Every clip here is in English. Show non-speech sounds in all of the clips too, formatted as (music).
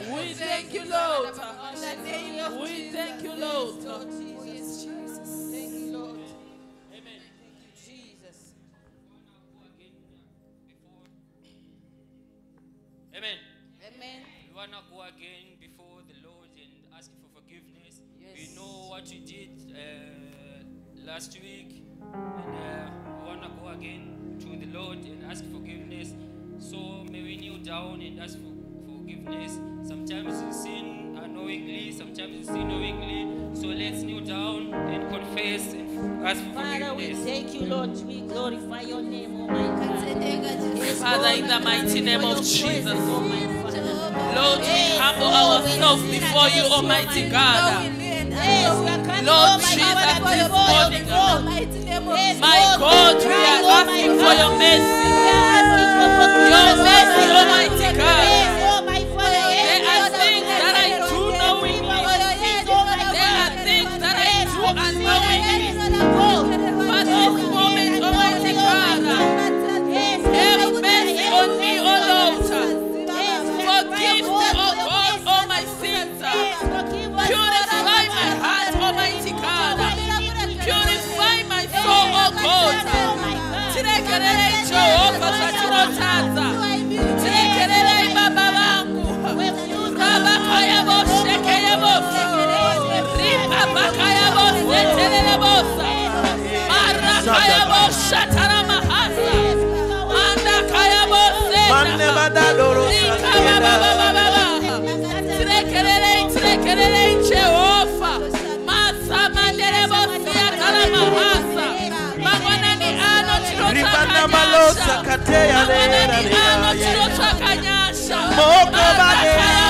We thank you, Lord. In the name of We Jesus. thank you, Lord. Lord Jesus. Thank you, Lord. Amen. Thank you, Jesus. Amen. Amen. We want to go again before the Lord and ask for forgiveness. Yes. We know what you did uh, last week, and uh, we want to go again to the Lord and ask forgiveness. So may we kneel down and ask for forgiveness. Sometimes we sin unknowingly, sometimes we sin knowingly. So let's kneel down and confess and ask for Father, we forgiveness. thank you, Lord. We glorify your name, oh my God. Father, in the mighty name of Jesus. presence, oh Father. Lord, we humble ourselves before you, Almighty God. Yes, we are coming, Lord oh Jesus, this morning, throne. Mighty name of Yes, My God, we cry, are oh asking for your mercy. We are asking for forgiveness, Your oh mercy. Almighty God. God. Tirekerere Jehova zvatinotadza. Tirekererei baba vangu. Rabakaya boshekeye bosa. Ribabakaya boseterere bosa. Marakaya boshatara mahasa. Mandakaya Manne boseta. badadoro sakeda. Tirekererei, malosa nyasha. kateya Mangwanani lera ano lera. chinotsvaka nyasha. Moko Marakaya badera bosanda.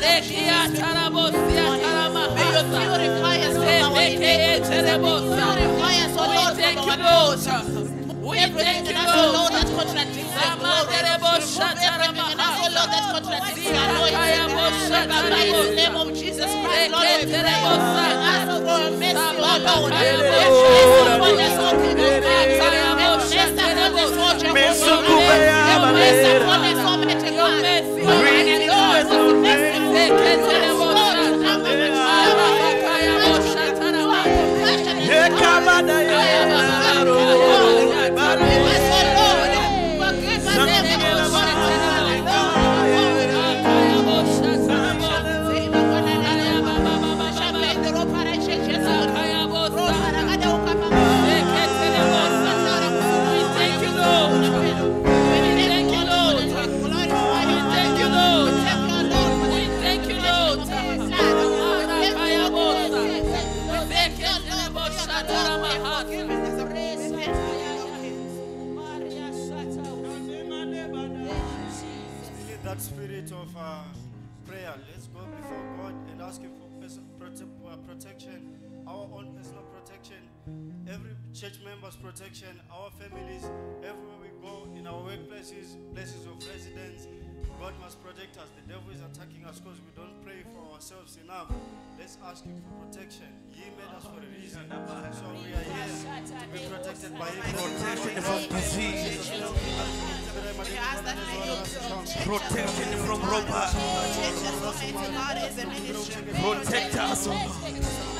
Tarabosia taramahasa. Sebekeye terebosa. We thank you, Lord. We thank you, Lord. Samadere bosha taramahasa. Rikakaya bosha tarabosa. name of Jesus Christ, Lord, we pray. Ask for mercy, Lord. Have mercy upon us, King of Have mercy upon us. Jehovah. Have mercy upon us, must protect us. The devil is attacking us because we don't pray for ourselves enough. Let's ask Him for protection. He made us for a reason. So we are here to be protected by Him. Protection from disease. Protection from robbers. Protect us, oh O Lord.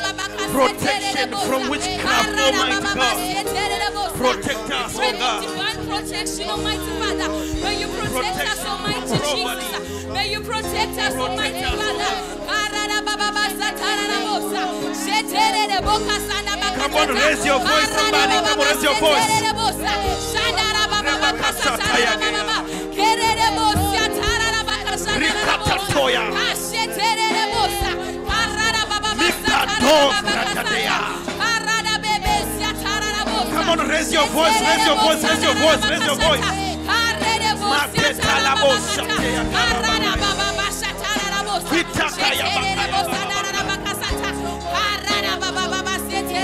Protection from witchcraft, oh Almighty God. Protect us, oh O God. Divine protection, Almighty Father. May you protect us, Almighty oh from. Jesus. May you protect us, Almighty us, Father. Come on, raise your voice, somebody. Come on, raise your voice. Rikatatoya. Come on, raise your voice, raise your voice, raise your voice, raise your voice.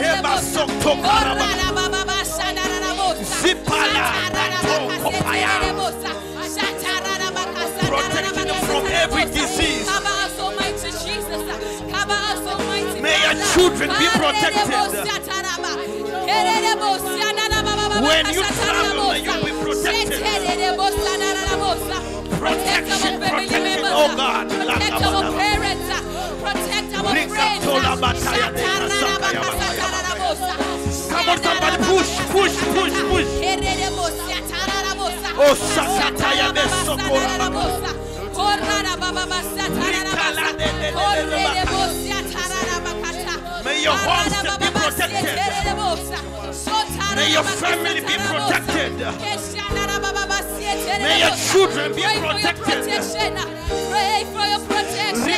Eba sokto karaba. Zipala rato kopaya. Protection from every children be protected. When you travel, may you be protected. Protection, protection, oh God. Protect our parents. Protect our friends. tola bataya de kasakaya bataya Come on, somebody push, push, push, push. Oh, sakataya be sokora May your homes be protected. May your family be protected. May your children be Pray for your protected. Pray for your protection.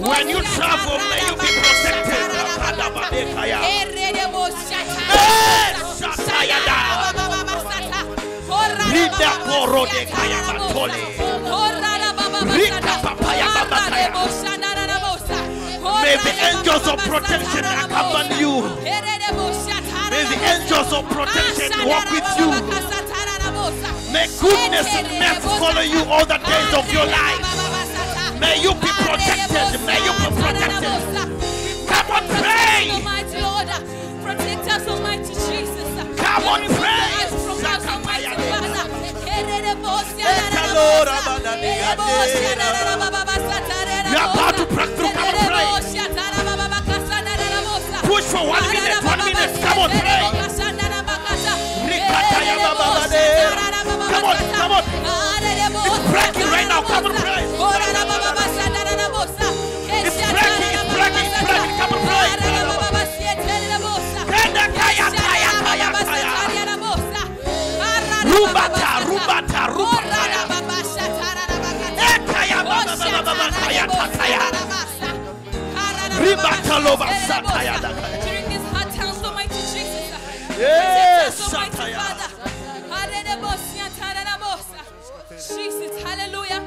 When you travel, may you be protected. Rakadabadekaya. Eh, satayada. Rida korodekaya batole. Rika papaya babataya. May the angels of protection accompany you. May the angels of protection walk with you. May goodness and mercy follow you all the days of your life. May you be protected. May you be protected. Come on, pray. Protect us, Almighty Jesus. Come on, pray. the eyes from us, Almighty Father. You're about to break through. Come on, pray. Push for one minute, one minute. Come on, pray. Come on, come on. It's breaking right now. Come on, pray. It's breaking, it's breaking, it's breaking. Come on, pray. Rubata, rubata, rubata. Ekaya babababa, kaya, kaya. Ribata loba, sataya, dakaya. During these hard times, Almighty Jesus. Yes, Almighty. Father. Jesus, hallelujah.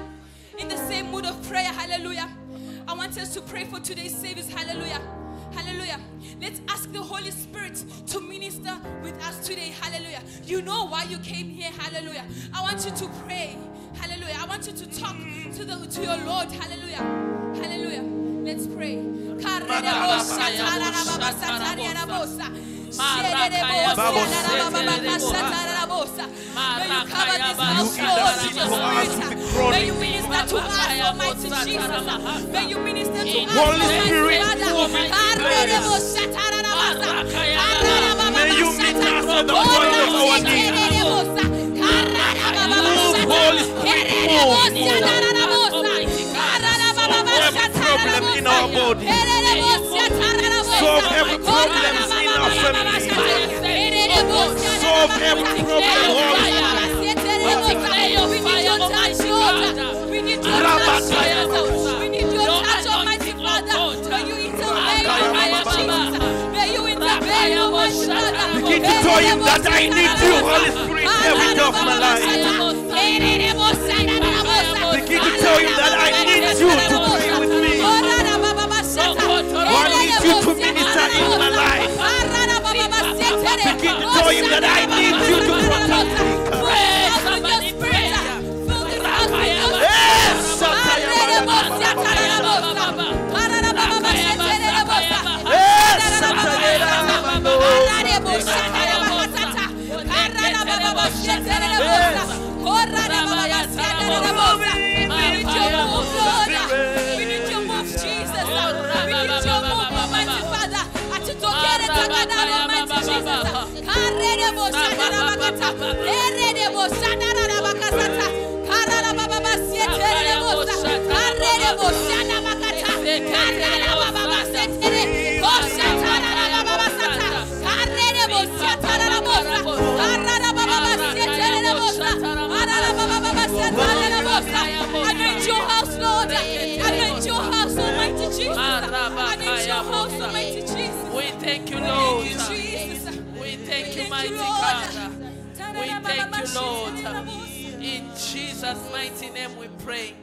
In the same mood of prayer, hallelujah. I want us to pray for today's service, hallelujah. Hallelujah. Let's ask the Holy Spirit to minister with us today. Hallelujah. You know why you came here. Hallelujah. I want you to pray. Hallelujah. I want you to talk to the to your Lord. Hallelujah. Let's pray. May you cover this house, You Lord, your for us spirit. with groaning. May you minister to us, Almighty Jesus. May you minister to us, Holy Spirit, Father. move in this May you meet us at the point of our need. Holy Spirit, move. Solve every problem in our family. Solve every problem, Holy Lord. We need your touch, Jesus. We need your touch, Almighty Father. May you intervene. May you intervene, Almighty Father. Begin to tell him that I need you, Holy Spirit, every day of my life. Begin to tell him that I need you to in my life. Begin to tell him that I need you to protect me. Yes, We thank you, Lord. Mighty God. We thank you, Lord. In Jesus' mighty name we pray.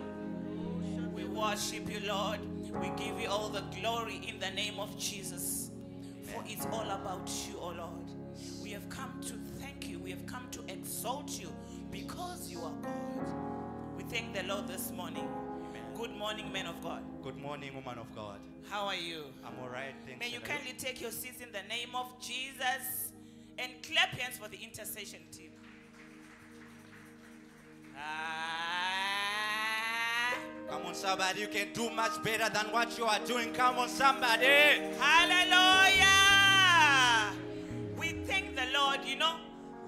We worship you, Lord. We give you all the glory in the name of Jesus. For it's all about you, oh Lord. We have come to thank you. We have come to exalt you because you are God. We thank the Lord this morning. Good morning, men of God. Good morning, woman of God. How are you? I'm all right. Thanks. May you kindly take your seats in the name of Jesus and clap hands for the intercession team. Ah. Come on, somebody. You can do much better than what you are doing. Come on, somebody. Hallelujah. We thank the Lord. You know,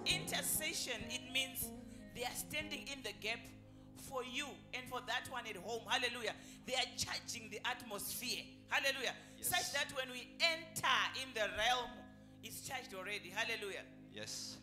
intercession, it means they are standing in the gap for you and for that one at home. Hallelujah. They are charging the atmosphere. Hallelujah. Such that when we enter in the realm, it's charged already. Hallelujah. Yes.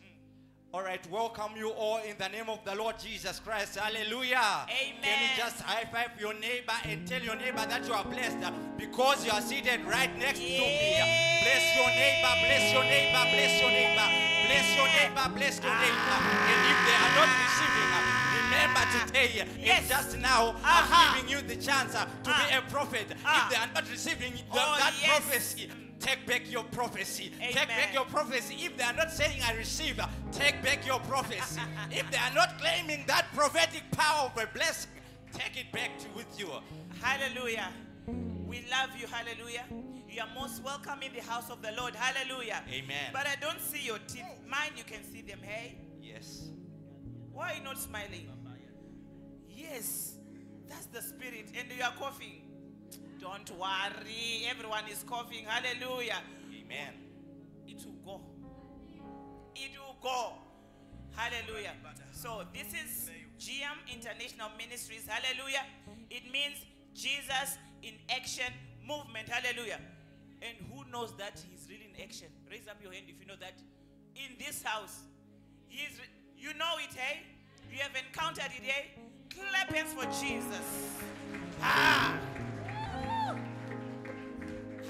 All right, welcome you all in the name of the Lord Jesus Christ. Hallelujah. Amen. Can you just high five your neighbor and tell your neighbor that you are blessed uh, because you are seated right next to me? Bless your neighbor, bless your neighbor, bless your neighbor, bless your neighbor, bless your neighbor. And if they are not receiving, uh, remember today, uh, Yes. it's just now. I'm giving you the chance uh, to be Ah. a prophet. Ah. If they are not receiving the- Oh, that yes. prophecy, Take back your prophecy. Take back your prophecy. If they are not saying I receive, take back your prophecy. (laughs) if they are not claiming that prophetic power of a blessing, take it back to, with you. Hallelujah. We love you. Hallelujah. You are most welcome in the house of the Lord. Hallelujah. Amen. But I don't see your teeth. Mine, you can see them. Hey, Yes. why are you not smiling? Yes, that's the spirit. And you are coughing. Don't worry. Everyone is coughing. Hallelujah. Amen. It will go. It will go. Hallelujah. So this is JIAM International Ministries. Hallelujah. It means Jesus in action movement. Hallelujah. And who knows that he's really in action? Raise up your hand if you know that. In this house, he is. re- You know it, hey? You have encountered it, hey? Clap hands for Jesus. Ah.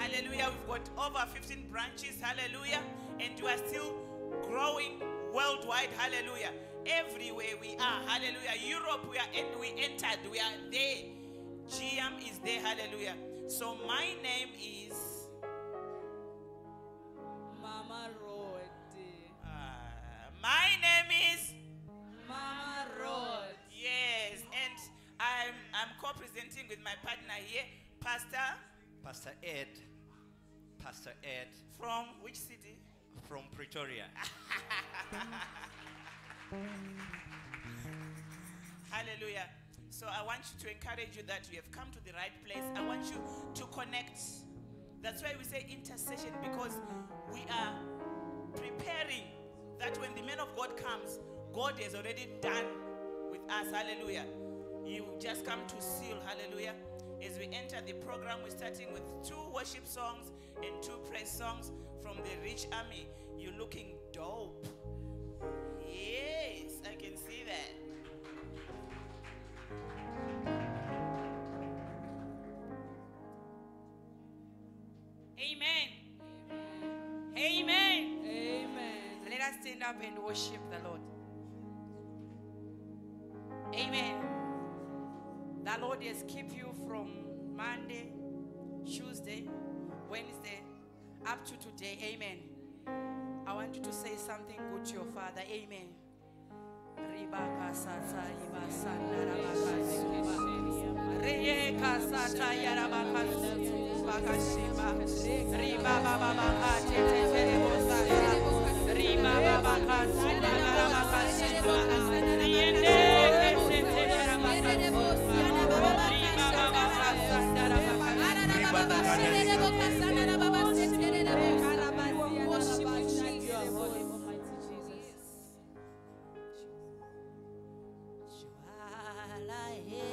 Hallelujah. We've got over 15 branches. Hallelujah. And we are still growing worldwide. Hallelujah. Everywhere we are. Hallelujah. Europe, we are en- we entered. We are there. JIAM is there. Hallelujah. So my name is Mama Road. uh, my name is Mama Road. yes, and I'm I'm co-presenting with my partner here, Pastor Pastor Ed. Pastor Ed from which city? from Pretoria. (laughs) Hallelujah. So I want you to encourage you that you have come to the right place. I want you to connect. That's why we say intercession because we are preparing that when the man of God comes, God has already done with us. Hallelujah. You just come to seal. Hallelujah. As we enter the program, we're starting with two worship songs and two praise songs from the Rich Army. You're looking dope. Yes, I can see that. Amen. Amen. Amen. Let us stand up and worship the Lord. Amen. The Lord has kept you from Monday, Tuesday, Wednesday, up to today. Amen. I want you to say something good to your father. Amen. Sata Heavenly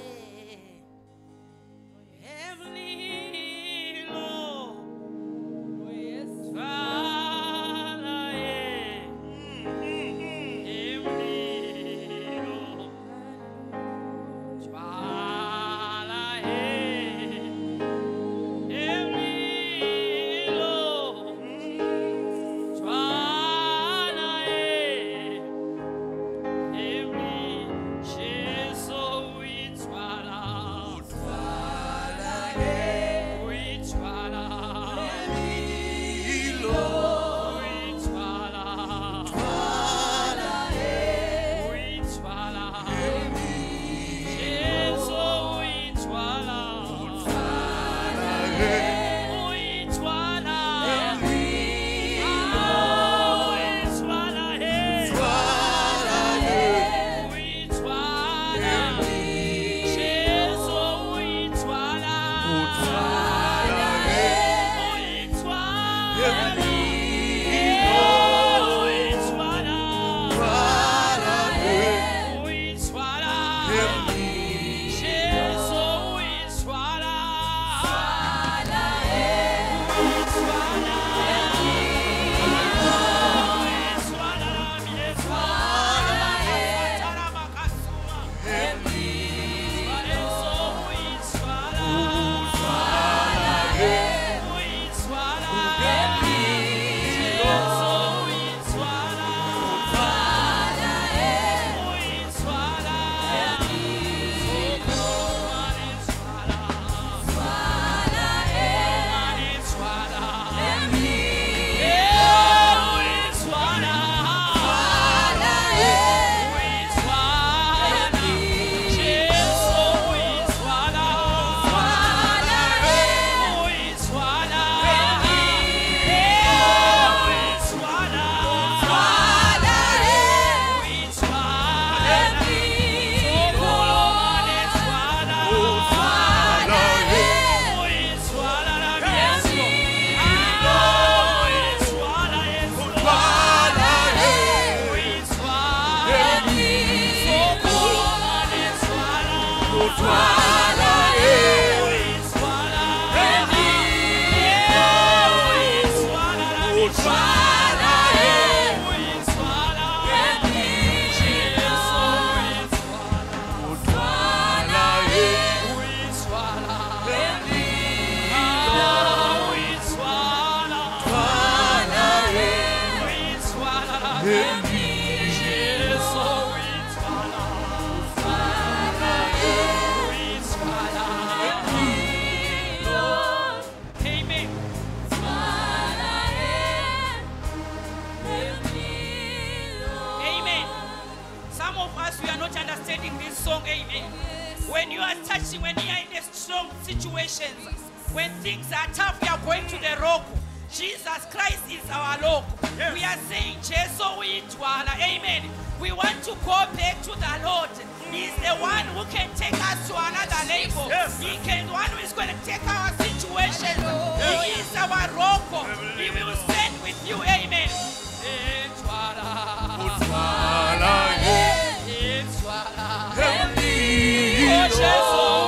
When you touching, when you are in a strong situations, when things are tough, you are going to the rock. Jesus Christ is our rock. We are saying, Jesus, we. Amen. We want to go back to the Lord. He's the one who can take us to another level. He can the one who is going to take our situation. He is our rock. He will stand with you. Amen. Twala,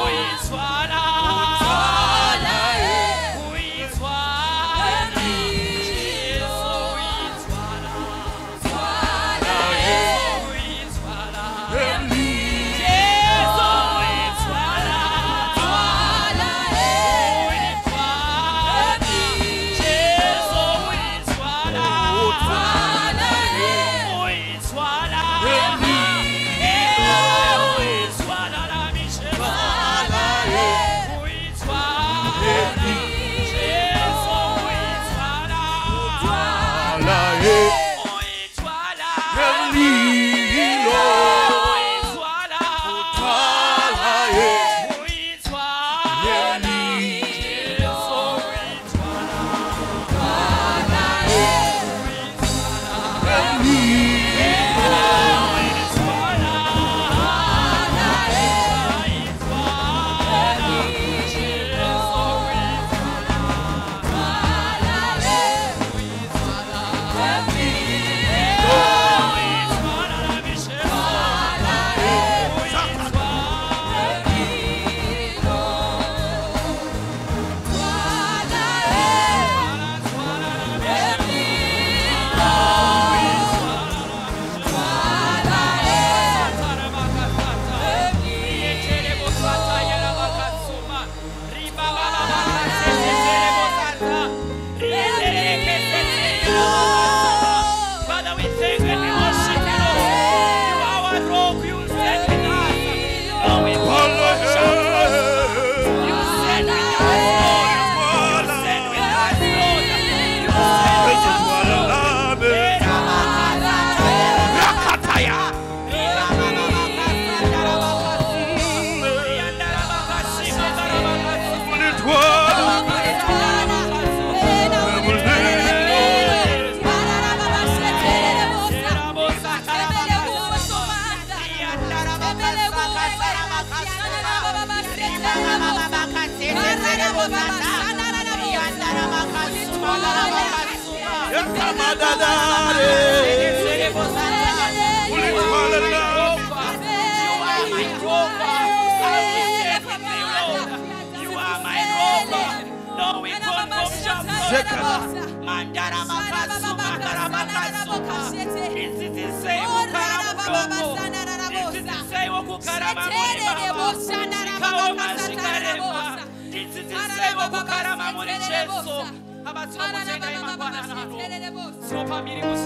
família você.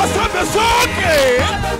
Asap, asap!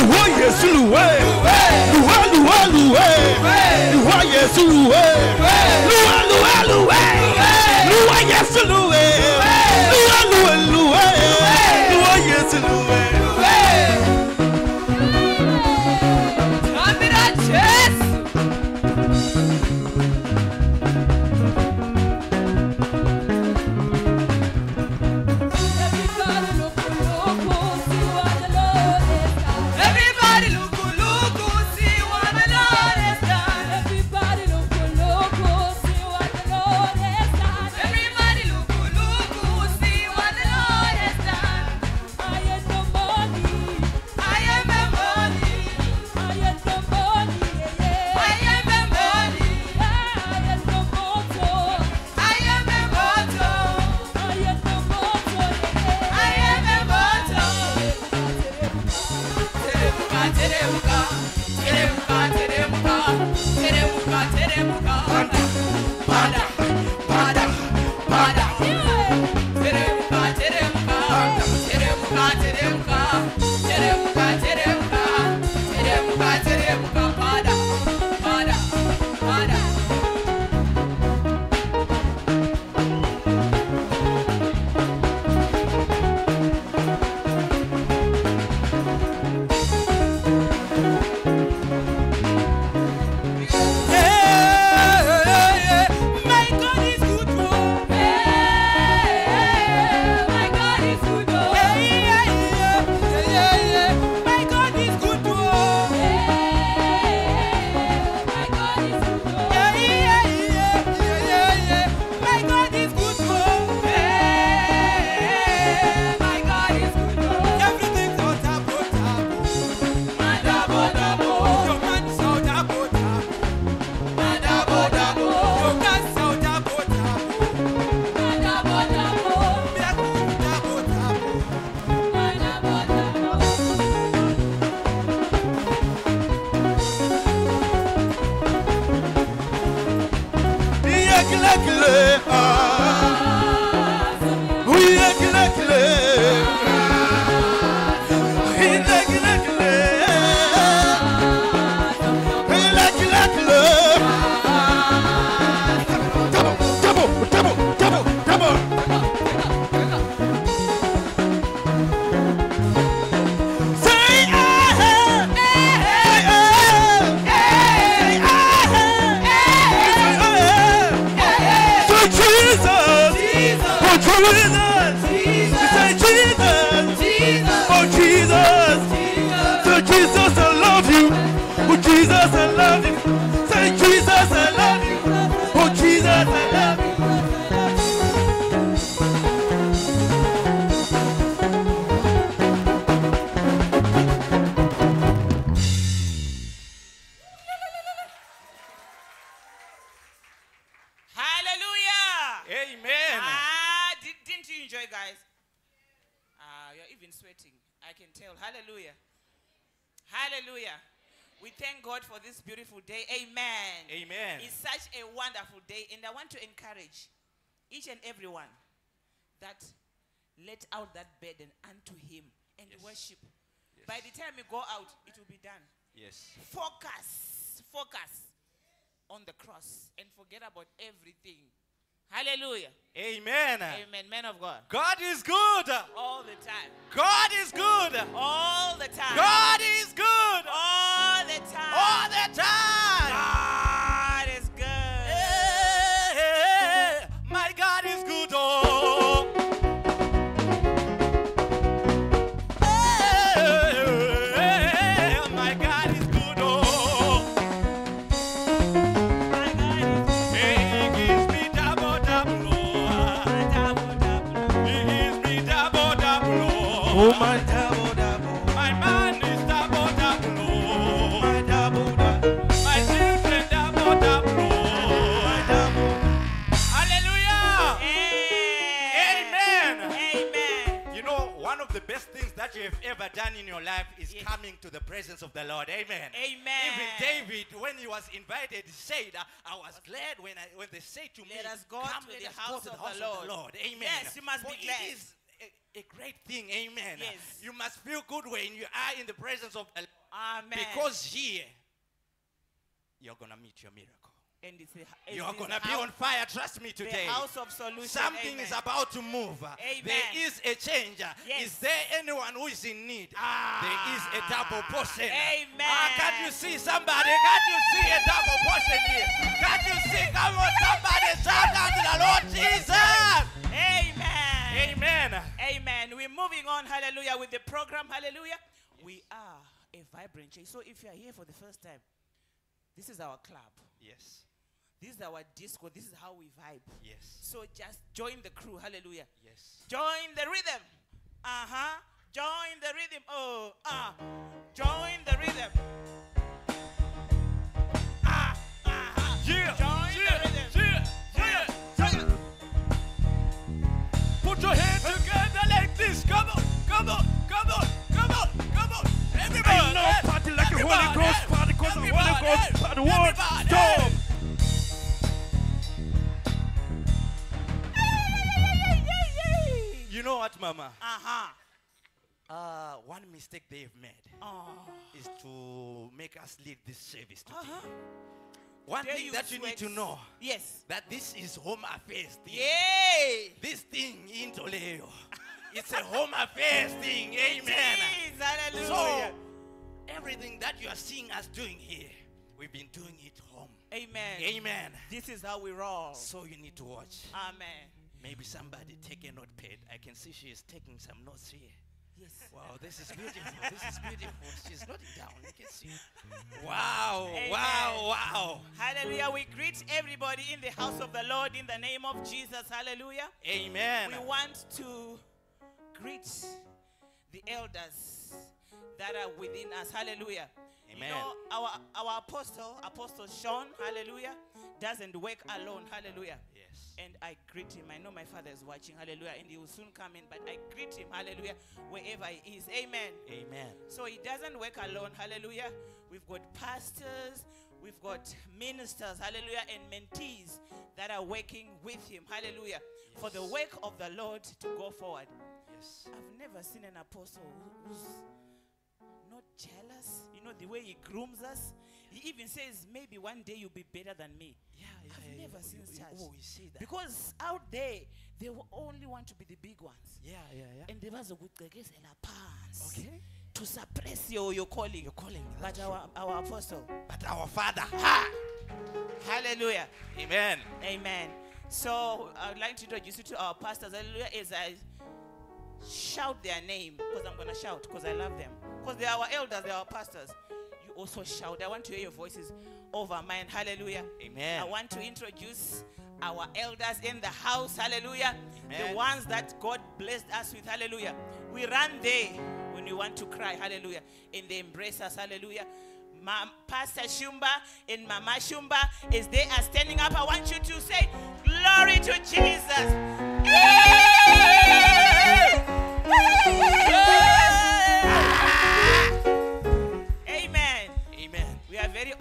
ìwọ yẹsù lùwẹ lùwẹ lùwẹ lùwẹ ìwọ yẹsù lùwẹ lùwẹ lùwẹ lùwẹ lùwẹ. Hallelujah. Amen. Amen. Man of God. God is good. All the time. God is good. All the time. God is good. All the time. All the time. God Let us go come, to the us house go to of the house the presence of the Lord." Amen. Amen. Even David, when he was invited, said I was glad when when they said to me of the Lord." Amen. Yes, you must be glad. It is a, great thing. Amen. Yes. You must feel good when you are in the presence of the Lord Amen. because here you're gonna meet your miracle. And it's a, it's You're gonna be on fire. Trust me today. The house of solution. Something Amen. is about to move. Amen. There is a change. Yes. Is there anyone who is in need? Ah. There is a double portion. Amen. Ah, can't you see somebody? Can't you see a double portion here? Can't you see? Come on, somebody shout out to the Lord Jesus. Amen. Amen. Amen. We're moving on, hallelujah, with the program, hallelujah. We are a vibrant church. So if you are here for the first time, this is our club. Yes. This is our disco. This is how we vibe. Yes. So just join the crew, hallelujah. Yes. Join the rhythm. Uh huh. Join the rhythm. Oh, ah. Join the rhythm. Ah, uh-huh. Yeah. Join the rhythm. yeah, yeah, yeah. Put your hands together like this. Come on, come on, come on, come on, come on. Everybody. Ain't no party like a Holy Ghost party 'cause the Holy Ghost party won't stop. You know what, Mama? Uh huh. Uh, one mistake they've made Oh. is to make us lead this service today. Uh-huh. One thing you that you need to know Yes. that this is home affairs thing. Yay! This thing in Toledo, (laughs) it's a home affairs thing. Amen. Jeez, hallelujah. So everything that you are seeing us doing here, we've been doing it home. Amen. Amen. This is how we roll. So you need to watch. Amen. Maybe somebody take a notepad. I can see she is taking some notes here. Yes. Wow, this is beautiful. This is beautiful. She's noting down. You can see. Mm-hmm. Wow, Amen. wow, wow. Hallelujah. We greet everybody in the house of the Lord in the name of Jesus. Hallelujah. Amen. We want to greet the elders that are within us. Hallelujah. Amen. You know, our, our apostle, Apostle Sean, hallelujah, doesn't work alone. Hallelujah. Yes. And I greet him. I know my father is watching. Hallelujah. And he will soon come in. But I greet him. Hallelujah. Wherever he is. Amen. Amen. So he doesn't work alone. Hallelujah. We've got pastors, We've got ministers, hallelujah, and mentees that are working with him, hallelujah, for the work of the Lord to go forward. Yes. I've never seen an apostle who's not jealous. You know, the way he grooms us. He even says, maybe one day you'll be better than me. Yeah, yeah. I've yeah, never seen you- such. Oh, you see that? Because out there, they will only want to be the big ones. Yeah, yeah, yeah. And they bazokugqekezela phansi Okay. to suppress your, your calling. Your calling, But our, our apostle, But our Father. hallelujah. Amen. Amen. So I would like to introduce you to our pastors. Hallelujah. As I shout their name, because I'm going to shout, because I love them. Because they are our elders, they are our pastors. You also shout. I want to hear your voices over mine. Hallelujah. Amen. I want to introduce our elders in the house. Hallelujah. The ones that God blessed us with. Hallelujah. We run there when we want to cry. Hallelujah. And they embrace us. Hallelujah. Ma- Pastor Shumba and Mama Shumba, as they are standing up, I want you to say, Glory to Jesus. Amen.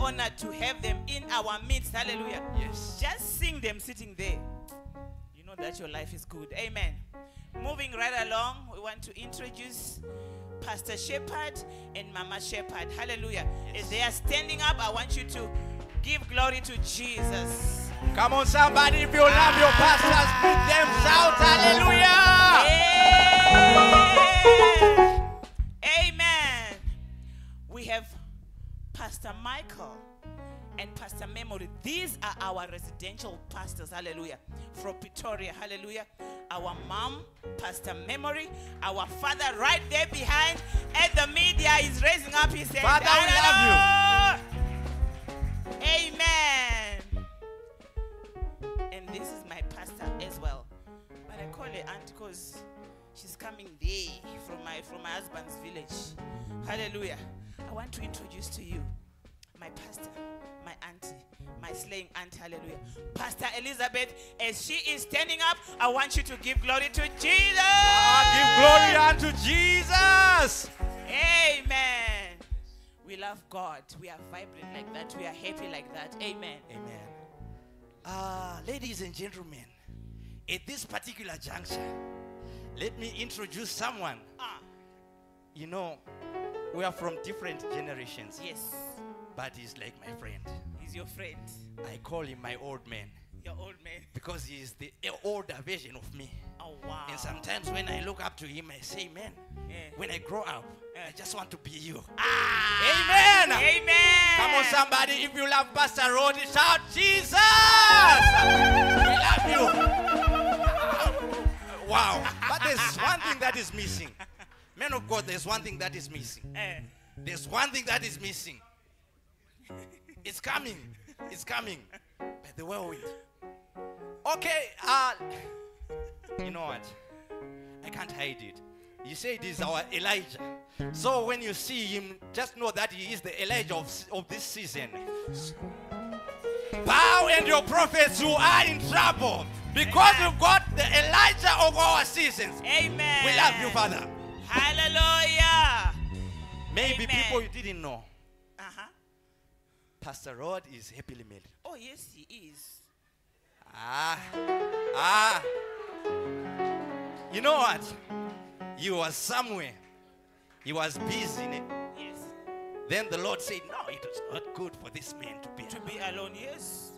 Honored to have them in our midst. Hallelujah. Yes. Just seeing them sitting there. You know that your life is good. Amen. Moving right along, we want to introduce Pastor Shepherd and Mama Shepherd. Hallelujah. As they are standing up, I want you to give glory to Jesus. Come on, somebody. If you love your pastors, put them shout hallelujah. Amen. Amen. We have Pastor Michael and Pastor Memory. These are our residential pastors. Hallelujah. From Pretoria. Hallelujah. Our mom, Pastor Memory. Our father, right there behind and the media, is raising up his hand. Father, we love you. Amen. And this is my pastor as well. But I call her aunt because she's coming there from my from my husband's village. Hallelujah. I want to introduce to you my pastor, my auntie, my slaying aunt. Hallelujah. Pastor Elizabeth, as she is standing up, I want you to give glory to Jesus. Ah, give glory unto Jesus. Amen. We love God. We are vibrant like that. We are happy like that. Amen. Amen. Uh, ladies and gentlemen, at this particular juncture, let me introduce someone. Ah, You know, we are from different generations, yes. but he's like my friend. He's your friend, I call him my old man your old man. because he is the older version of me. Oh, wow. And sometimes when I look up to him, I say, man, Yeah. when I grow up, Yeah. I just want to be you. Ah, Amen. Amen. Come on, somebody, if you love Pastor Rodi, shout Jesus! (laughs) we love you. Wow. But there's one thing that is missing. Man of God, there's one thing that is missing. Eh, There's one thing that is missing. It's coming. It's coming. By the whirlwind. Okay, uh, you know what? I can't hide it. You say it is our Elijah. So when you see him, just know that he is the Elijah of, of this season. Bow and your prophets you are in trouble because we've got the Elijah of our seasons. Amen. We love you, Father. Hallelujah. Maybe Amen. people you didn't know. Uh-huh. Pastor Rod is happily married. Oh, yes, he is. Ah, ah. You know what? He was somewhere. He was busy. Yes. Then the Lord said, No, it is not good for this man to be To be alone, yes.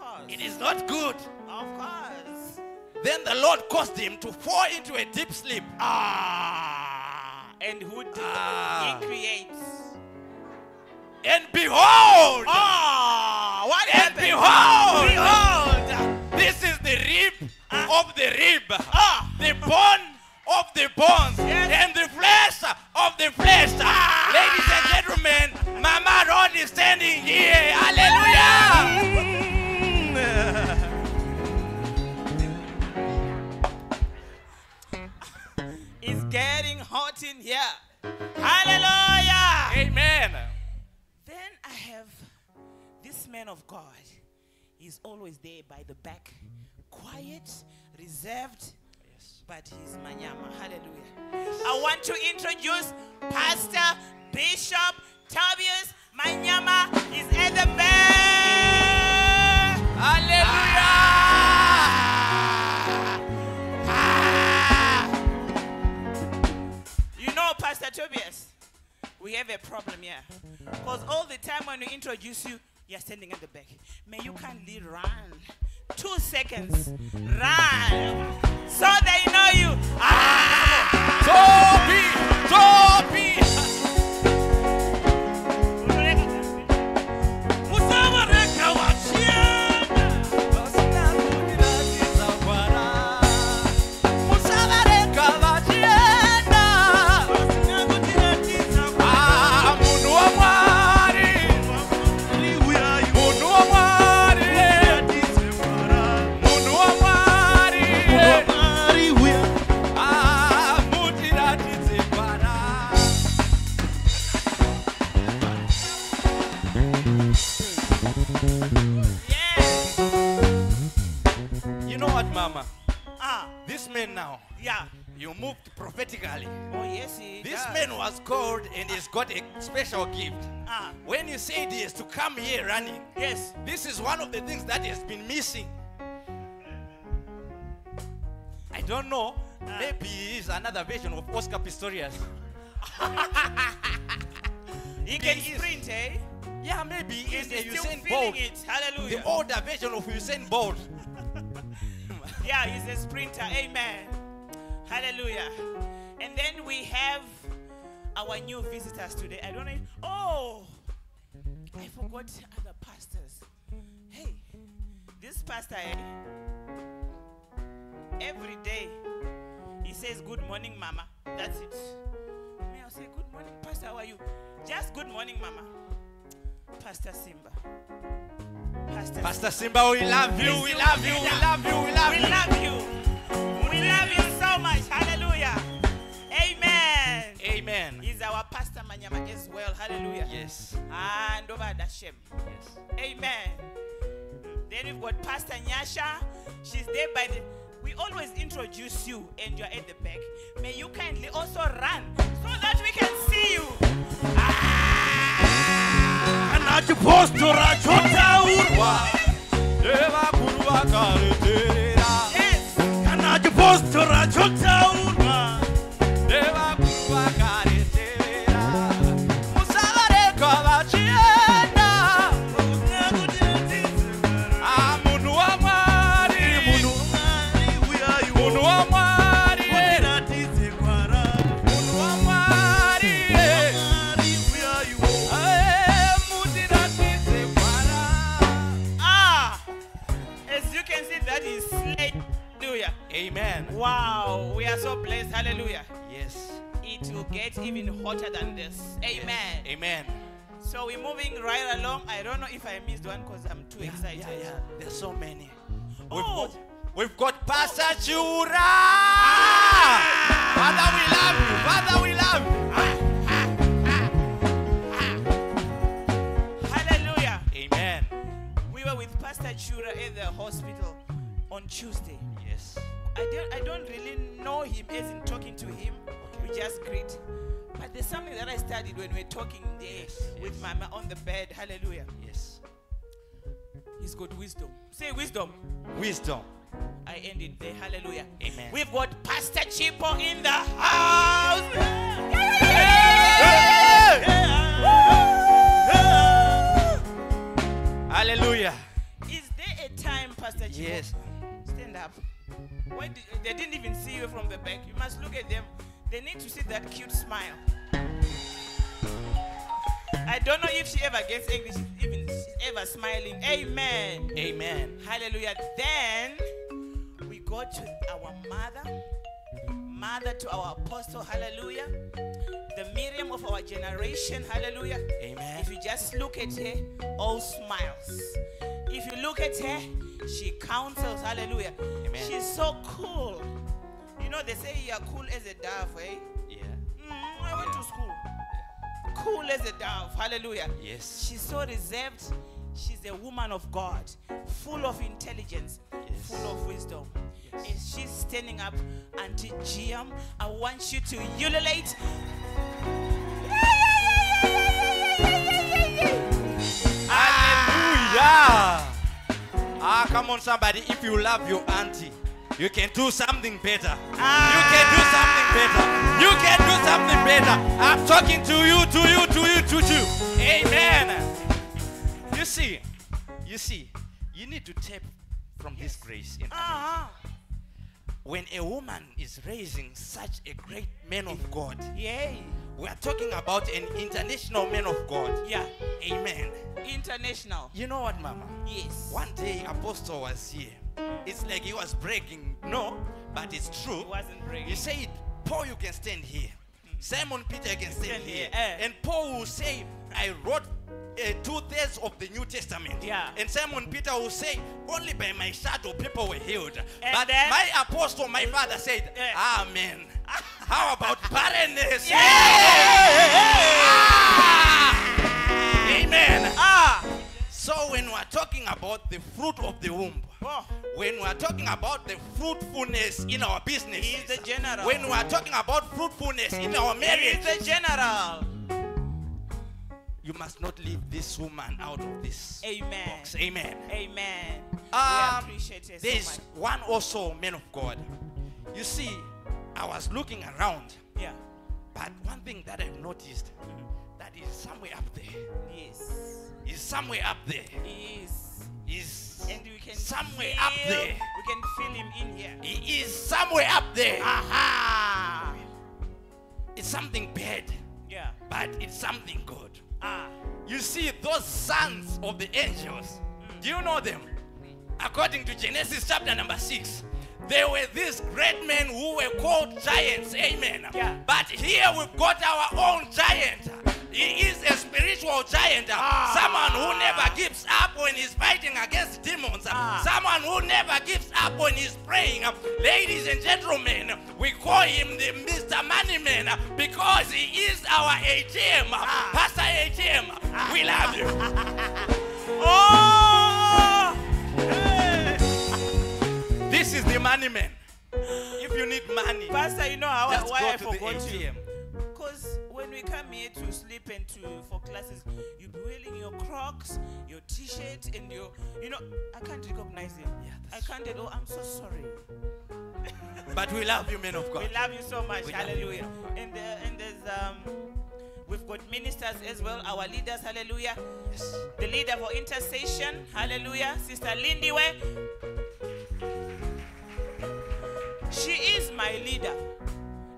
Course. It is not good. Of course. Then the Lord caused him to fall into a deep sleep. Ah. And who did Ah. he creates? And behold, Ah. What and happened? behold, Behold. this is the rib of the rib, Ah. the bone of the bones, Yes. and the flesh of the flesh. Ah. Ladies and gentlemen, Mama Rod is standing here. Hallelujah. getting hot in here. Hallelujah. Amen. Then I have this man of God. He's always there by the back, quiet, reserved, yes. but he's manyama. Hallelujah. I want to introduce Pastor Bishop Tobias Manyama. He's at the back. Hallelujah. Ah! Pastor Tobias, we have a problem here. Because all the time when we introduce you, you're standing at the back. May you kindly run. Two seconds. Run. So they know you. Ah! So Mama? Ah, This man now, yeah. you moved prophetically. Oh, yes, he This does. man was called and he's got a special gift. Ah, When you say this, to come here running, yes. this is one of the things that has been missing. I don't know. Maybe he is another version of Oscar Pistorius. (laughs) He can He sprint, eh? Yeah, maybe he is He's a Usain Bolt. it. Hallelujah. The older version of Usain Bolt. Yeah, he's a sprinter. Amen. Hallelujah. And then we have our new visitors today. I don't know. Oh, I forgot other pastors. Hey, this pastor, eh, every day he says, Good morning, Mama. That's it. May I say, Good morning, Pastor. How are you? Just good morning, Mama. Pastor Simba. Pastor Pastor Simba, we love you, we love you, we love you, we love you. we love you. We love you so much. Hallelujah. Amen. Amen. He's our pastor Manyama as well. Hallelujah. Yes. And over Hashem. Yes. Amen. Then we've got Pastor Nyasha. She's there by the. We always introduce you and you're at the back. May you kindly also run so that we can see you. Kana chipostora chotaurwa Nevakuru vakareterera. Kana chipostora chotaurwa. Nevakuru Wow. We are so blessed. Hallelujah. Yes. it will get even hotter than this. Amen. Amen. So we're moving right along. I don't know if I missed one because I'm too excited. Yeah, yeah. There's so many. We've Oh. got, we've got Pastor Chura. Father, we love you. Father, we love you. Hallelujah. Amen. We were with Pastor Chura at the hospital on Tuesday. Yes. I don't, I don't really know him as in talking to him. We just greet. But there's something that I studied when we are talking there Yes, with yes. Mama on the bed. Hallelujah. Yes. He's got wisdom. Say wisdom. Wisdom. I end it there. Hallelujah. Amen. We've got Pastor Chipo in the house. Hallelujah. Is there a time, Pastor Chipo? Yes. Stand up. Why did, they didn't even see you from the back. You must look at them. They need to see that cute smile. I don't know if she ever gets angry. She's even she's ever smiling. Amen. Amen. Hallelujah. Then we go to our mother, mother to our apostle. Hallelujah. The Miriam of our generation. Hallelujah. Amen. If you just look at her, all smiles. If you look at her, she counsels. Hallelujah. Amen. She's so cool. You know, they say you're cool as a dove, eh? Yeah. Mm, I went Yeah. to school. Cool as a dove. Hallelujah. Yes. She's so reserved. She's a woman of God, full of intelligence, Yes. full of wisdom. Yes. As she's standing up, Auntie Giam, I want you to ululate. Hallelujah. Ah, come on, somebody. If you love your auntie, you can do something better. You can do something better. You can do something better. I'm talking to you, to you, to you, to you. Amen. See, you see, you need to tap from this grace. In Uh-huh. when a woman is raising such a great man of God, Yeah. we are talking about an international man of God. Yeah. Amen. International. You know what, Mama? Yes. One day, Apostle was here. It's like he was breaking. No, but it's true. He wasn't bragging. He said, Paul, you can stand here. Simon Peter can stand Stand here. here, eh. And Paul will say, I wrote uh, two thirds of the New Testament. Yeah. And Simon Peter will say, only by my shadow people were healed. And but then- my apostle, my father said, Yeah. Amen. (laughs) How about barrenness? Ah! Amen. Ah. So when we're talking about the fruit of the womb, Oh. when we're talking about the fruitfulness in our business, He is the general. When we're talking about fruitfulness in our marriage, is the general. You must not leave this woman out of this Amen. box. Amen. Amen. we Um, appreciate it There's so one also man of God. You see, I was looking around, Yeah. but one thing that I've noticed that is somewhere up there. Yes. Is somewhere up there. He is. Is And we can somewhere feel, up there. We can feel him in here. He is somewhere up there. Aha. It's something bad, Yeah. but it's something good. Ah. You see, those sons of the angels, do you know them? According to Genesis chapter number 6, they were these great men who were called giants. Amen. Yeah. But here we've got our own giant. He is a spiritual giant. Ah. Someone who never gives up when he's fighting against demons. Ah. Someone who never gives up when he's praying. Ladies and gentlemen, we call him the Mr. Moneyman because he is our ATM. Ah. Pastor ATM, we love you. (laughs) Oh. Money. If you need money, Pastor, you know how just why go I to forgot you? ATM. Because when we come here to sleep and to for classes, you be wearing your Crocs, your T-shirt, and your you know I can't recognize him. Yeah, I can't. Oh, I'm so sorry. (laughs) But we love you, men of God. We love you so much. We you. hallelujah. And uh, and there's um we've got ministers as well, our leaders, hallelujah. Yes. The leader for intercession, hallelujah, Sister Lindiwe. She is my leader.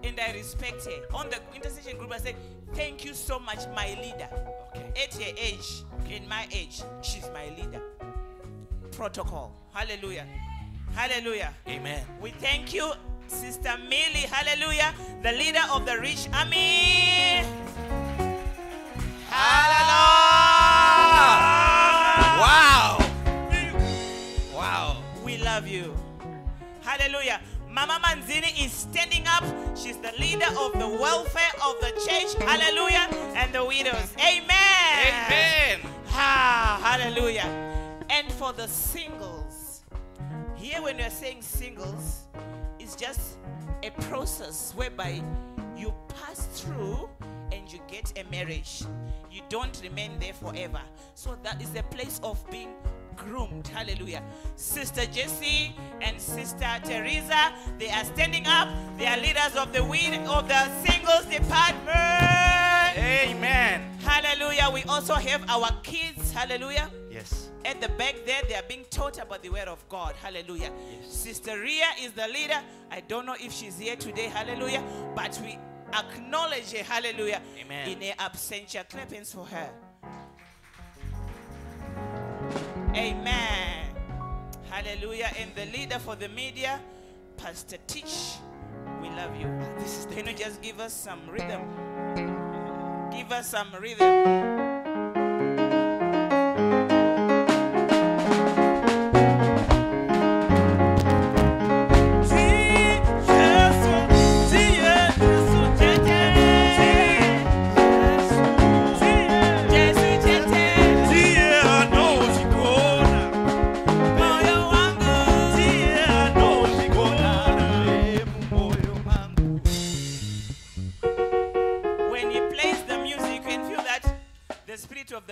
And I respect her. On the intercession group, I say, Thank you so much, my leader. Okay. At her age, in my age, she's my leader. Protocol. Hallelujah. Hallelujah. Amen. We thank you, Sister Millie, hallelujah, the leader of the rich army. Hallelujah. Wow. Wow. We love you. Hallelujah. Mama Manzini is standing up. She's the leader of the welfare of the church. Hallelujah. And the widows. Amen. Amen. Ah, hallelujah. And for the singles, here when we're saying singles, it's just a process whereby you pass through and you get a marriage. You don't remain there forever. So that is a place of being groomed. Hallelujah. Sister Jessie and Sister Teresa, they are standing up. They are leaders of the wid- of the singles department. Amen. Hallelujah. We also have our kids. Hallelujah. Yes. At the back there, they are being taught about the word of God. Hallelujah. Sister Ria is the leader. I don't know if she's here today. Hallelujah. But we acknowledge her. Hallelujah. Amen. In her absentia. Clap hands for her. Amen. Hallelujah. And the leader for the media, Pastor Teach. We love you. This is you just give us some rhythm? Give us some rhythm.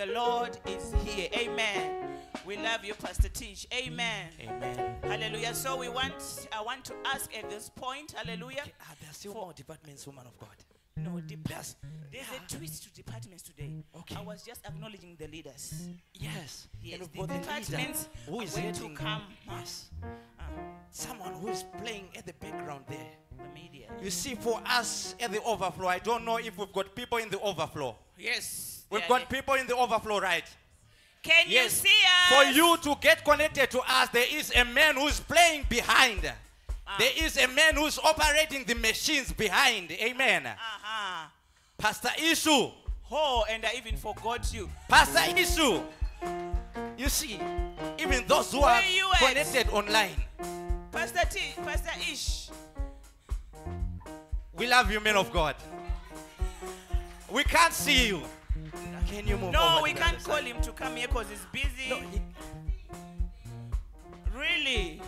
The Lord is here. Amen. We love you, Pastor Teach. Amen. Amen. Hallelujah. So we want, I want to ask at this point, hallelujah. Ah, there are still more departments, woman of God. No, depart. There's a twist to departments today. Okay. I was just acknowledging the leaders. Yes. Yes, and the the leader departments who are is going to come. Yes. Uh, Someone who is playing at the background there. the media. You see, for us at the overflow, I don't know if we've got people in the overflow. Yes. We've got people in the overflow, right? Can you see us? For you to get connected to us, there is a man who's playing behind. Ah. There is a man who's operating the machines behind. Amen. Uh-huh. Pastor Isu. Oh, and I even forgot you. Pastor Isu. You see, even those who Where are you at? connected online, Pastor T, Pastor Ish. we love you, men of God. We can't see you. Can you move No, over we can't call him to come here because he's busy. No, he- Really?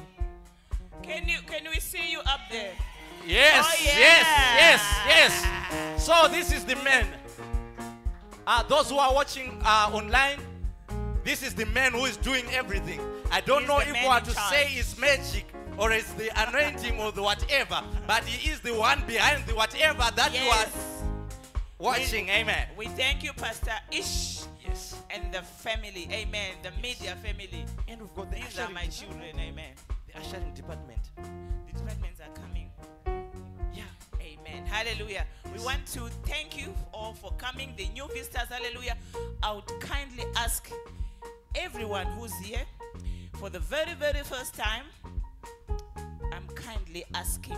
Can you can we see you up there? Yes, Oh, yeah. yes, yes, yes. So this is the man. Uh, those who are watching uh, online, this is the man who is doing everything. I don't He's know if man we are to charge. say it's magic or it's the anointing or the whatever, but he is the one behind the whatever that you are watching. Amen. We thank you, Pastor Ish, Yes. and the family. Amen. The media family. And we've got the These are my children. Amen. the ushering department. The departments are coming. Yeah. Amen. Hallelujah. We want to thank you all for coming, the new visitors. Hallelujah. I would kindly ask everyone who's here for the very, very first time. I'm kindly asking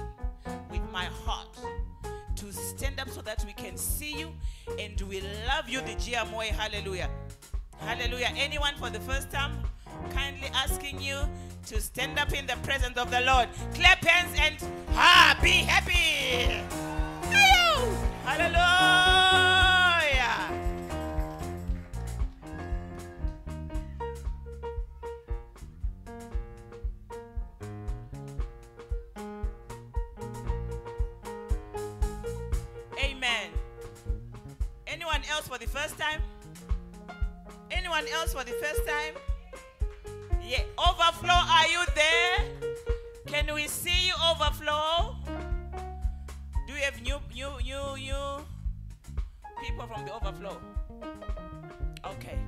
with my heart to stand up so that we can see you and we love you, the GMOA. Hallelujah. Hallelujah. Anyone for the first time, kindly asking you to stand up in the presence of the Lord. Clap hands and ah, be happy. Hello. Hallelujah. Anyone else for the first time? Anyone else for the first time? Yeah. Overflow, are you there? Can we see you overflow? Do you have new, new, new, new people from the overflow? Okay.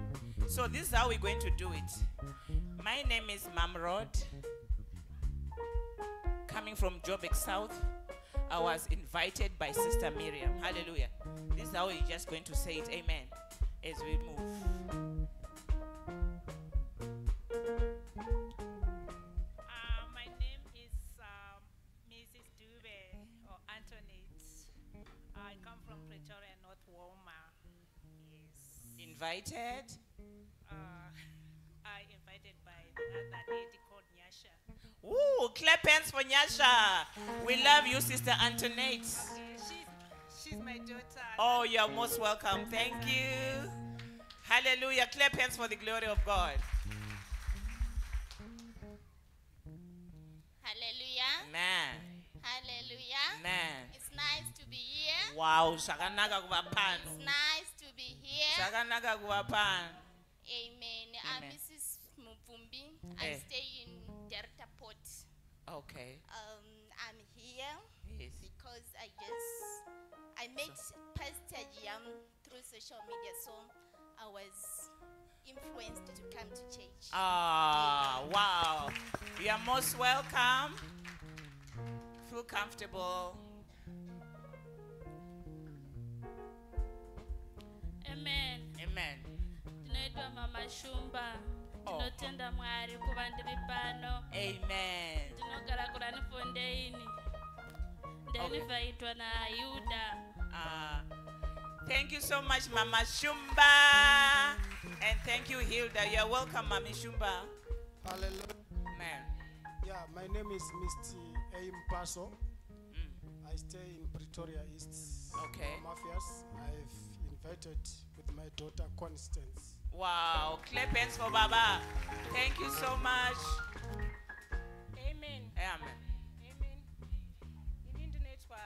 So this is how we're going to do it. My name is Mamrod. Coming from Joburg South. I was invited by Sister Miriam. Hallelujah. This is how we're just going to say it. Amen. As we move. Uh, my name is um, Mrs. Dube or Antoinette. I come from Pretoria, North. Yes. Invited. Uh, (laughs) I invited by the other lady. Ooh, clap hands for Nyasha. We love you, Sister Antoinette. Uh, she's, she's my daughter. Oh, you're most welcome. Thank you. Hallelujah. Clap hands for the glory of God. Hallelujah. Man. Hallelujah. Man. It's nice to be here. Wow, shakanaka kuva It's nice to be here. Shakanaka kuva pano. Amen. I'm Mrs. Mupumbi. I Eh. stay in Delta Port. Okay. Um, I'm here Yes. because I just I met Pastor Jiam through social media, so I was influenced to come to church. Ah, wow. You are most welcome. Feel comfortable. amen Amen. ndinoitwa mama shumba Oh. ndinotenda mwari kuva ndiri pano Amen. ndinogara kurani fondeini ndanivhaitwa nayuda Ah, thank you so much, Mama Shumba. And thank you, Hilda. You're welcome, Mami Shumba. Hallelujah. Man. Yeah, my name is Misty Aim Paso. I stay in Pretoria East. Okay. Mafias. I've invited with my daughter Constance. Wow. Clap hands for Baba. Thank you so much. Amen. Amen. Amen. Ini ndinoitwa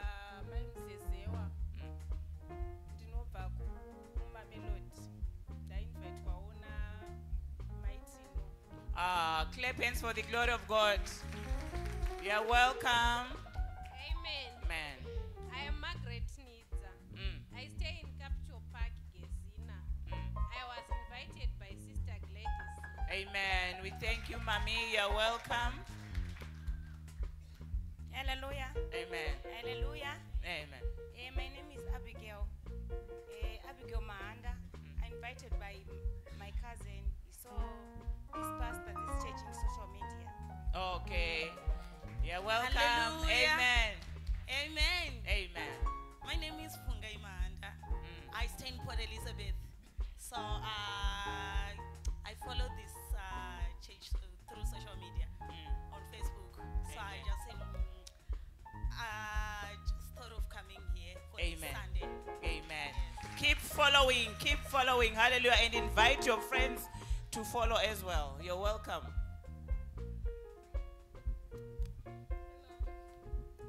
Marizezewa. Ndinobva kuMamelodi. Ndainvaitwawo naMaitino. Ah, clap hands for the glory of God. You're welcome. Amen. We thank you, Mommy. You're welcome. Hallelujah. Amen. Hallelujah. Amen. Eh, my name is Abigail. Eh, Abigail Mahanda. I'm invited by my cousin. He saw this pastor, this church in social media. Okay. You're welcome. Hallelujah. Amen. Amen. Amen. My name is Fungai Mahanda. I stay in Port Elizabeth. So uh, I follow this I Amen. just um, I just thought of coming here for Amen. Sunday. Amen. Keep following. Keep following. Hallelujah. And invite your friends to follow as well. You're welcome.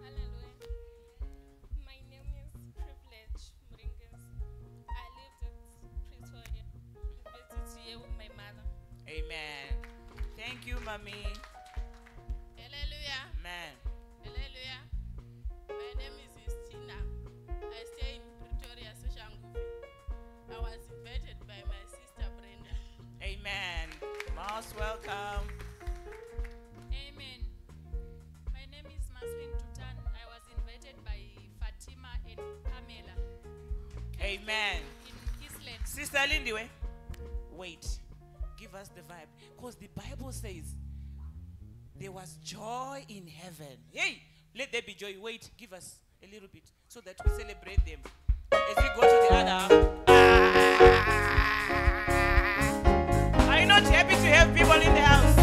Hallelujah. My name is Privilege Muringas. I lived at Pretoria. Visited here with my mother. Amen. Thank you, Mommy. Amen. Most welcome. Amen. My name is Maswin Tutan. I was invited by Fatima and Pamela Amen. in. Sister Lindy, wait. Give us the vibe. Because the Bible says there was joy in heaven. Hey, let there be joy. Wait, give us a little bit so that we celebrate them. As we go to the other. You not happy to have people in the house?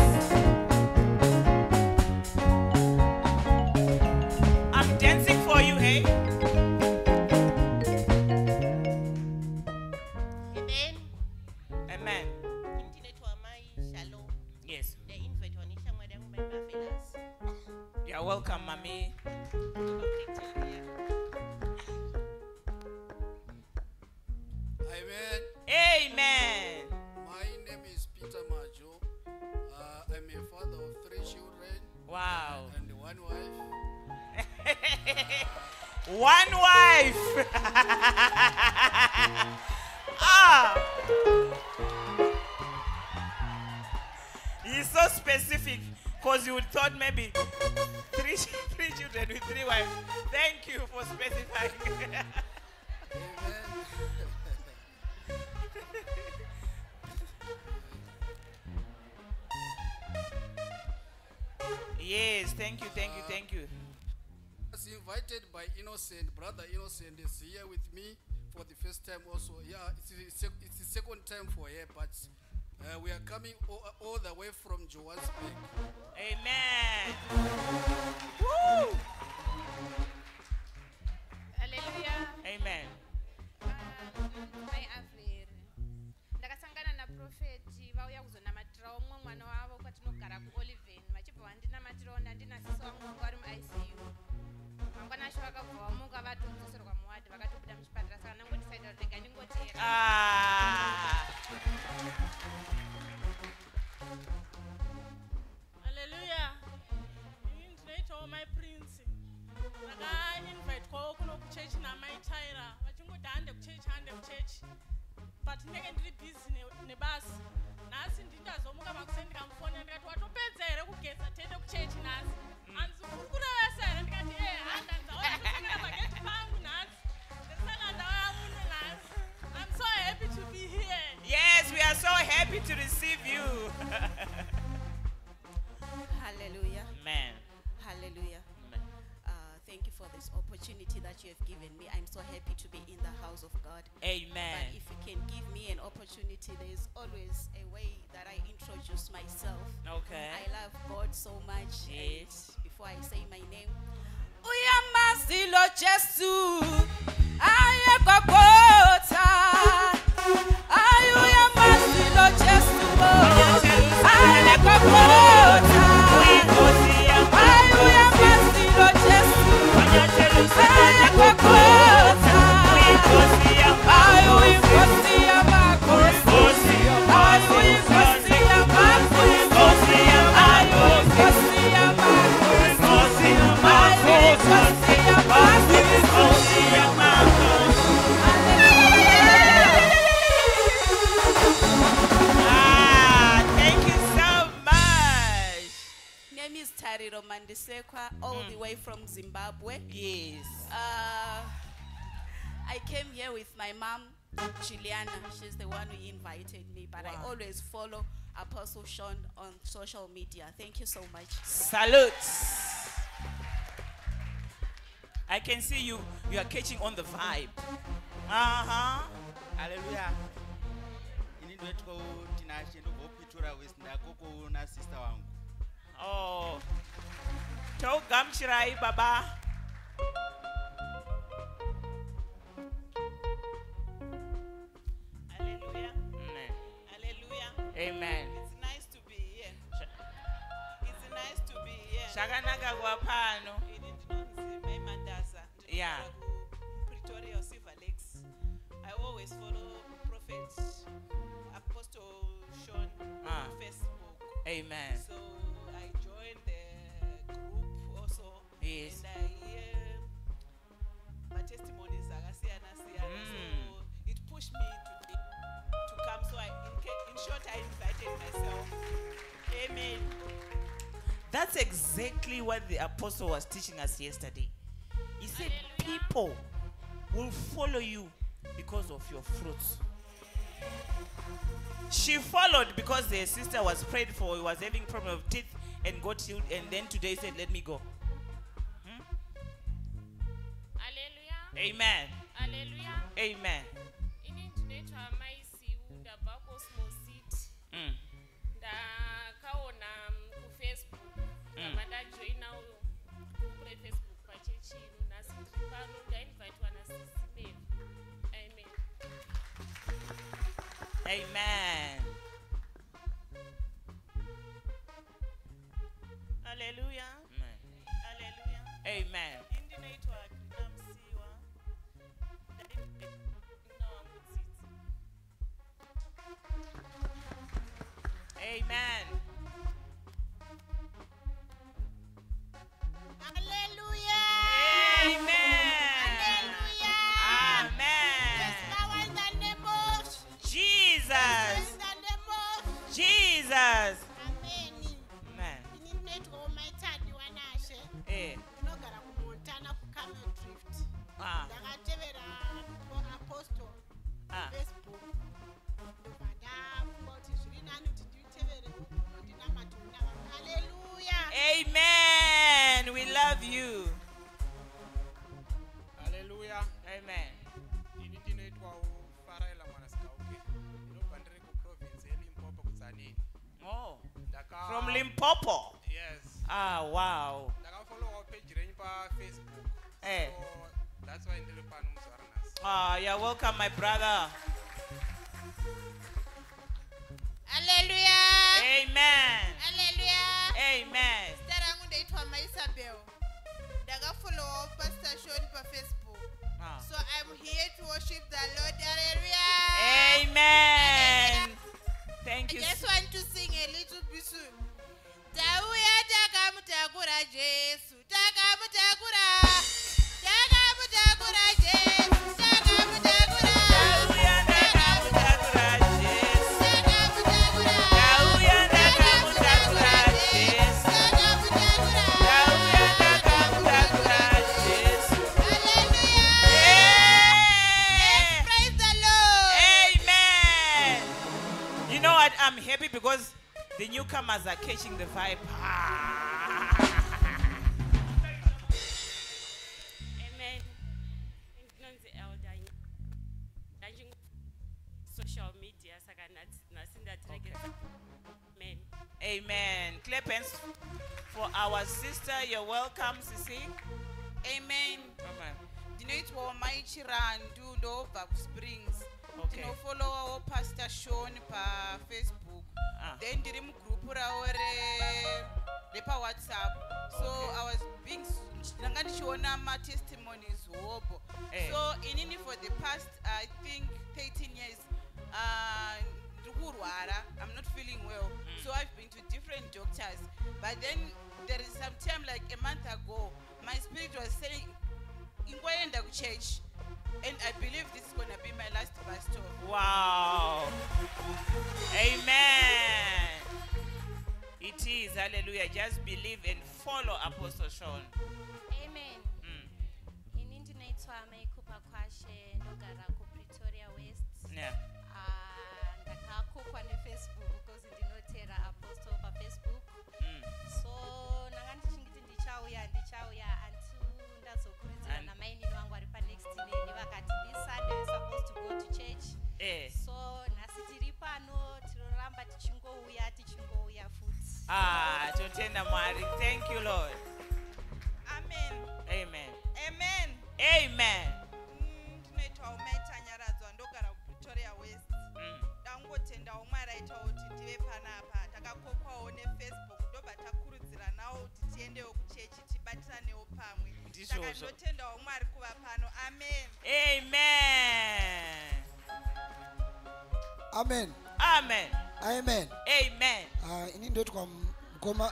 But uh, we are coming all, all the way from Johannesburg. So much. Yes. And before I say my name, uyamazilo jesu Zimbabwe. Yes. Uh, I came here with my mom, Juliana. She's the one who invited me, but I always follow Apostle Sean on social media. Thank you so much. Salutes. I can see you. You are catching on the vibe. Uh huh. haleluya ini ndoitwa tinashe ndobvopitora west ndakokoona sister wangu Oh. Togamchirai baba. Hallelujah. Amen. Hallelujah. Amen. It's nice to be here. It's nice to be here. Shakanaka kuva pano. Ini ndinonzi Mai Mandasa. Yeah. Pretoria Silver Lakes. I always follow Prophet Apostle Sean Ah. on Facebook. Amen. So Yes. And I my testimonies siyana. So mm. it pushed me to to come. So I, in, in short, I invited myself. Amen. That's exactly what the apostle was teaching us yesterday. He said, People will follow you because of your fruits. She followed because her sister was prayed for, was having problem of teeth, and got healed, and then today said, Let me go. Amen. Hallelujah. Amen. Ini ndinoitwa maisiu ndabva cosmo city Mm. ndakaona kufacebook Mm. ndabva ndajoinawo kure facebook pachechi ino nhasi ndiri pano ndainvitwa nasisimevi amen Amen. Hallelujah. Hallelujah. Amen. Amen. Amen. Jesus. Jesus. Amen. Eh. ndinogara kumontana kucamel drift Ah. ndakatevera apostle kuprovinsi yelimpopo kudzanini Oh. From Limpopo. yes Ah, wow. ndakafolowawo peji renyu Eh. so that's why ndiri pano muzuva ranhasi Ah, you're welcome, my brother. haleluya Amen. haleluya Amen. zita rangu ndoitwa maisabel ndakafolowawo pastor shon pafacebook Ah. so i'm here to worship the lord haleluya Amen. Thank you. I just want to sing a little bit soon. Tauya takamutakura Jesu, takamutakura. Takamutakura Jesu, what? Because the newcomers are catching the vibe. (laughs) amen ndinonzi elder ndachi social media saka nhasi nhasi ndatiregedza amen Amen. Clap hands for our sister. You're welcome, Sisi. amen Amen. ndinoitwawo mai chirandu ndobva kusprings Okay. ndinofolowawo pastor Sean pafacebook. Then ndiri mugrupu ravo re- repawhatsapp so i was being ndanga ndichiona matestimonies hopo Eh. so inini for the past i think 13 years uh, ndiri kurwara i'm not feeling well. So i've been to different doctors. But then there is some time like a month ago my spirit was saying ingoenda kuchurch and i believe this is going to be my last bus stop Wow. Amen. It is. hallelujah, just believe and follow Apostle Sean. amen Mm. ini ndinoitwa maikupa kwashe ndogara kupretoria west Yeah. Ah, totenda Mwari. Thank you, Lord. amen Amen. amen Amen. Mm, ndinoitwawo maita nyaradzwa ndogara kupretoria west Mm. dangotendawo mwari aitawo kuti ndive panapa takakokwawo nefacebook ndobva takurudziranawo kuti tiendewo kuchechi tibatiraneo pamwe saka Ndizvozvo. ndinotendawo mwari kuva pano amen Amen. amen Amen. Amen. Amen. uh, ini ndoitwa mukoma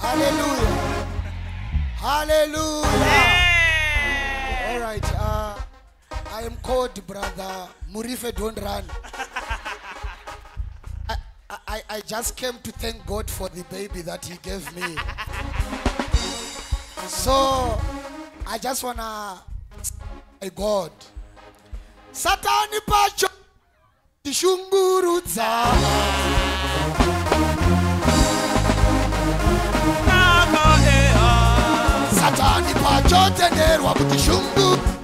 hallelujah. Hallelujah i am called brother murife don't run I, I, I just came to thank God for the baby that He gave me. So I just wanna thank God. Satani pacho tishungurudza. Satani pacho kutishungu. Chinangwa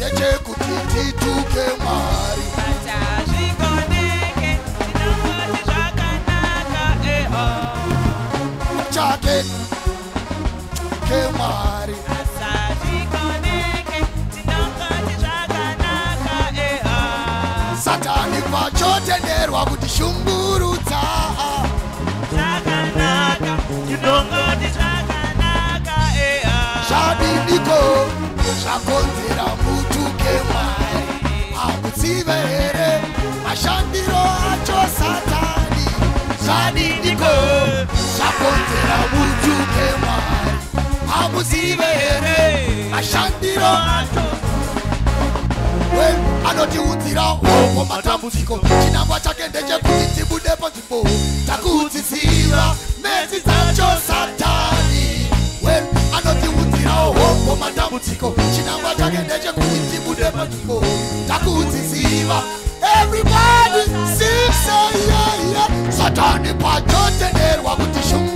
da ce kuɗi tuke mari Hamutsive here mashandiro acho Satani. Zvadiniko zvakonzera mutuke Mwari. Hamutsive here? Mashandiro acho. Anotiudzira hongo matambudziko chinangwa chake ndechekuti tibude panzvimbo. Takudziziva mezi dzacho satani. We anotiudzira hongo matambudziko chinangwa chake ndechekuti tibude panzvimbo takudziziva everybody sing say yeah yeah. Satani pachotenderwa kuti shungurudza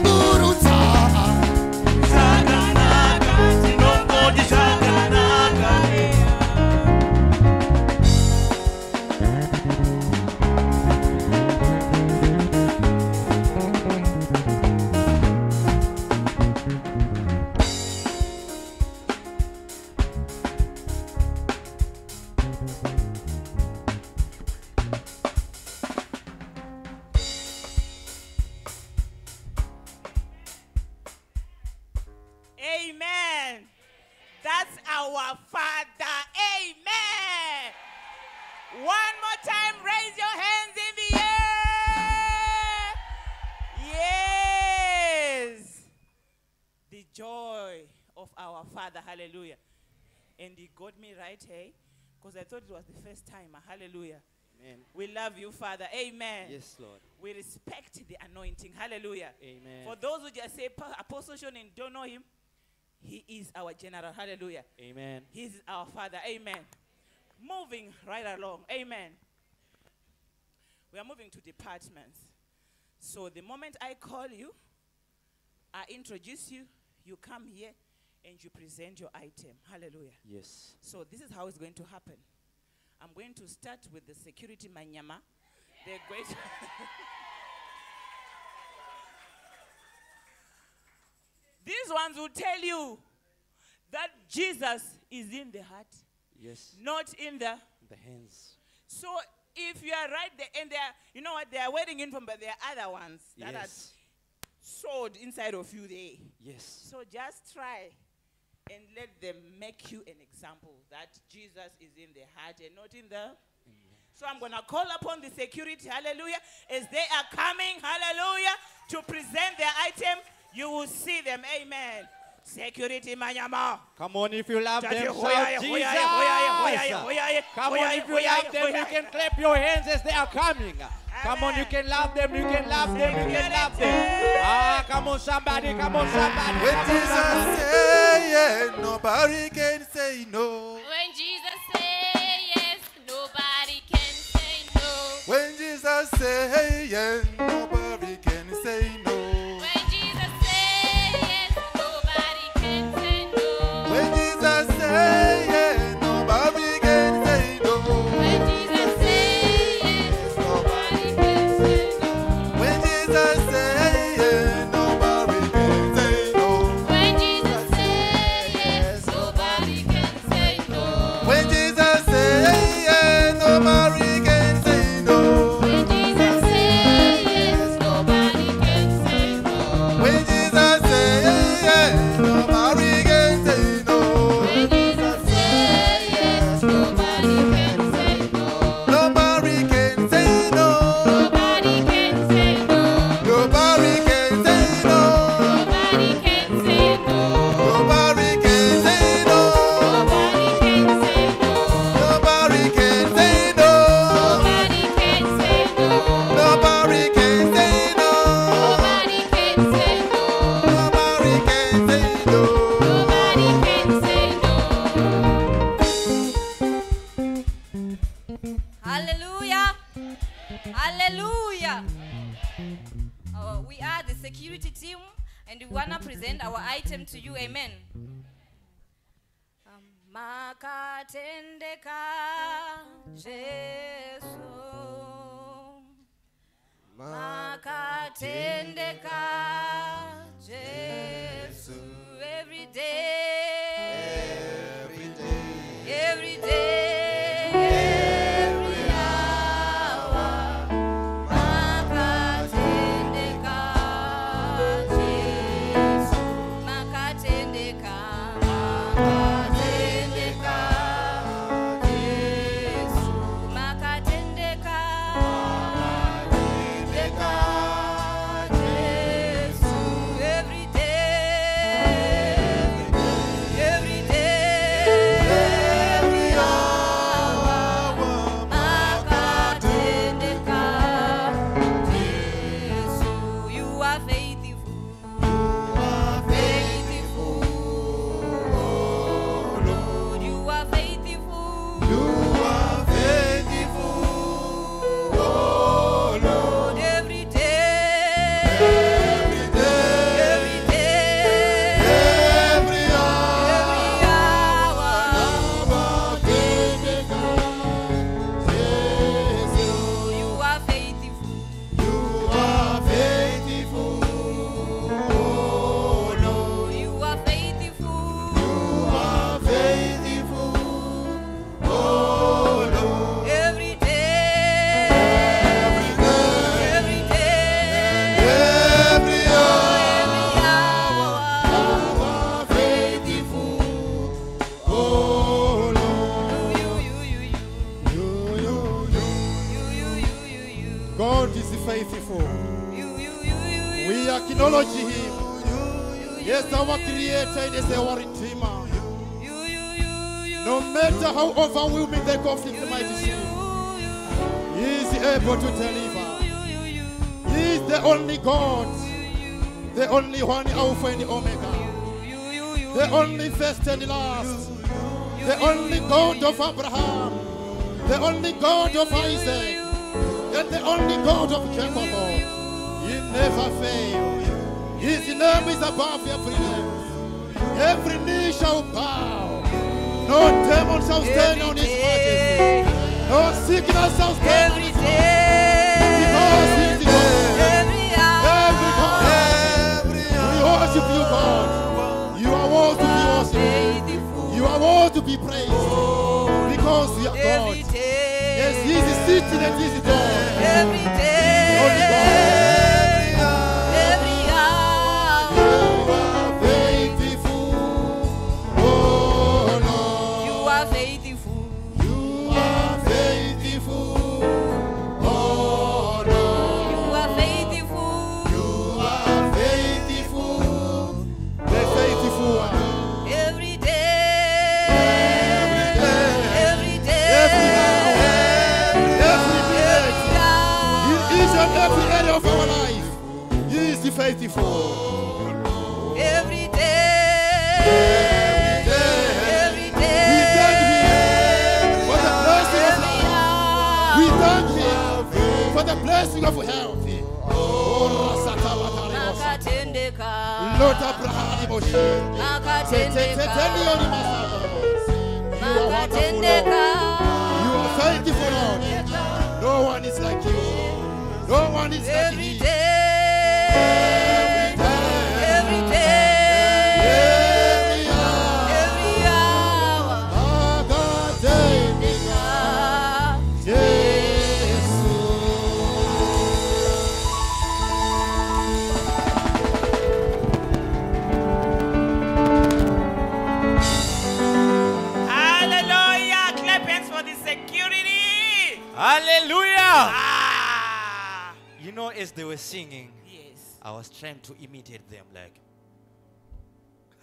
got me right, hey? Because I thought it was the first time. Hallelujah. Amen. We love you, Father. Amen. Yes, Lord. We respect the anointing. Hallelujah. Amen. For those who just say Apostle and don't know him, he is our general. Hallelujah. Amen. He is our Father. Amen. Moving right along. Amen. We are moving to departments. So the moment I call you, I introduce you, you come here and you present your item. Hallelujah. Yes. So this is how it's going to happen. I'm going to start with the security manyama. They're going to (laughs) These ones will tell you that Jesus is in the heart, Yes. not in the. The hands. So if you are right there, and they are, you know what, they are waiting in from, but there are other ones that Yes. are. sword inside of you there. Yes. So just try and let them make you an example that Jesus is in the heart and not in the. So I'm going to call upon the security, hallelujah, as they are coming, hallelujah, to present their item. You will see them, amen. Security, manyama. Come on, if you love them, shout Jesus. Come on, if you love them, you can clap your hands as they are coming. Come on, you can love them, you can love them, you can love them. Ah, come on, somebody, come on, somebody. When come on, Jesus say yes, nobody can say no. When Jesus say yes, nobody can say no. When Jesus say yes, nobody Makatendeka Jesu. Every day. Every day. Every day. How overwhelming the conflict might seem, He is able to deliver. He is the only God, the only one Alpha and Omega, the only first and last, the only God of Abraham, the only God of Isaac, and the only God of Jacob. He never fails. His name is above every name. Every knee shall bow. No demon shall stand on his majesty. No sickness shall stand on his Because he is God. Every God. We worship you, God. You are worthy to be worshipped. You are worthy to be praised. Because you are God. Yes, he is sitting and he is God. Every day. God. Blessing of health. Rasatabataribos. Makatendeka. Lord Abraham Moshe. Tetelioni Masabos. You are wonderful, Lord. You are faithful, Lord. No one is like you. No one is like you. As they were singing, Yes. I was trying to imitate them like,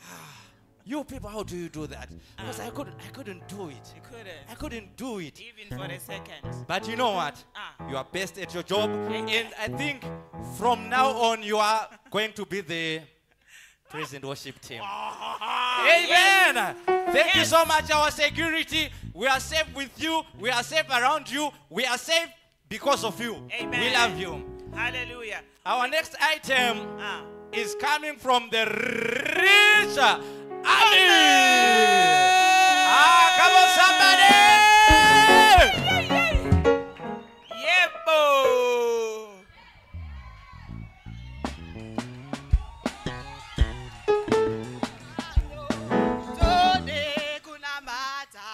"Ah, you people, how do you do that? Because I couldn't, I couldn't do it. You couldn't. I couldn't do it. Even for a second. But you know what? Ah. You are best at your job, and I think from now on you are going to be the present worship team. (laughs) Amen. Thank you so much, our security. We are safe with you. We are safe around you. We are safe because of you. Amen. We love you. Hallelujah. Our next item Ah. is coming from the rich Ali. Ah, come on, somebody. Yebo. Tode kunamata.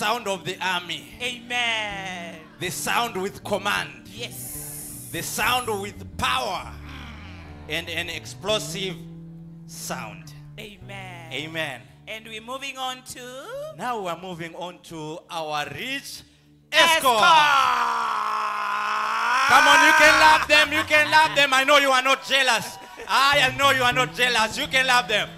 Sound of the army, Amen. the sound with command, Yes. the sound with power, and an explosive sound. Amen. Amen. And we're moving on to Now we're moving on to our rich Escort. escort. Come on, you can love them. You can love them. I know you are not jealous. I know you are not jealous. You can love them.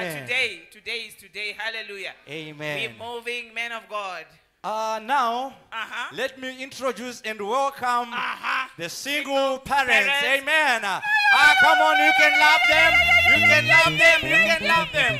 Amen. today, today is today. Hallelujah. Amen. We're moving, men of God. Uh, now, Uh-huh. let me introduce and welcome Uh-huh. the single parents. parents. Amen. Uh, ah, come on, you can love them. You can love them. You can love them.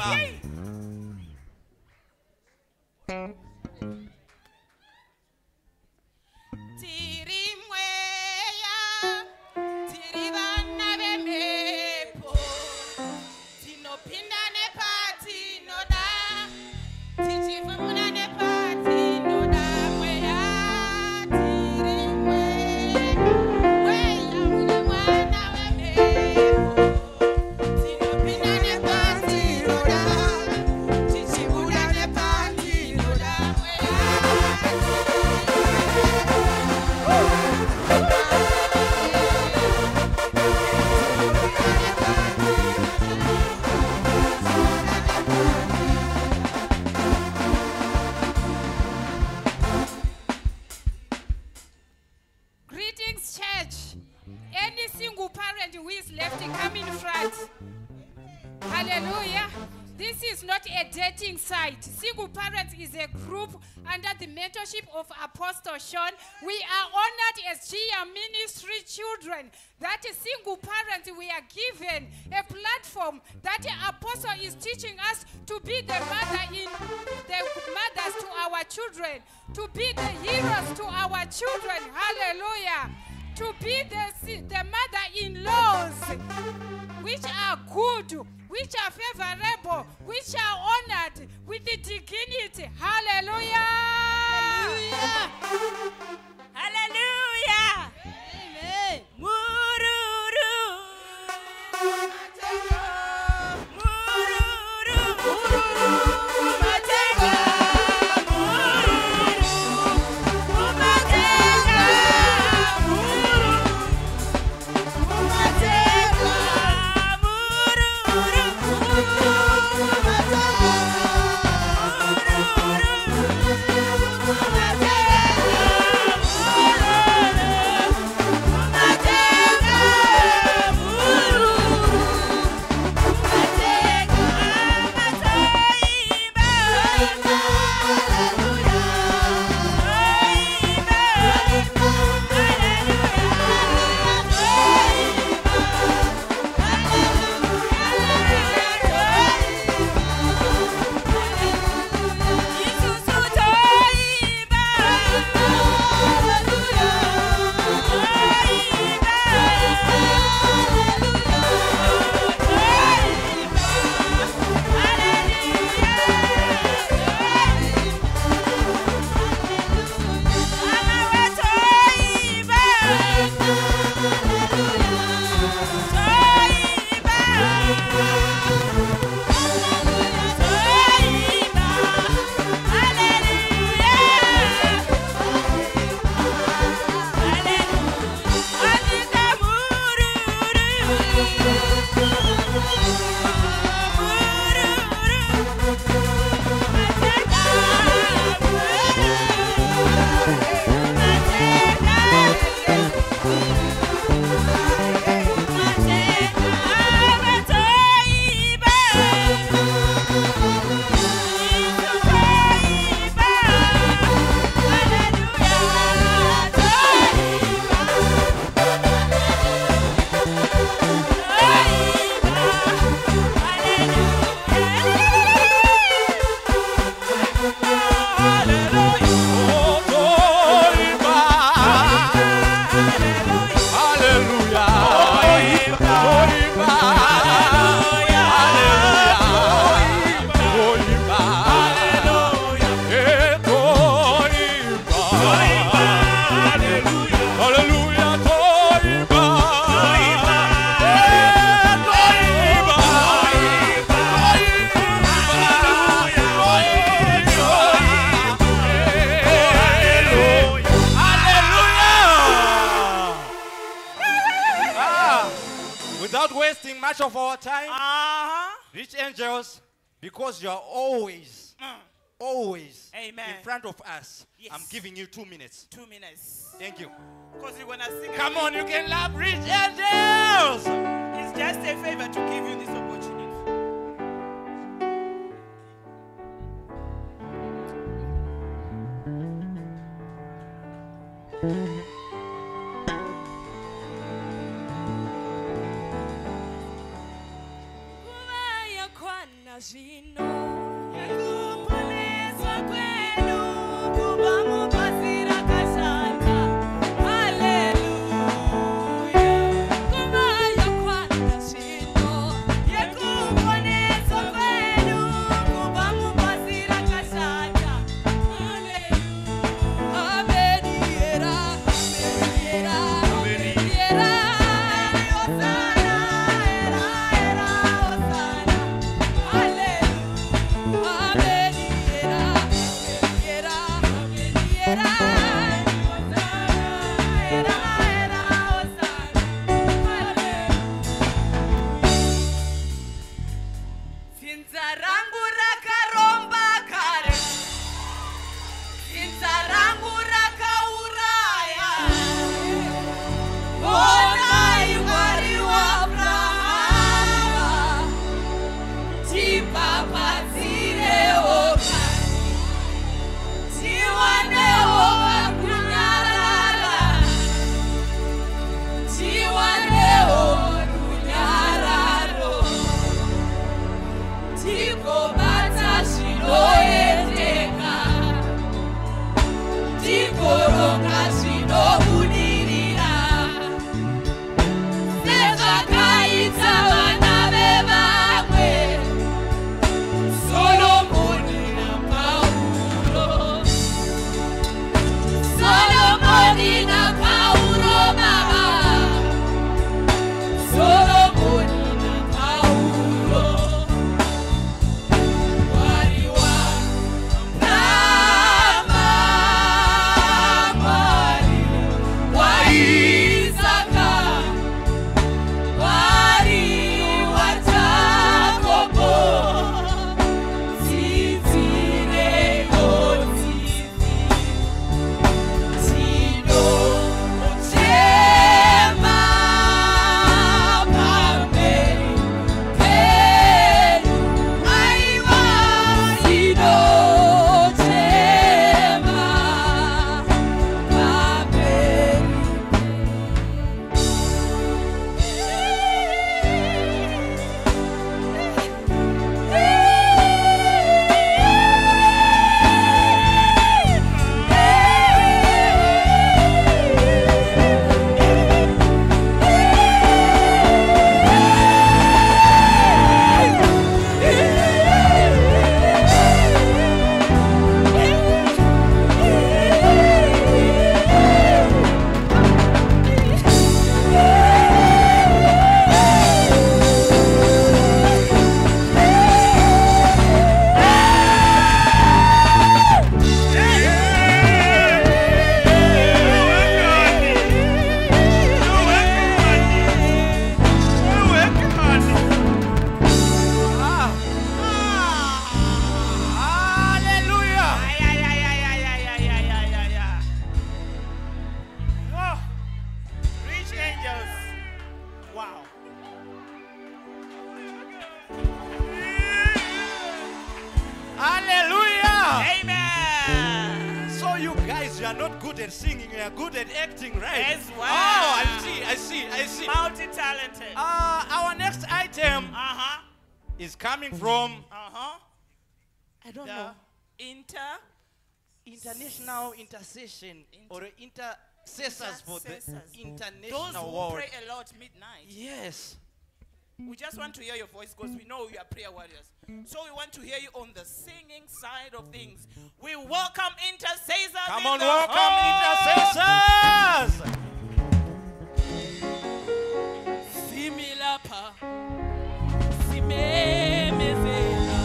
We are honored as JIAM Ministry children that single parents we are given a platform that the Apostle is teaching us to be the mother in the mothers to our children, to be the heroes to our children. Hallelujah. To be the, the mother-in-laws which are good, which are favorable, which are honored with the dignity. Hallelujah. Hallelujah. Hallelujah! Amen. Mururu. Two minutes. Two minutes. Thank you. Because we're gonna sing. Come on, you can love rich angels. It's just a favor to give you this opportunity. yakwana zvino Intercessors for the Intercessors. International Those who World. pray a lot midnight. Yes. We just want to hear your voice because we know you are prayer warriors. So we want to hear you on the singing side of things. We welcome intercessors. Come in on, the welcome hall. intercessors. similapha simemezela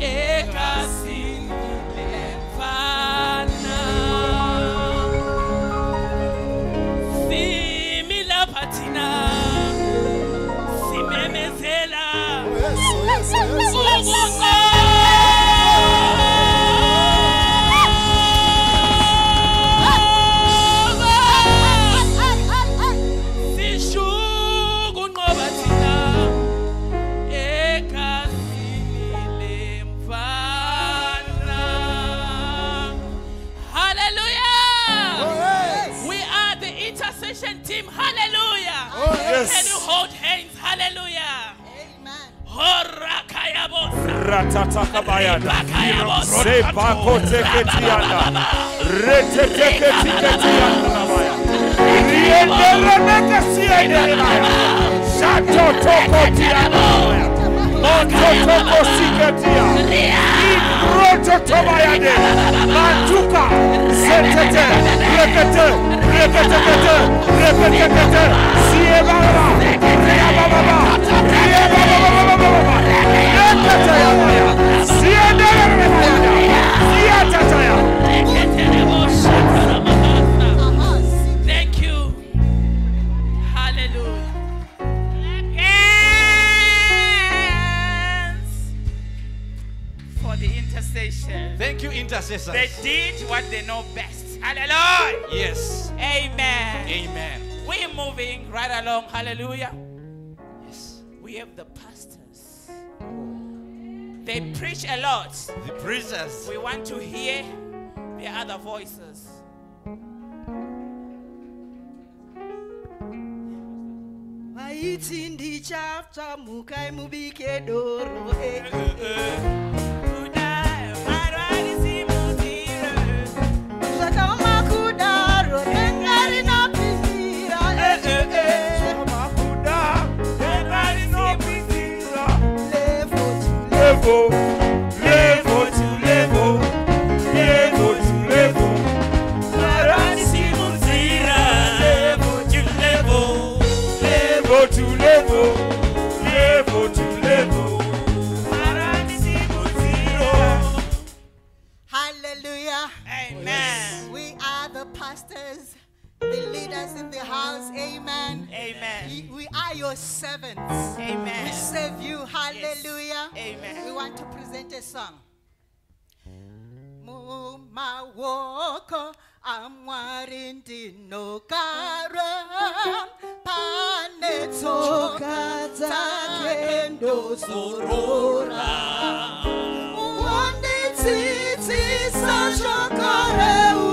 e cacete. bakotseketianda reteteketiketiyandanabaya rienderenekesienderenaya satotokotiyandanabaya mototokosiketia iprototobayade matuka. Setete rekete. Reketekete reketekete siebababa riabababa riababababababa reketeyabaya sienderenemayada Thank you. They did what they know best. Hallelujah. Yes. Amen. Amen. We're moving right along. Hallelujah. Yes. We have the pastors. They preach a lot. The preachers. We want to hear their other voices. vaiti ndichatsva mukai mubike doro eh. uh, uh, uh. Level, servants. Amen. We serve you. Hallelujah. Amen. We want to present a song. Mumawoko amwari ndinogara pane tsoka dzake ndozorora shoko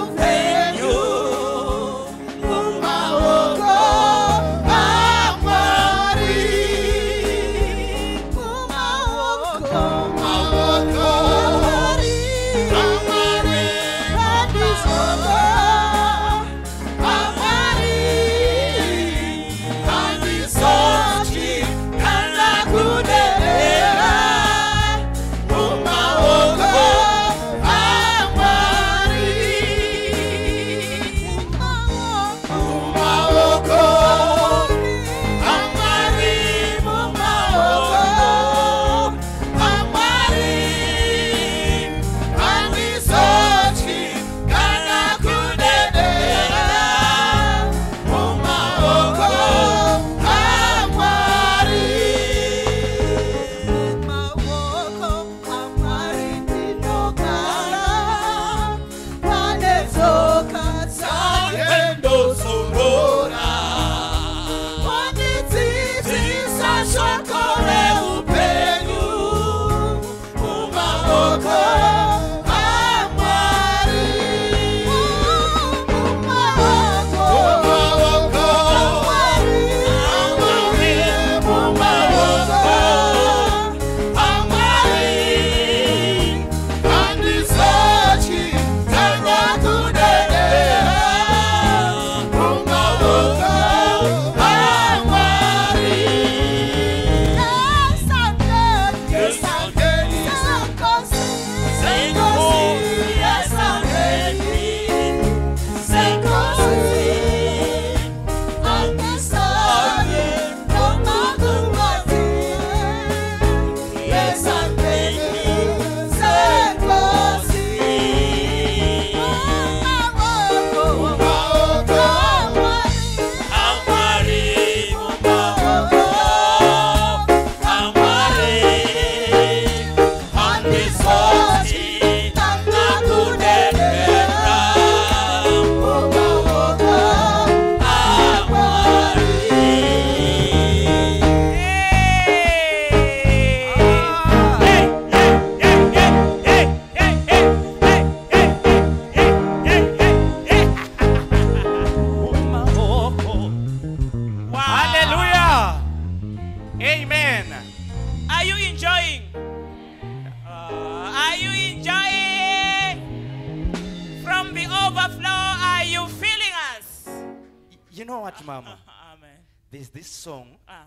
song Ah.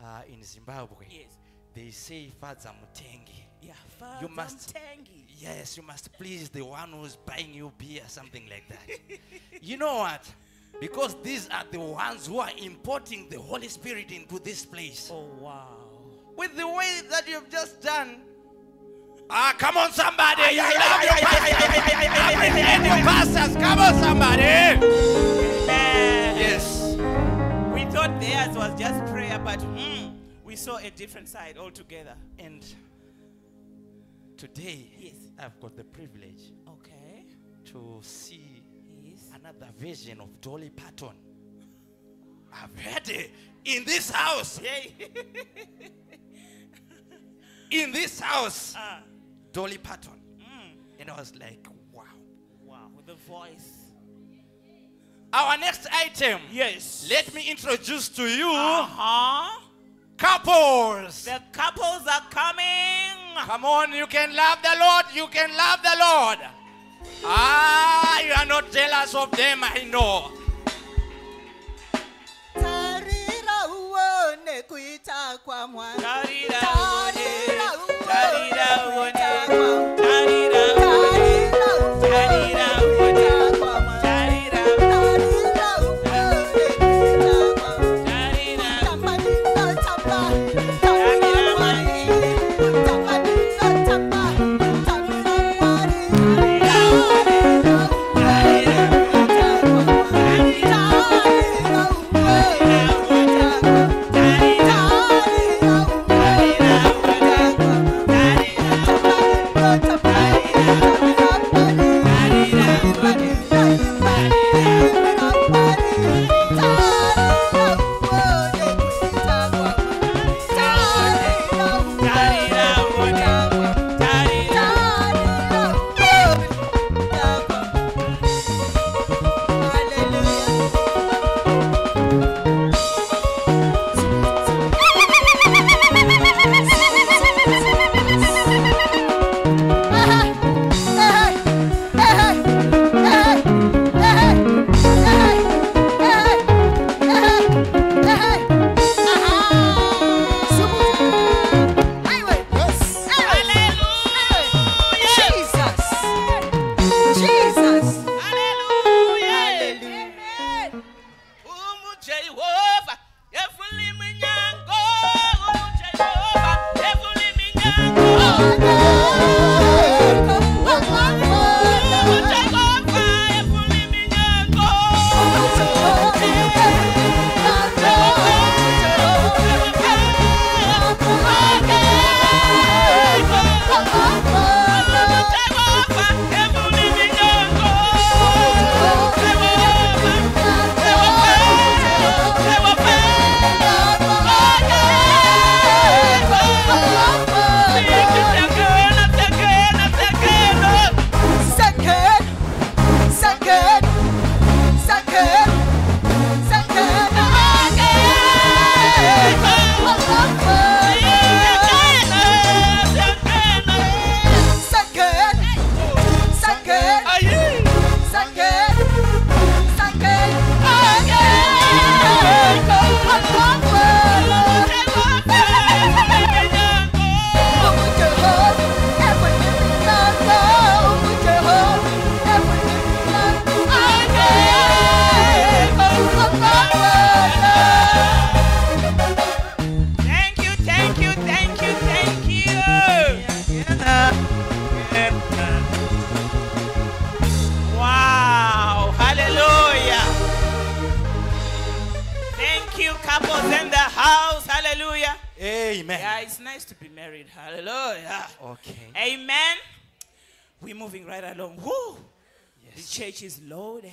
uh, in Zimbabwe. Yes. They say Fadza Mutengi. Yeah, You must, Mtengi. yes, you must please the one who's buying you beer, something like that. you know what? Because these are the ones who are importing the Holy Spirit into this place. Oh, wow. With the way that you've just done. Ah, come on, somebody. You ay, love your pastors. Come on, somebody. Thought theirs was just prayer, but mm, we saw a different side altogether. And today, Yes. I've got the privilege Okay. to see Yes. another version of Dolly Parton. I've heard it in this house. (laughs) In this house, Ah. Dolly Parton. Mm. And I was like, wow. Wow, with the voice. Our next item. Yes. Let me introduce to you Uh-huh. couples. The couples are coming. Come on, you can love the Lord. You can love the Lord. Ah, you are not jealous of them, I know. tarira uone kuita kwa mwana Tarira Tarira uone, Amen. Yeah, it's nice to be married, hallelujah. Okay. Amen. We're moving right along. Woo! The church is loaded.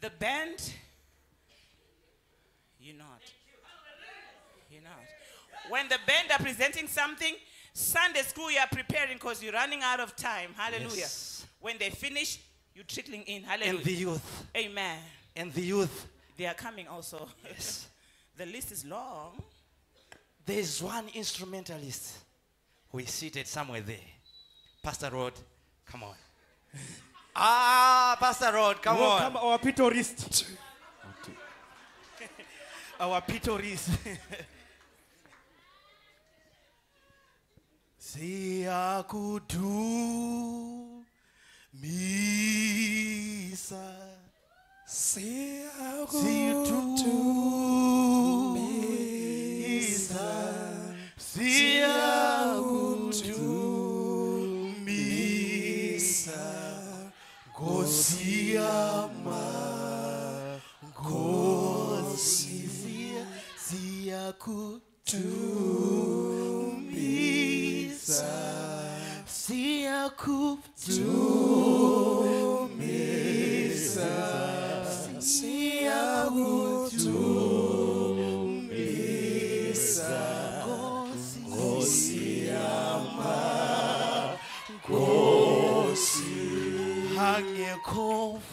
The band, you're not. You're not. When the band are presenting something, Sunday school you are preparing because you're running out of time. Hallelujah. Yes. When they finish, you're trickling in. Hallelujah. And the youth. Amen. And the youth. They are coming also. Yes. (laughs) the list is long. There's one instrumentalist who is seated somewhere there. Pastor Rod, come on. (laughs) Ah, Pastor Rod, come Welcome on. our pitorist. (laughs) our pitoris. (laughs) Siyakudumisa. Siyakudumisa. Siyakudumisa. Nkosi yama. Nkosi. Siyakudumisa. Siyakudumisa. 12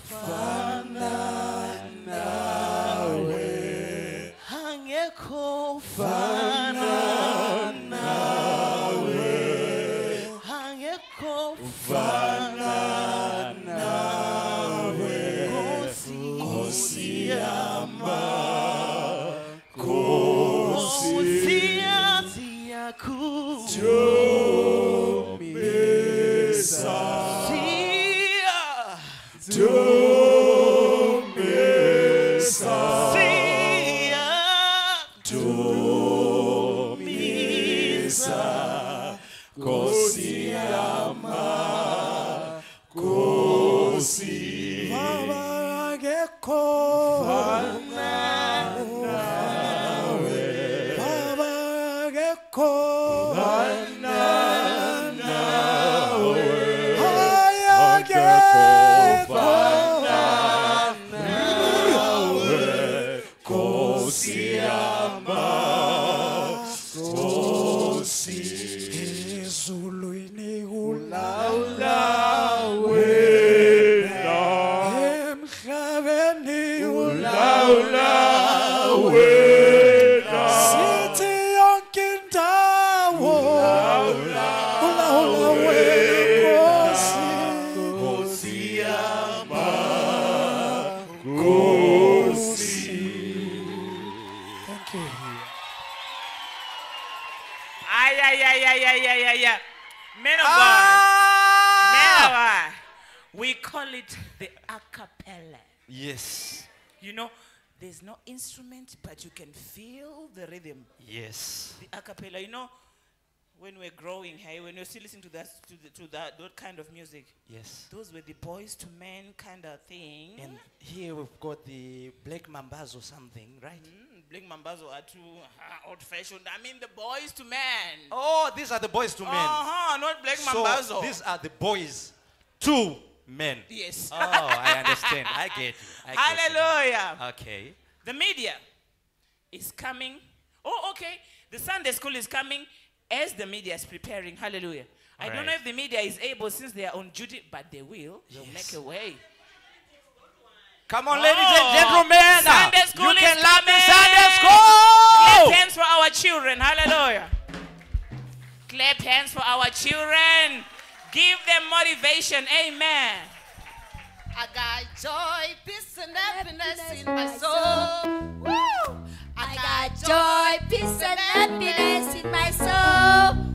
Yes. You know, there's no instrument, but you can feel the rhythm. Yes. The a cappella. You know, when we're growing, hey, when you're still listening to that, to, the, to that, that kind of music, Yes. those were the Boyz II Men kind of thing. And here we've got the Black mambazo something, right? Mm, Black Mambazo are too uh, old fashioned. I mean, the Boyz II Men. Oh, these are the Boyz II Men. Uh-huh, not Black so Mambazo. these are the boys to men. Yes. Oh, I understand. I get you. I get you. Hallelujah. Okay. The media is coming. Oh, okay. The Sunday school is coming as the media is preparing. Hallelujah. I don't know if the media is able since they are on duty, but they will. They'll Yes. make a way. Come on, Oh, ladies and oh. gentlemen. Ah, Sunday school you is can love the coming. Sunday Clap hands for our children. Hallelujah. Clap hands for our children. Give them motivation. Amen. I got joy, peace, and happiness in my soul. Woo! I got joy, peace, and happiness in my soul.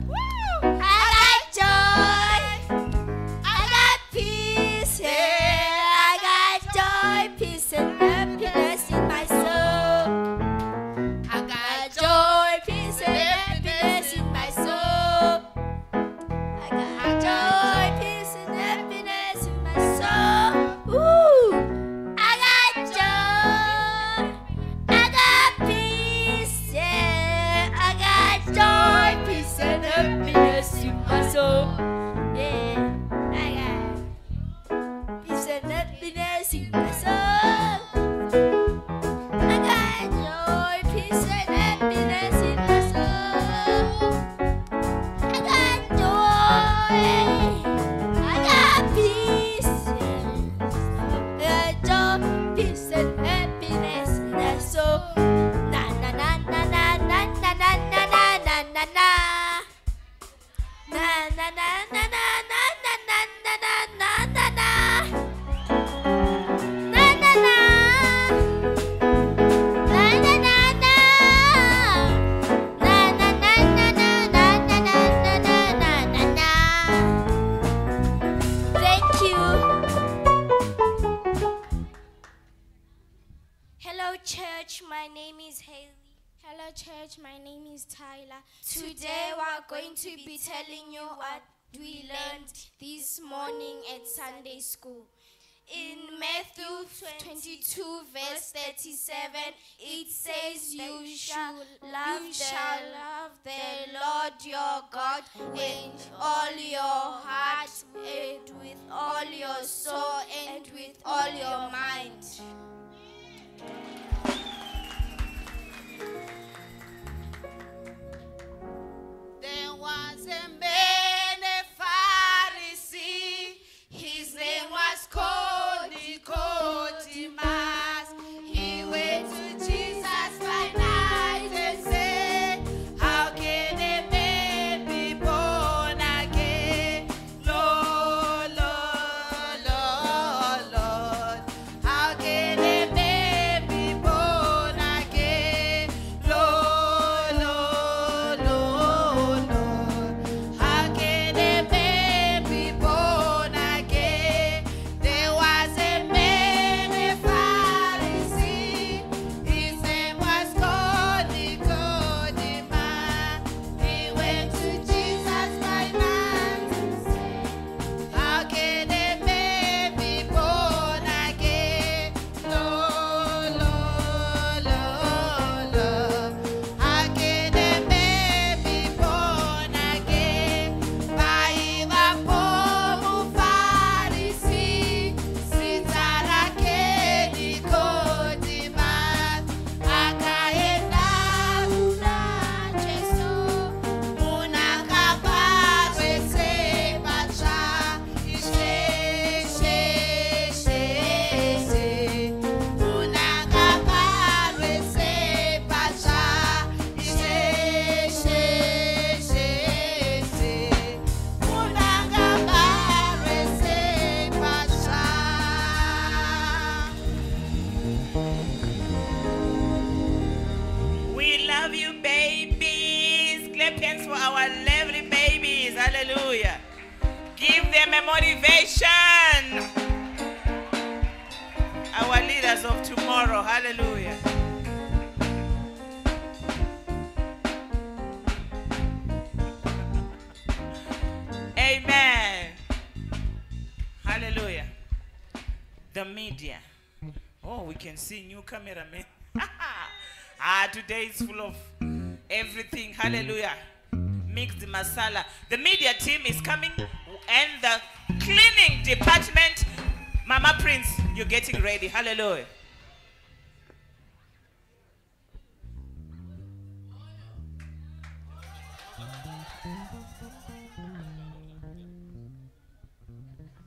are going to be telling you what we learned this morning at Sunday school. In Matthew 22, verse 37, it says, You shall love, you shall love the Lord your God with all your heart, and with all your soul, and with all your mind. There was a man, a Pharisee, his name was Cody. Cody. we can see new cameramen. (laughs) ah, today is full of everything. Hallelujah. Mixed masala. The media team is coming and the cleaning department. Mama Prince, you're getting ready. Hallelujah.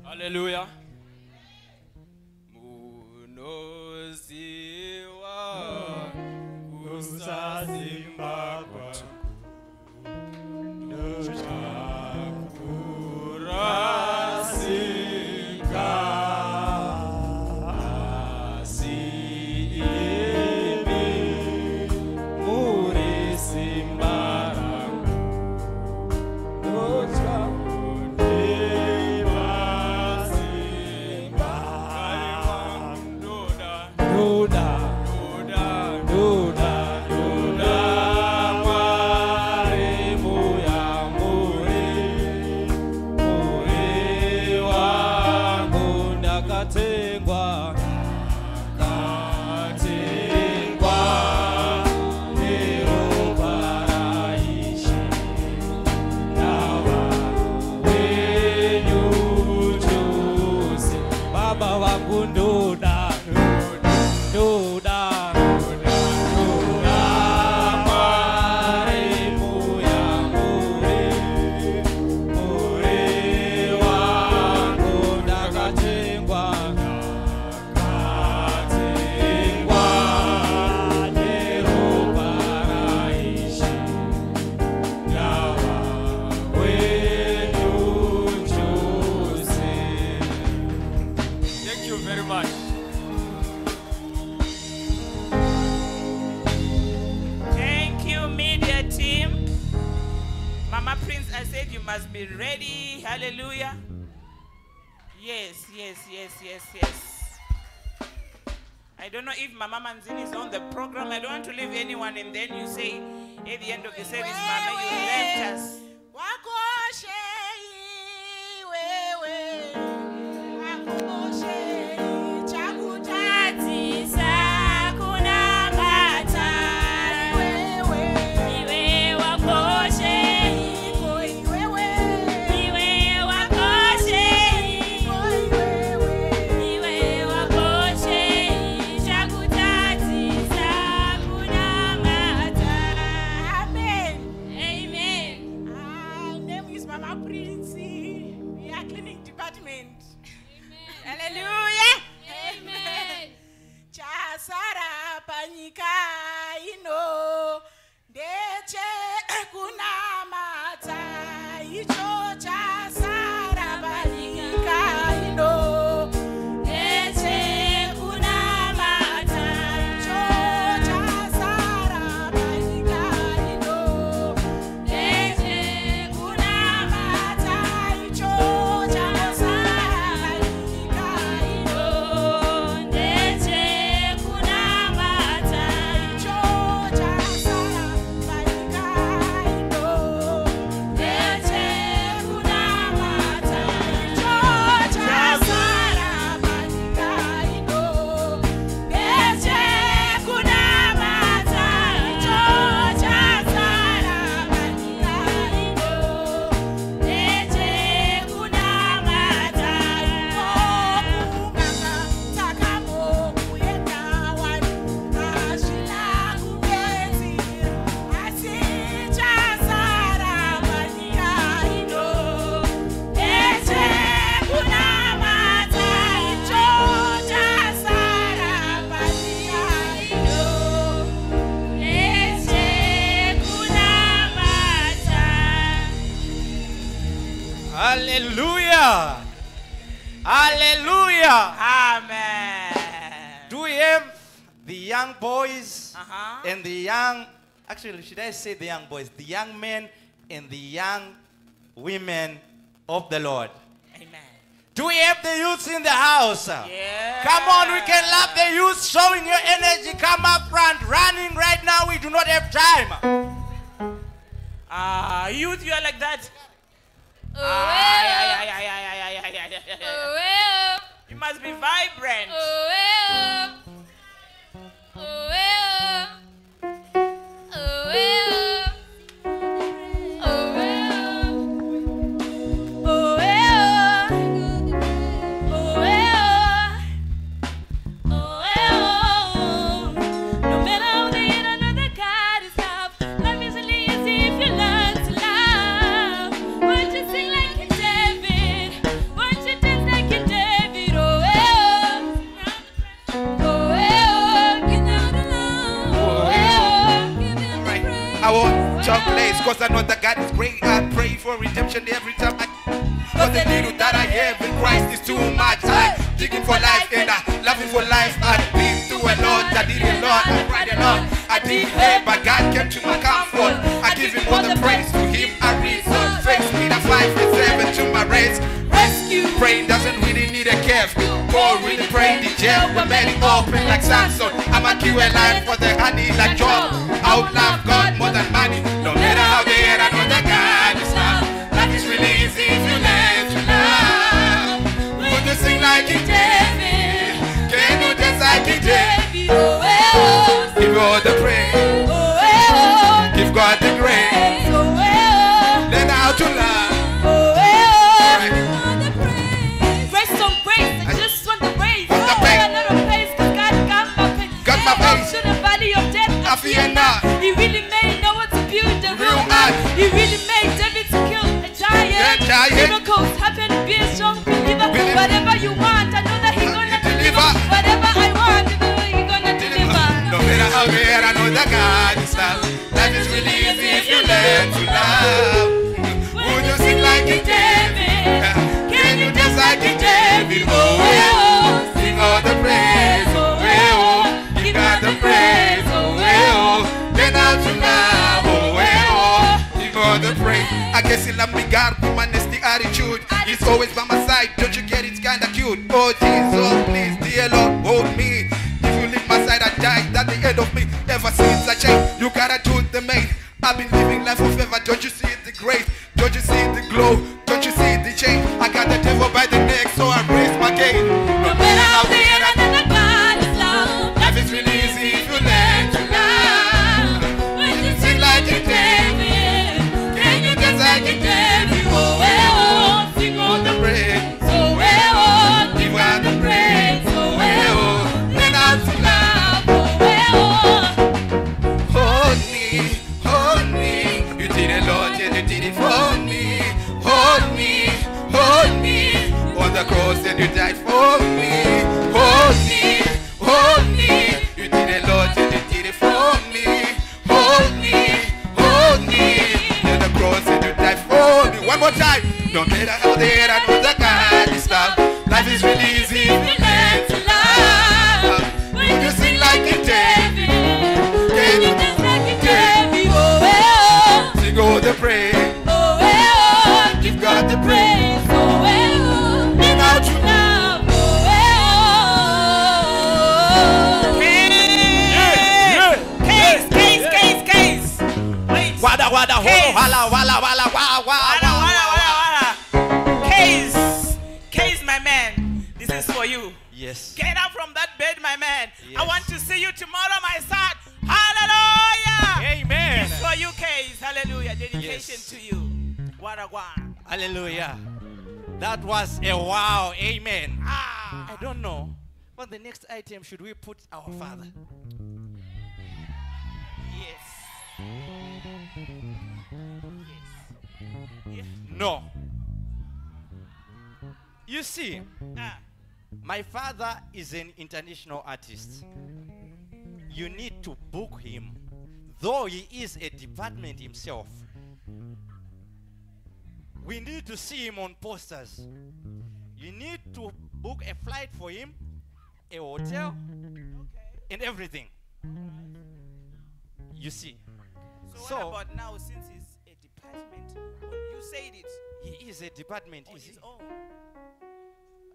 Hallelujah. sazimbabwe ndochakura I don't know if Mama Manzini is on the program. I don't want to leave anyone, and then you say at the end of the service, Mama, you left us. should I say the young boys? The young men and the young women of the Lord. Amen. Do we have the youths in the house? Yeah. Come on, we can love the youth, showing your energy. Come up front, running right now. We do not have time. Ah, uh, youth, you are like that. Oh, well. You must be vibrant. Oh, well. Chocolates cause I know that God is great. I pray for redemption every time I Cause the little that I have in Christ is too much. I digging for life and I loving for life. I've been through a lot, I did a lot, I cried a lot. I did hate, but God came to my comfort. I give him all the praise to him. I read some First Peter 5 and 7 to my race. Rescue. Praying doesn't really need a calf. Paul really prayed in jail. Made it open like Samson. I'm a QL line for the honey like Job. Outlove God more than money. No matter how they hate, I know that God is love. Life is really easy if you learn to love. Would you sing like you David? Can you dance like you David? Oh. Give God the praise. You want, I know that He gonna deliver. Whatever I want, I know He gonna deliver. No matter how bad, I know that God is love. Life is really easy if you learn to love. Would you sing like you David? Can you dance like you David? Oh, oh well, sing all the praise. Oh, well, give God the praise. Oh, oh well, learn how to love. Oh, well, give God the praise. I guess he'll love me, God, the attitude. He's always by my side. Oh Jesus, please, dear Lord, hold me. If you leave my side, I die. That's the end of me. Ever since I changed, you gotta do the main. I've been living life forever. don't you see? Time. No matter Hallelujah. That was a wow. Amen. Ah, I don't know. But the next item, should we put our father? Yes. Yes. No. You see, Ah. my father is an international artist. You need to book him, though he is a department himself. We need to see him on posters. You need to book a flight for him, a hotel, and everything. You see. So, what about now since he's a department? You said it. He is a department. On is his he? own.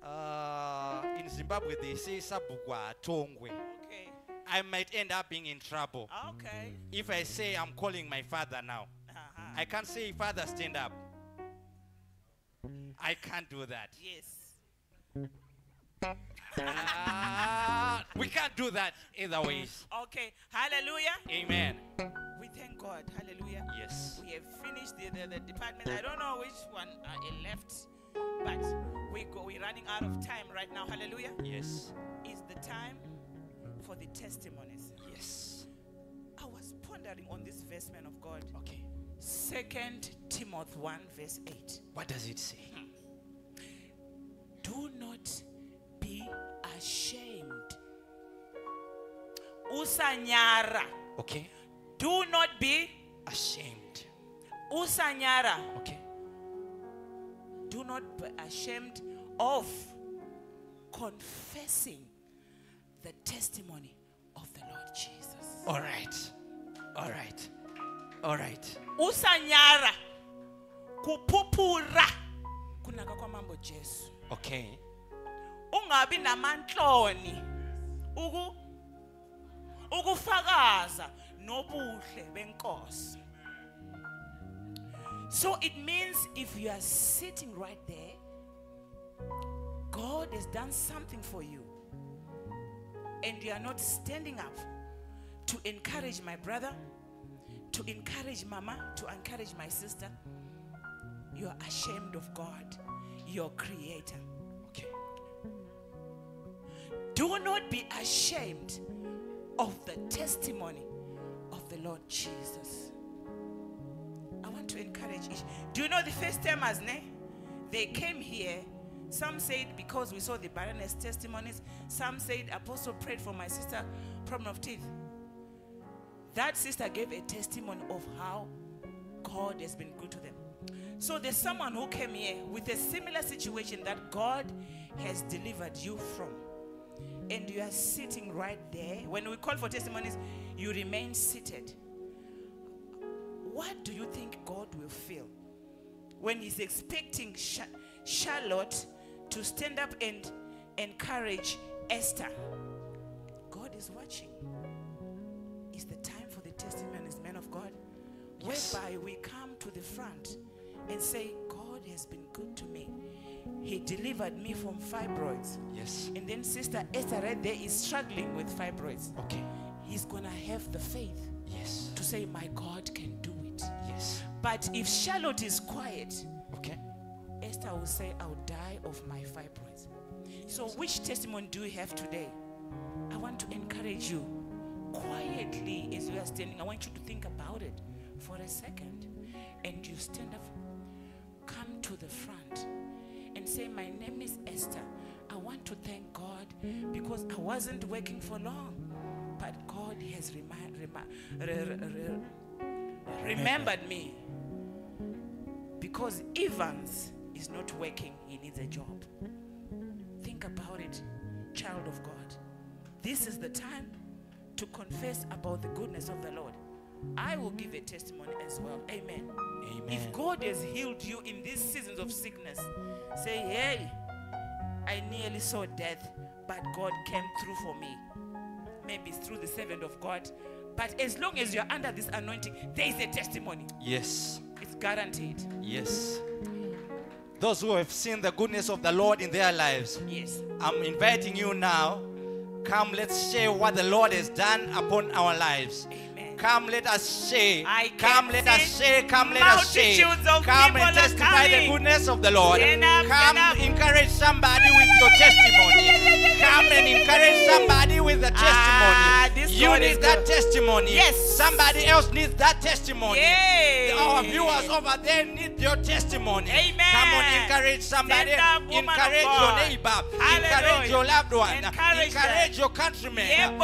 Uh, in Zimbabwe, they say Sabugwa Tongwe. Okay. I might end up being in trouble. Okay. If I say I'm calling my father now, Uh-huh. I can't say, Father, stand up. I can't do that. Yes. Ah, we can't do that either ways. Okay. Hallelujah. Amen. We thank God. Hallelujah. Yes. We have finished the, the, the department. I don't know which one uh, left, but we go. We're running out of time right now. Hallelujah. Yes. Is the time for the testimonies. Yes. I was pondering on this verse, man of God. Okay. Second Timothy 1, verse 8. What does it say? Hmm. Do not be ashamed. Usanyara. Okay. Do not be ashamed. Usanyara. Okay. Do not be ashamed of confessing the testimony of the Lord Jesus. All right. All right. All right. Usanyara. Kupupura. Kunaka kwa mambo Jesu. Okay. ungabi namanhloni uku ukufakaza nobuhle benkosi so it means if you are sitting right there god has done something for you and you are not standing up to encourage my brother to encourage mama to encourage my sister you are ashamed of god your creator Okay. do not be ashamed of the testimony of the Lord Jesus. I want to encourage each. Do you know the first timers, ne? They came here. Some said because we saw the barrenness testimonies. Some said Apostle prayed for my sister, problem of teeth. That sister gave a testimony of how God has been good to them. So there's someone who came here with a similar situation that God has delivered you from and you are sitting right there. When we call for testimonies, you remain seated. What do you think God will feel when He's expecting Charlotte to stand up and encourage Esther? God is watching. It's the time for the testimonies, men of God, yes. whereby we come to the front and say, God has been good to me. He delivered me from fibroids. Yes. And then Sister Esther right there is struggling with fibroids. Okay. He's gonna have the faith. Yes. To say, My God can do it. Yes. But if Charlotte is quiet, okay, Esther will say, I'll die of my fibroids. So, which testimony do you have today? I want to encourage you quietly as you are standing. I want you to think about it for a second. And you stand up, to the front, and say, My name is Esther. I want to thank God because I wasn't working for long, but God has remi- remi- re- re- re- remembered me. Because Evans is not working, he needs a job. Think about it, child of God. This is the time to confess about the goodness of the Lord. I will give a testimony as well. Amen. Amen. If God has healed you in these seasons of sickness, say, Hey, I nearly saw death, but God came through for me. Maybe it's through the servant of God. But as long as you're under this anointing, there is a testimony. Yes. It's guaranteed. Yes. Those who have seen the goodness of the Lord in their lives. Yes. I'm inviting you now. Come, let's share what the Lord has done upon our lives. Come, let us share. Come, let us say. Come, let us of Come and testify the goodness of the Lord. Come, encourage somebody with your testimony. Come and encourage somebody with the Ah, testimony. you need that testimony. Yes. Somebody else needs that testimony. Our viewers over there need your testimony. Amen. Come on, encourage somebody. Stand up, woman of encourage your neighbor. Encourage your loved one. Encourage your countrymen.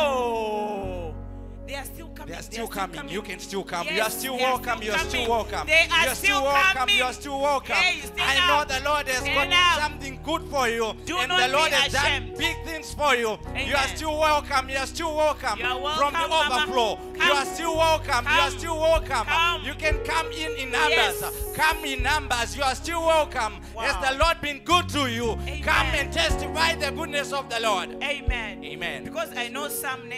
They are still coming. They are still coming. You can still come. you are still welcome. you are still welcome. They are you are still welcome. You are still welcome. I know up. the Lord has Stand got up. something good for you. Do and the Lord has ashamed. done big things for you. You are still welcome. You are still welcome. Are From the overflow. You are still welcome. You are still welcome. Come. You can come in in numbers. Yes. Come in numbers. You are still welcome. Wow. Has the Lord been good to you? Come and testify the goodness of the Lord. Amen. Amen. Because I know some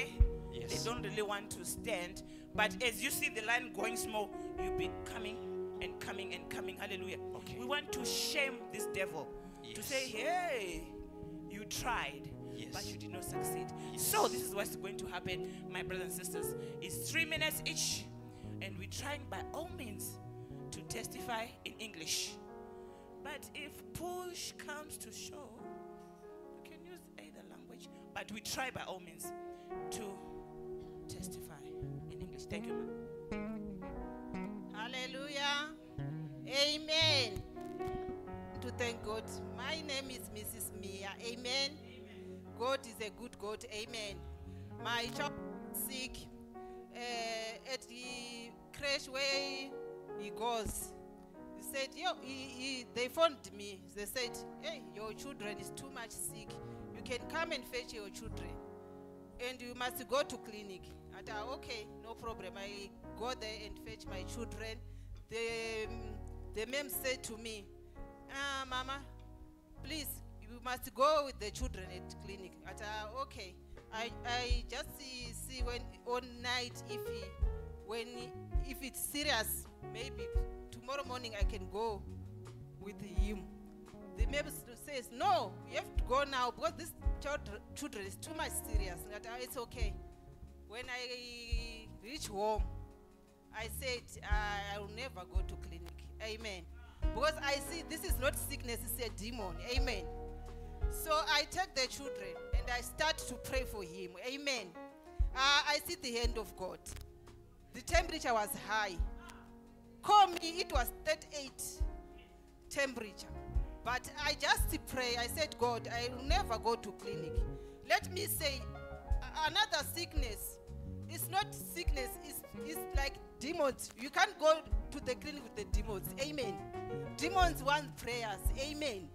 they don't really want to stand. But as you see the line going small, you'll be coming and coming and coming. Hallelujah. Okay. We want to shame this devil. To say, hey, you tried, but you did not succeed. So this is what's going to happen, my brothers and sisters. It's three minutes each. And we're trying by all means to testify in English. But if push comes to shove, you can use either language. But we try by all means to testify in English. Thank you, ma'am. Hallelujah. Amen. To thank God. My name is Mrs. Mia. Amen. God is a good God. Amen. My child sick uh, at the crash where he goes. He said, Yo, he, he, they phoned me. They said, Hey, your children is too much sick. You can come and fetch your children. And you must go to clinic. I thought, okay, no problem. I go there and fetch my children. The, um, the ma'am said to me, ah, Mama, please, you must go with the children at clinic. I thought, okay. I, I just see, see when on night if he, when if it's serious, maybe tomorrow morning I can go with him. The s- says, no, you have to go now because this child, children is too much serious. And I it's okay. When I reach home, I said, I will never go to clinic. Amen. Because I see this is not sickness, it's a demon. Amen. So I take the children and I start to pray for him. Amen. Uh, I see the hand of God. The temperature was high. Call me, it was 38 temperature. But I just pray. I said, God, I will never go to clinic. Let me say, another sickness. It's not sickness. It's, it's like demons. You can't go to the clinic with the demons. Amen. Demons want prayers. Amen.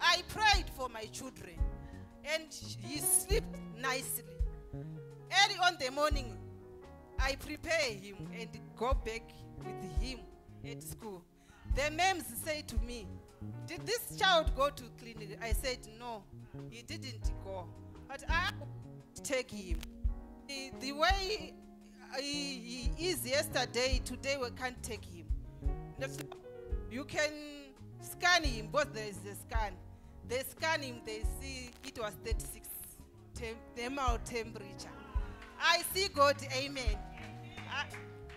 I prayed for my children, and he slept nicely. Early on the morning, I prepare him and go back with him at school. The ma'am say to me, Did this child go to clinic? I said, No, he didn't go. But I take him. The, the way uh, he, he is yesterday. Today we can't take him. You can scan him, but there is a scan. They scan him, they see it was 36 tem- thermal temperature. I see God, amen. I,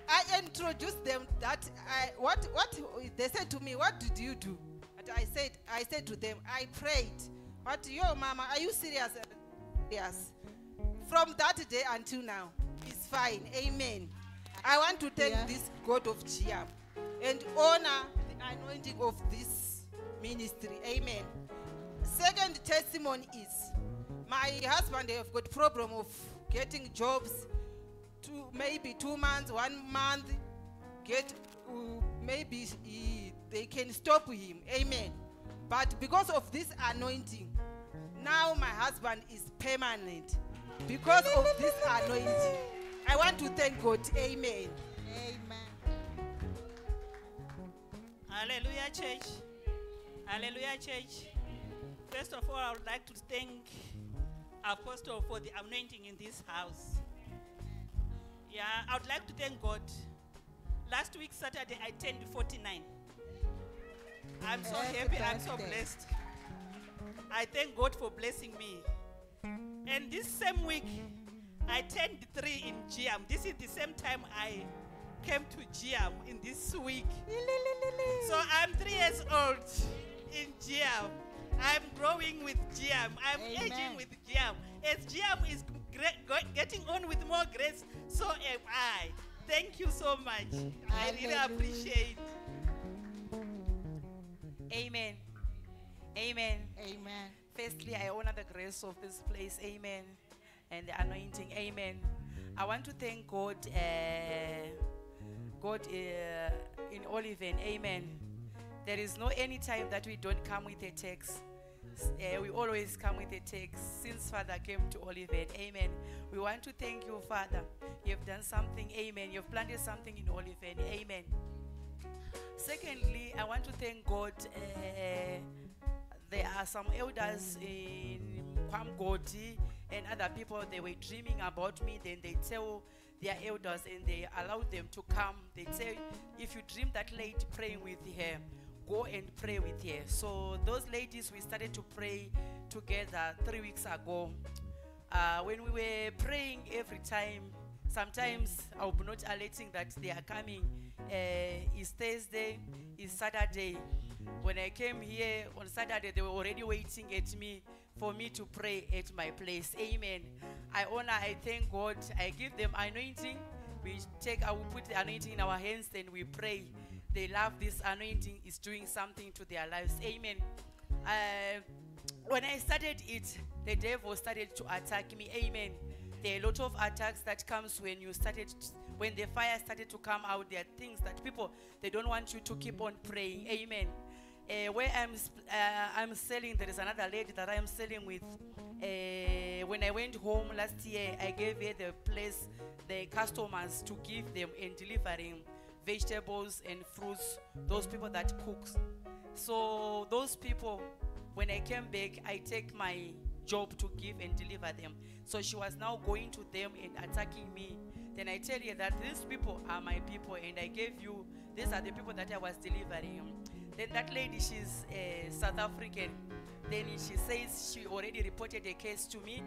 I introduced them that I, what, what they said to me, what did you do? And I said, I said to them, I prayed. But yo, mama, are you serious? Yes. From that day until now, it's fine. Amen. I want to thank this God of JIAM and honor the anointing of this ministry. Amen. Second testimony is my husband have got problem of getting jobs two maybe two months one month get uh, maybe he, they can stop him amen but because of this anointing now my husband is permanent because of this anointing i want to thank god amen Amen. Hallelujah, church. Hallelujah, church. First of all, I would like to thank Apostle for the anointing in this house. Yeah, I would like to thank God. Last week, Saturday, I turned 49. I'm so Happy happy, I'm so blessed. I thank God for blessing me. And this same week, I turned three in JIAM. This is the same time I came to JIAM in this week. So I'm three years old in JIAM. I'm growing with JIAM. I'm Amen. aging with JIAM. As GM is gre- go- getting on with more grace, so am I. Thank you so much. I really Hallelujah. appreciate. Amen. Amen. Amen. Firstly, I honor the grace of this place. Amen. And the anointing. Amen. I want to thank God. Uh, God uh, in Oliven. Amen. There is no any time that we don't come with a text. Uh, we always come with a text since Father came to Oliven. Amen. We want to thank you, Father. You have done something. Amen. You have planted something in Oliven. Amen. Secondly, I want to thank God. Uh, there are some elders in Kwamgodi and other people, they were dreaming about me. Then they tell their elders and they allow them to come. They say, if you dream that lady praying with her, go and pray with her. So those ladies, we started to pray together three weeks ago. Uh, when we were praying every time, sometimes I'll be not alerting that they are coming. Uh, it's Thursday, it's Saturday. When I came here on Saturday, they were already waiting at me for me to pray at my place. Amen. I honor, I thank God. I give them anointing. We take, I will put the anointing in our hands and we pray. They love this anointing, is doing something to their lives. Amen. Uh, when I started it, the devil started to attack me. Amen. There are a lot of attacks that comes when you started, when the fire started to come out. There are things that people they don't want you to keep on praying. Amen. Uh, where I'm, uh, I'm selling, there is another lady that I'm selling with. Uh, when I went home last year, I gave her the place, the customers to give them and delivering vegetables and fruits. Those people that cooks. So those people, when I came back, I take my job to give and deliver them. So she was now going to them and attacking me. Then I tell you that these people are my people, and I gave you. These are the people that I was delivering. Then that lady, she's uh, South African. Then she says she already reported a case to me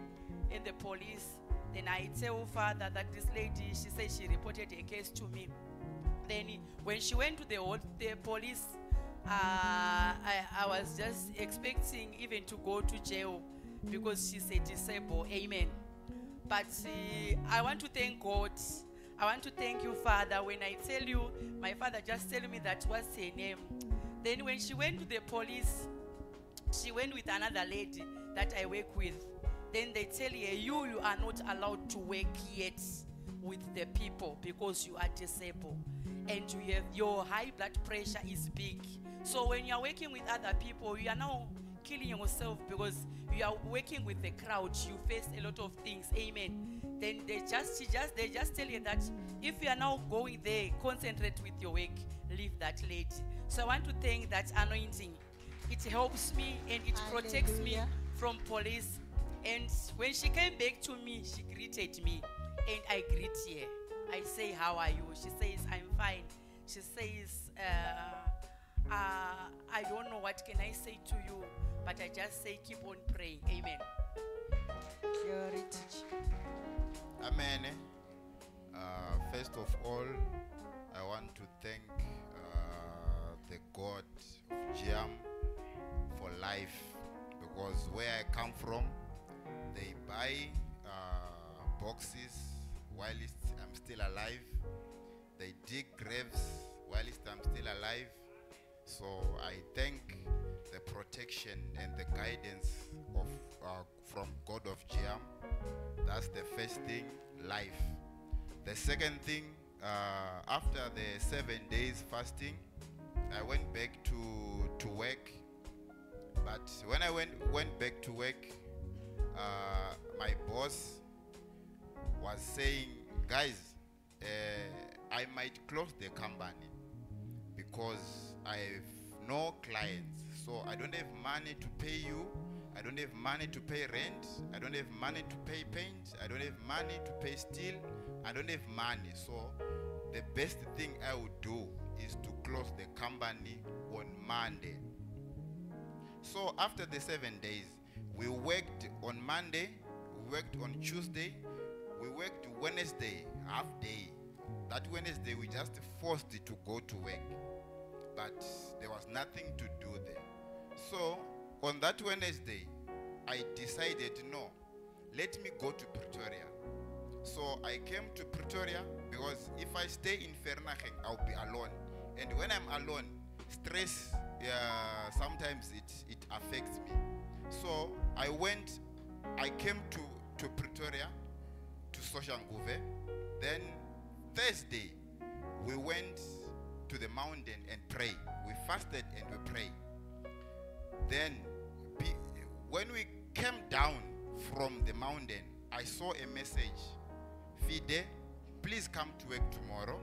in the police. Then I tell father that this lady, she says she reported a case to me. Then when she went to the, the police, uh, I, I was just expecting even to go to jail because she's a disabled. Amen. But uh, I want to thank God. I want to thank you, Father. When I tell you, my father just tell me that what's her name. Then when she went to the police, she went with another lady that I work with. Then they tell her, you, you are not allowed to work yet with the people because you are disabled. And you have, your high blood pressure is big. So when you are working with other people, you are now killing yourself because you are working with the crowd. You face a lot of things. Amen. Then they just, she just, they just tell you that if you are now going there, concentrate with your work. Leave that lady. So I want to thank that anointing. It helps me and it protects me from police. And when she came back to me, she greeted me, and I greet her. I say, How are you? She says, I'm fine. She says, uh, uh, I don't know what can I say to you, but I just say, Keep on praying. Amen. Glory. Amen. Uh, first of all, I want to thank the God of JIAM for life because where I come from, they buy uh, boxes while it's- I'm still alive. They dig graves while it's- I'm still alive. So I thank the protection and the guidance of uh, from God of JIAM. That's the first thing, life. The second thing, uh, after the seven days fasting, I went back to to work. But when I went went back to work, uh, my boss was saying, guys, uh, I might close the company because I have no clients. So I don't have money to pay you. I don't have money to pay rent. I don't have money to pay paint. I don't have money to pay steel. I don't have money. So the best thing I would do is to close the company on Monday. So after the seven days, we worked on Monday, we worked on Tuesday, we worked Wednesday, half day. That Wednesday, we just forced to go to work. But there was nothing to do there. So on that Wednesday, I decided no, let me go to Pretoria. So I came to Pretoria because if I stay in Vereeniging, I'll be alone. And when I'm alone, stress uh, sometimes it, it affects me. So I went, I came to, to Pretoria, to Soshanguve. Then Thursday, we went to the mountain and prayed. We fasted and we prayed. Then, when we came down from the mountain, I saw a message Fide, please come to work tomorrow.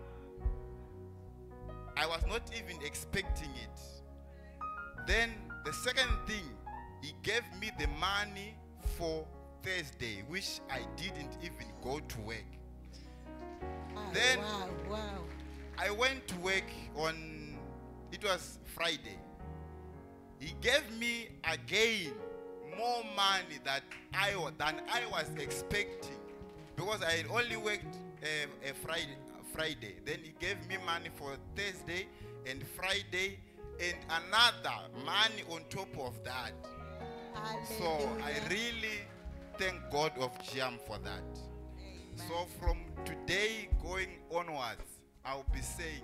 I was not even expecting it. Then, the second thing, he gave me the money for Thursday, which I didn't even go to work. then, wow, wow. I went to work on, it was Friday. He gave me again more money that I than I was expecting because I had only worked uh, a Friday. Friday. Then he gave me money for Thursday and Friday and another money on top of that. So I really thank God of JIAM for that. So from today going onwards, I'll be saying,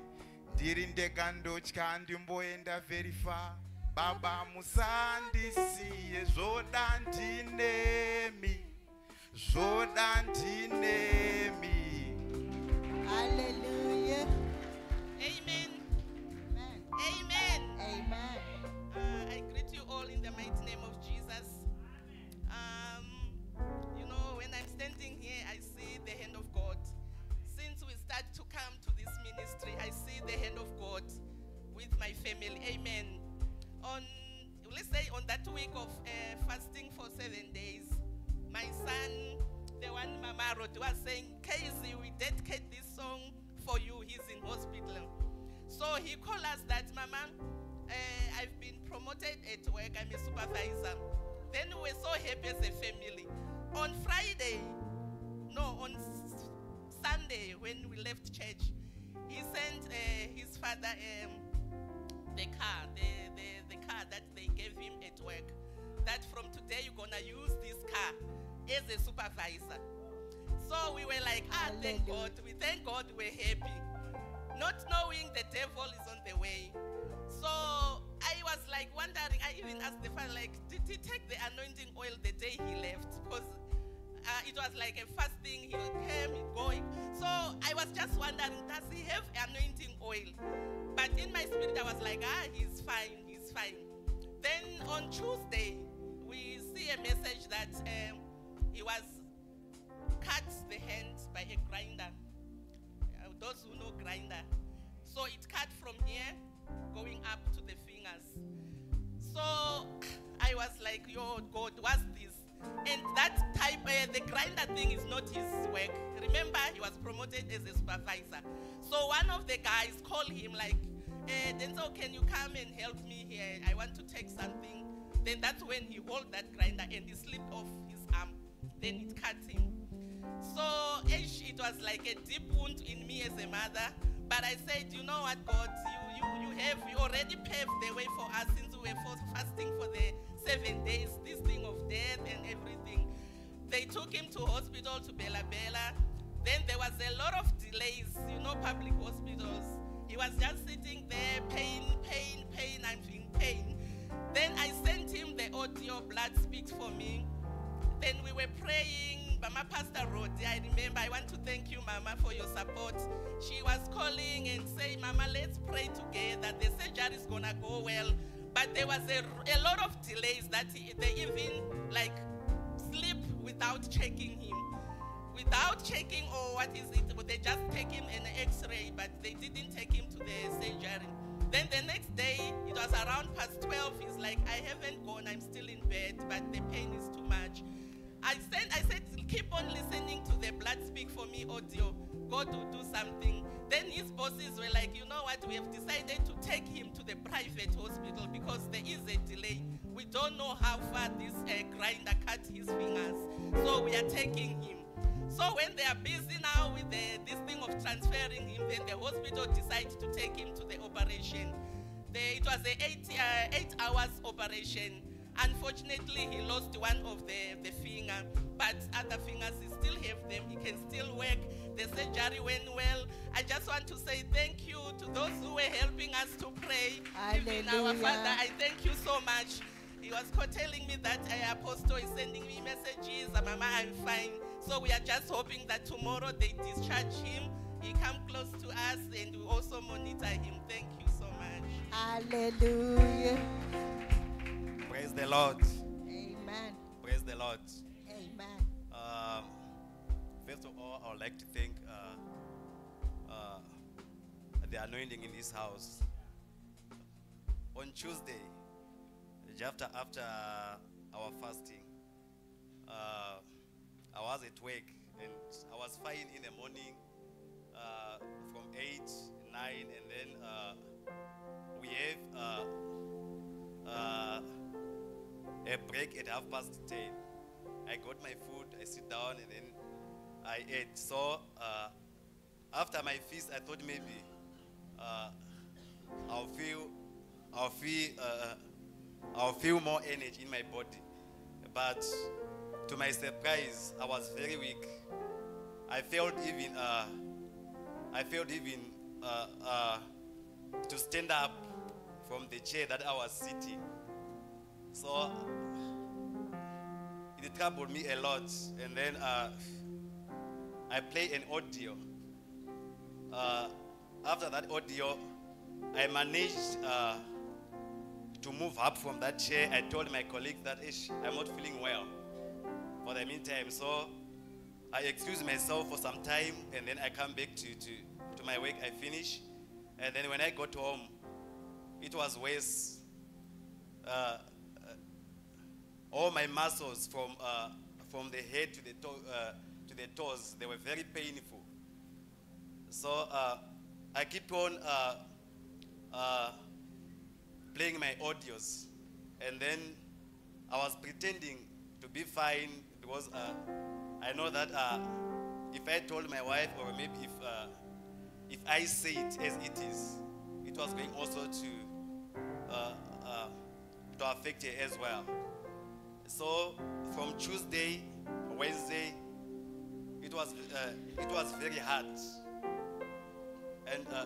ndirinde kandotya ndimboenda very far baba musandisiye zvoda ndinemi zvoda ndinemi Hallelujah. Amen. Amen. Amen. Uh, I greet you all in the mighty name of Jesus. Um, you know, when I'm standing here, I see the hand of God. Since we start to come to this ministry, I see the hand of God with my family. Amen. On let's say on that week of uh, fasting for seven days, my son, the one Mama wrote, was saying, Casey, we dedicate this song for you. He's in hospital. So he called us that, Mama, uh, I've been promoted at work. I'm a supervisor. Then we were so happy as a family. On Friday, no, on Sunday, when we left church, he sent uh, his father um, the car, the, the, the car that they gave him at work. That from today you're gonna use this car as a supervisor. So we were like, ah, thank God. We thank God we're happy. Not knowing the devil is on the way. So I was like wondering, I even asked the father, like, did he take the anointing oil the day he left? Because uh, it was like a first thing. He came, he going. So I was just wondering, does he have anointing oil? But in my spirit, I was like, ah, he's fine, he's fine. Then on Tuesday, we see a message that um, he was cut the hand by a grinder. Uh, those who know grinder. So it cut from here, going up to the fingers. So I was like, yo, God, what's this? And that type, uh, the grinder thing is not his work. Remember, he was promoted as a supervisor. So one of the guys called him like, uh, Denzel, can you come and help me here? I want to take something. Then that's when he hold that grinder and he slipped off his arm. Then it cut him. So it was like a deep wound in me as a mother. But I said, you know what, God, you you you have you already paved the way for us since we were fasting for the seven days, this thing of death and everything. They took him to hospital to Bela-Bela. Then there was a lot of delays, you know, public hospitals. He was just sitting there, pain, pain, pain, I'm in pain. Then I sent him the audio, Blood Speaks for Me. Then we were praying. Mama Pastor Rodi, I remember, I want to thank you, Mama, for your support. She was calling and saying, Mama, let's pray together. The surgery is going to go well. But there was a, a lot of delays that he, they even like sleep without checking him. Without checking, or what is it? But They just take him an x-ray, but they didn't take him to the surgery. Then the next day, it was around past 12. He's like, I haven't gone, I'm still in bed, but the pain is too much. I said, I said, keep on listening to the blood speak for me audio. God will do something. Then his bosses were like, you know what? We have decided to take him to the private hospital because there is a delay. We don't know how far this uh, grinder cut his fingers. So we are taking him. So when they are busy now with the, this thing of transferring him, then the hospital decides to take him to the operation. It was a eight, uh, eight hours operation. Unfortunately, he lost one of the, the finger, but other fingers, he still have them. He can still work. The surgery went well. I just want to say thank you to those who were helping us to pray. Even our father, I thank you so much. He was telling me that uh, Apostle is sending me messages. Mama, I'm fine. So we are just hoping that tomorrow they discharge him. He come close to us and we also monitor him. Thank you so much. Hallelujah. The Lord. Amen. Praise the Lord. Amen. Um, first of all, I would like to thank uh, uh, the anointing in this house. On Tuesday, just after, after our fasting, uh, I was at work and I was fine in the morning uh, from 8, 9, and then uh, we have uh, uh, a break at half past 10. I got my food, I sit down, and then I ate. So uh, after my feast, I thought maybe uh, I'll feel, I'll feel, uh, I'll feel more energy in my body. But to my surprise, I was very weak. I felt even, uh, I felt even uh, uh, to stand up from the chair that I was sitting. So it troubled me a lot. And then uh, I play an audio. Uh, after that audio, I managed uh, to move up from that chair. I told my colleague that "Ish, I'm not feeling well for the meantime. So I excuse myself for some time and then I come back to, to, to my work. I finish. And then when I got home, it was worse. Uh, all my muscles from, uh, from the head to the, uh, to the toes, they were very painful. So uh, I keep on uh, uh, playing my audios. And then I was pretending to be fine because uh, I know that if I told my wife, or maybe if, if I say it as it is, it was going also to, to affect her as well. So from Tuesday, Wednesday, it was uh, it was very hard, and uh,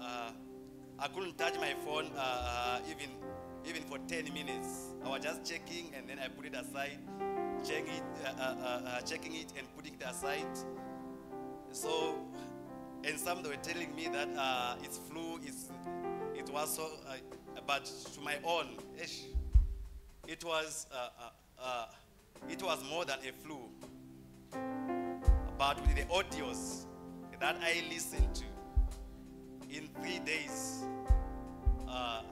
uh, I couldn't touch my phone uh, even even for 10 minutes. I was just checking, and then I put it aside, checking it, uh, uh, uh, uh, checking it, and putting it aside. So, and some they were telling me that uh, it's flu. It's it was so, uh, but to my own, it was uh, uh, uh, it was more than a flu. But with the audios that I listened to, in three days, uh,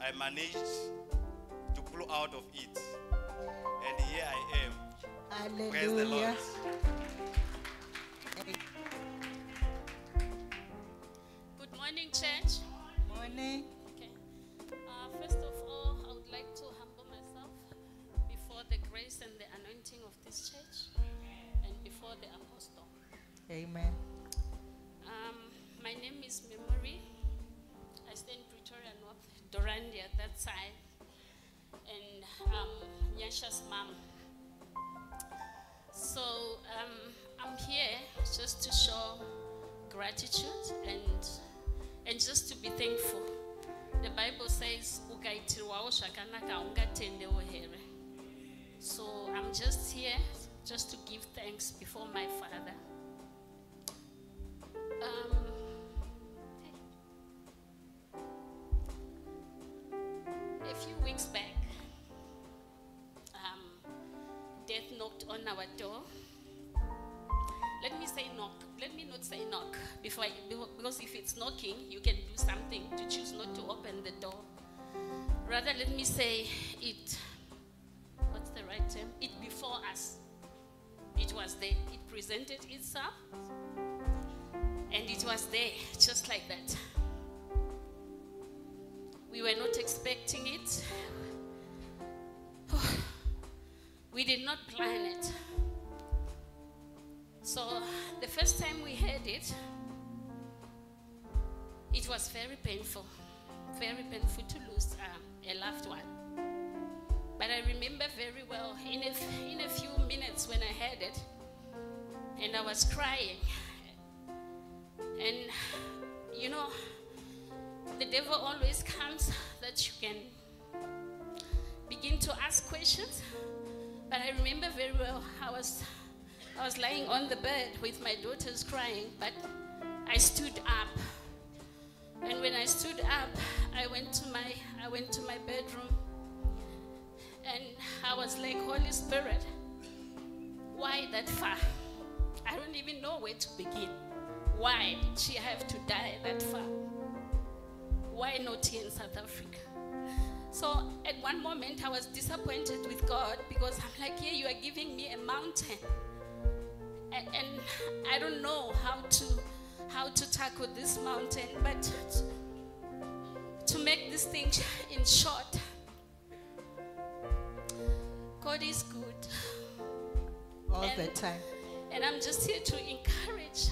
I managed to pull out of it, and here I am. Praise the Lord. Good morning, church. Morning. The apostle. Amen. Um, my name is Memory. I stay in Pretoria North, Dorandia, that side. And I'm Nyasha's mom. So um, I'm here just to show gratitude and and just to be thankful. The Bible says, "Ukaitirwawo zvakanaka ungatendewo here." So I'm just here just to give thanks before my Father. Um, a few weeks back, um, death knocked on our door. Let me say knock. Let me not say knock before I, because if it's knocking, you can do something to choose not to open the door. Rather, let me say it. What's the right term? It before us. It was there. It presented itself, and it was there, just like that. We were not expecting it. (sighs) We did not plan it. So the first time we heard it, it was very painful, very painful to lose um, a loved one. But I remember very well in a, in a few minutes when I heard it, and I was crying. And you know, the devil always comes that you can begin to ask questions. But I remember very well I was I was lying on the bed with my daughters crying, but I stood up. And when I stood up, I went to my I went to my bedroom and I was like, Holy Spirit, why that far? I don't even know where to begin. Why did she have to die that far? Why not here in South Africa? So at one moment I was disappointed with God because I'm like, here you are giving me a mountain. And, and I don't know how to how to tackle this mountain, but to make this thing (laughs) in short, God is good. All And- the time. And I'm just here to encourage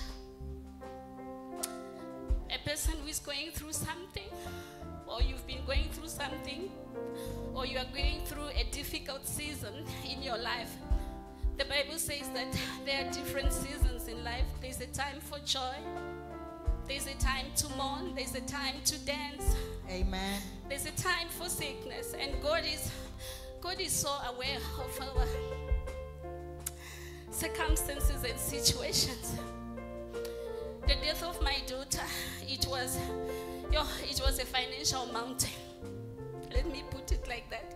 a person who is going through something, or you've been going through something, or you are going through a difficult season in your life. The Bible says that there are different seasons in life. There's a time for joy, there's a time to mourn, there's a time to dance, Amen. there's a time for sickness, and God is God is so aware of our circumstances and situations. The death of my daughter, it was yo, it was a financial mountain. Let me put it like that.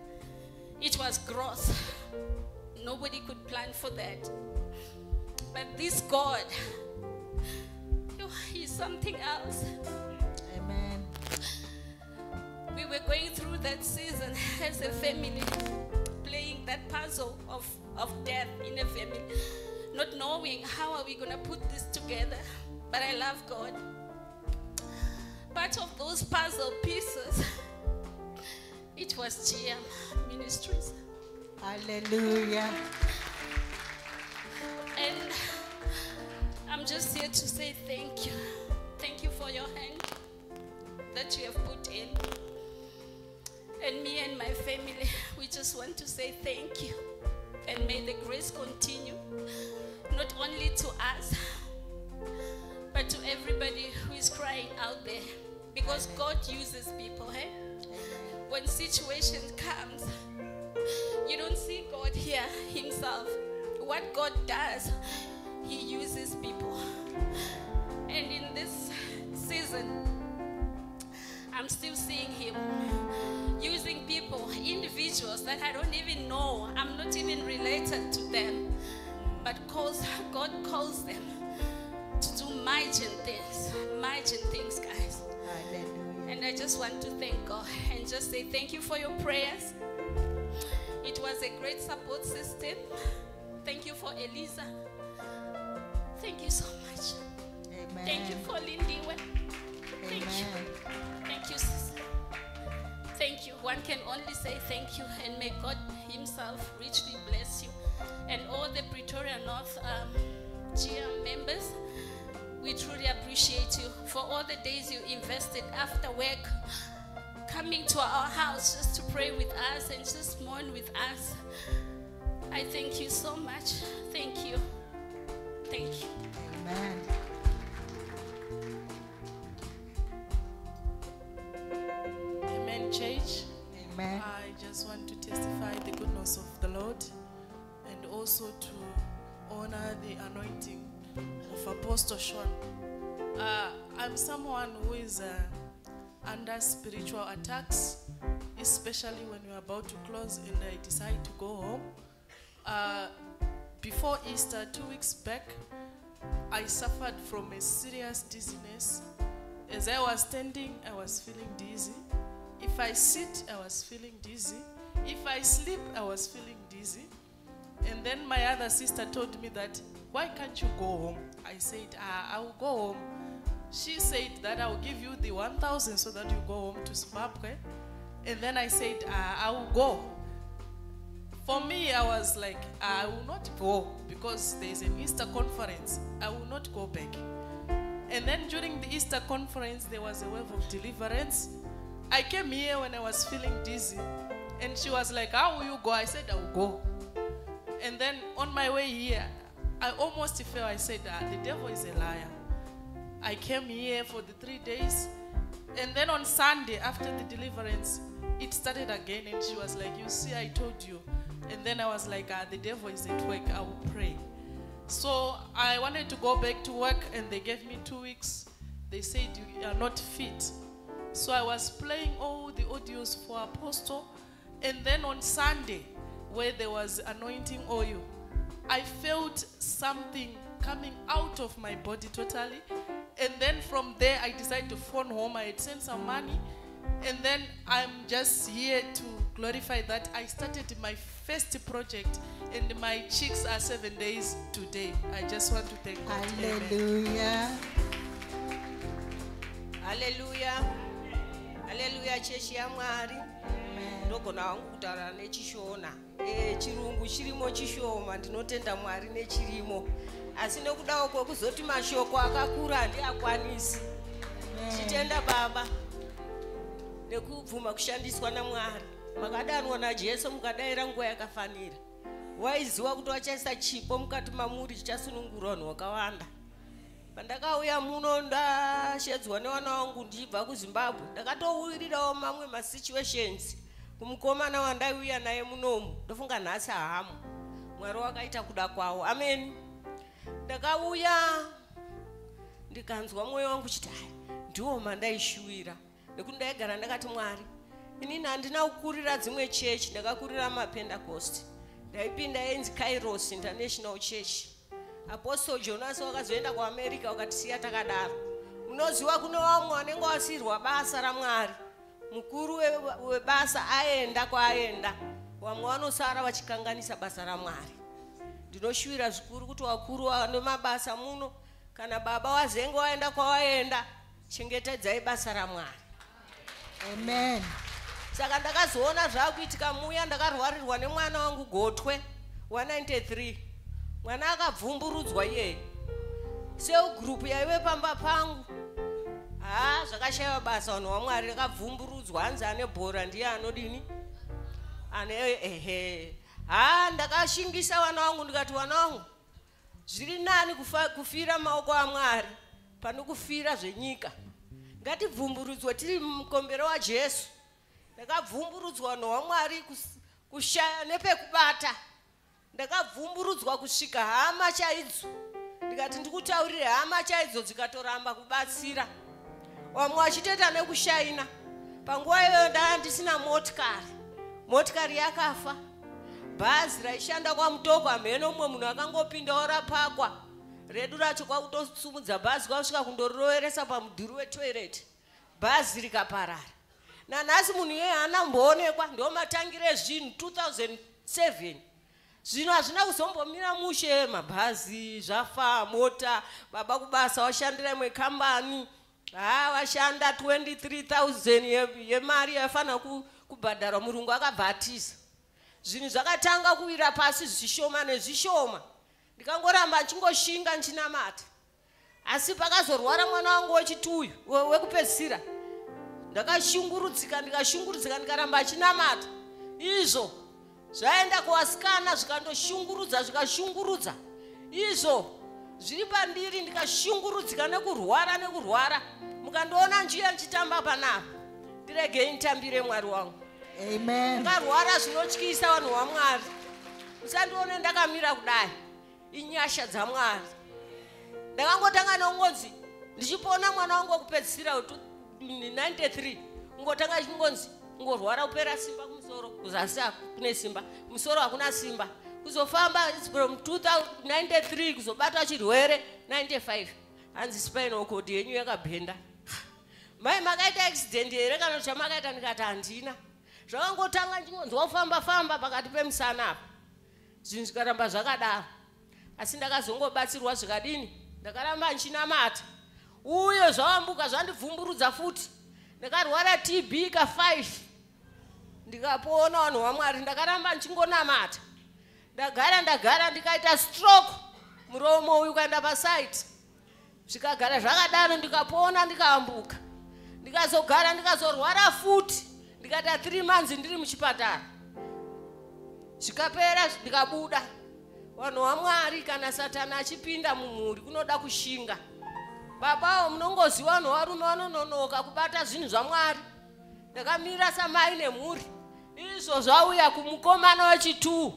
It was gross. Nobody could plan for that. But this God, yo, He's something else. Amen. We were going through that season (laughs) as a family, playing that puzzle of, of death in a family, not knowing how are we going to put this together. But I love God. Part of those puzzle pieces, it was JIAM Ministries. Hallelujah. And I'm just here to say thank you. Thank you for your hand that you have put in. And me and my family, (laughs) we just want to say thank you. And may the grace continue, not only to us, but to everybody who is crying out there. Because God uses people, eh? When situation comes, you don't see God here Himself. What God does, He uses people. And in this season, I'm still seeing Him using people, individuals that I don't even know. I'm not even related to them. But calls, God calls them to do mighty things, mighty things, guys. And I just want to thank God and just say thank you for your prayers. It was a great support system. Thank you for Elisa. Thank you so much. Thank you for Lindiwe. Thank you. Thank you, sister. Thank you. One can only say thank you, and may God Himself richly bless you. And all the Pretoria North um, JIAM members, we truly appreciate you for all the days you invested after work, coming to our house just to pray with us and just mourn with us. I thank you so much. Thank you. Thank you. Amen. Amen, church. Amen. I just want to testify the goodness of the Lord and also to honor the anointing of Apostle Sean. Uh, I'm someone who is uh, under spiritual attacks, especially when we're about to close and I decide to go home. Uh, before Easter, two weeks back, I suffered from a serious dizziness. As I was standing, I was feeling dizzy. If I sit, I was feeling dizzy. If I sleep, I was feeling dizzy. And then my other sister told me that, why can't you go home? I said, ah, I will go home. She said that I will give you the 1,000 so that you go home to Zimbabwe. And then I said, ah, I will go. For me, I was like, I will not go because there's an Easter conference. I will not go back. And then during the Easter conference, there was a wave of deliverance. I came here when I was feeling dizzy. And she was like, How will you go? I said, I will go. And then on my way here, I almost fell. I said, ah, The devil is a liar. I came here for the three days. And then on Sunday, after the deliverance, it started again. And she was like, You see, I told you. And then I was like, ah, The devil is at work. I will pray. So I wanted to go back to work, and they gave me two weeks. They said, You are not fit. So I was playing all the audios for Apostle. And then on Sunday, where there was anointing oil, I felt something coming out of my body totally. And then from there, I decided to phone home. I had sent some money. And then I'm just here to glorify that I started my first project, and my chicks are seven days today. I just want to thank God. Hallelujah. Hallelujah. Hallelujah chechi yaMwari. Ndogona hangu kutaura nechishona. Eh chirungu chirimo chishoma ndinotenda Mwari nechirimo. Asi nekudawo kwekuzoti mashoko akakura handiakwanisi. Chitenda Baba. Nekubvuma kushandiswa naMwari. Makadanwa naJesu mukadayira nguva yakafanira. Waiziva kuti wachaisa chipo mukati mamuri chichasunungura vanhu vakawanda. pandakauya muno ndashedzwa nevana vangu ndichibva kuzimbabwe ndakatowirirawo mamwe masituations kumukomana wandaiuya naye munomu ndofunga nhasi hamu mwari wakaita kuda kwawo amen ndakauya ndikanzwa mwoyo wangu chiti hai ndiwo mandaishuwira nekuti ndaigara ndakati mwari inini handina kukurira dzimwe chechi ndakakurira mapentecost ndaipinda yenzi kairos international church. Apostle jonas wakazoenda kuamerica wakatisiya takadaro. Munoziva kune vamwe vanenge wasiyirwa basa ramwari. Mukuru we- webasa aenda kwaaenda vamwe vanosara vachikanganisa basa ramwari. Ndinoshuvira zvikuru kuti vakuru vane mabasa muno. Kana baba wazenge waenda kwawaenda chengetedzai basa ramwari. Amen. Saka ndakazoona zvaakuitika muya ndakarwarirwa nemwana wangu gotwe wa93 mwana akabvumburudzwa iyeye seugrupu yaive pamba pangu. Haa zvakashaiwa basa vanhu vamwari akabvumburudzwa hanzi ane bhora ndiye anodini? Ane ehe. Haa ndakashingisa vana vangu ndikati vana vangu zviri nani kufira maoko amwari? Pane kufira zvenyika? Ngatibvumburudzwe tiri mukombero wajesu ndakabvumburudzwa kus- kushaya nepekubata. Ndakabvumburudzwa kusvika hama chaidzo. Ndikati ndikutaurire hama chaidzo dzikatoramba kubatsira. Vamwe vachitoita nekushaina panguva iyoyo ndaa ndisina motikari. Motikari yakafa. Bhazi raishanda kwamutoko hamheno mumwe munhu akangopindawo rapakwa redu racho kwakutosumudza bhazi kwasvika kundoriroveresa pamudhuri wetoireti. Bhazi rikaparara nanhasi munhu iyeye haana kumboonekwa ndo matangire zvinhu 2007 zvino hazvina kuzombomira mushe mabhazi zvafa mota baba kubasa washandira imwe kambani ha washanda 23000 ye- yemari yafanira ku- kubhadharwa murungu akabva atiza zvinhu zvakatanga kuwira pasi zvishoma nezvishoma. Ndikangoramba ndichingoshinga nchinamata asi pakazorwara mwana wangu wechituyu we- wekupedzisira ndakashungurudzika ndikashungurudzika ndikaramba achinamata. Izvo zvaenda kuvasikana zvikandoshungurudza zvikashungurudza. Izvo zviri pandiri ndikashungurudzika nekurwara nekurwara. Mukandiona njiya ndichitamba panapa. Ndiregei nditambire mwari wangu. Ndakarwara zvinotyisa vanhu vamwari musandione ndakamira kudai inyasha dzamwari ndakangotanga neungonzi ndichipona mwana wangu wekupedzisira wetu- 93 ngotanga chingonzi ngorwara kupera simba kumusoro kuzasi kune simba kumusoro hakuna simba. Kuzofamba from 2093 kuzobata chirwere 95 hanzi spinal cord yenyu yakabhenda. Mai makaita accident here kana kuti chamakaita ndikati handina? Zvakangotanga chingonzwa kufamba famba pakati pemusana apa. Zvinhu zvikaramba zvakadaro. Asi ndakazongobatsirwa zvikadini ndakaramba nchinamata uye zvawambuka zvandibvumburudza futi. Ndakarwara tb ka 5 ndikapona vanhu vamwari ndakaramba nchingonamata ndagara ndagara ndikaita stroke. Muromo uyu ukaenda pasaiti zvikagara zvakadaro ndikapona ndikaambuka. Ndikazogara ndikazorwara futi. Ndikaita 3 months ndiri muchipatara. Zvikapera ndikabuda. Vanhu vamwari kana satani achipinda mumhuri kunoda kushinga babawo munongoziva vanhu varume vanononoka kubata zvinhu zvamwari ndakamira samai nemhuri. Izvo zvauya kumukomana wechituu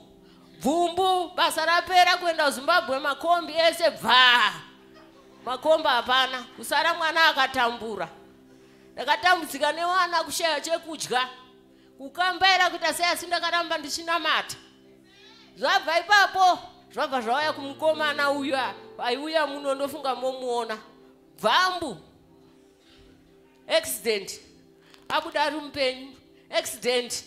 bvumbu basa rapera kuenda kuzimbabwe makombi ese bva. Makombi hapana kusara mwana akatambura. Ndakatambudzika nevana kushaya chekudya. Kukambaira kuita sei asi ndakaramba ndichinamata. Zvabva ipapo zvabva zvauya kumukomana uya aiuya muno ndofunga momuona bvambu accident. Abuda ari mupenyu accident.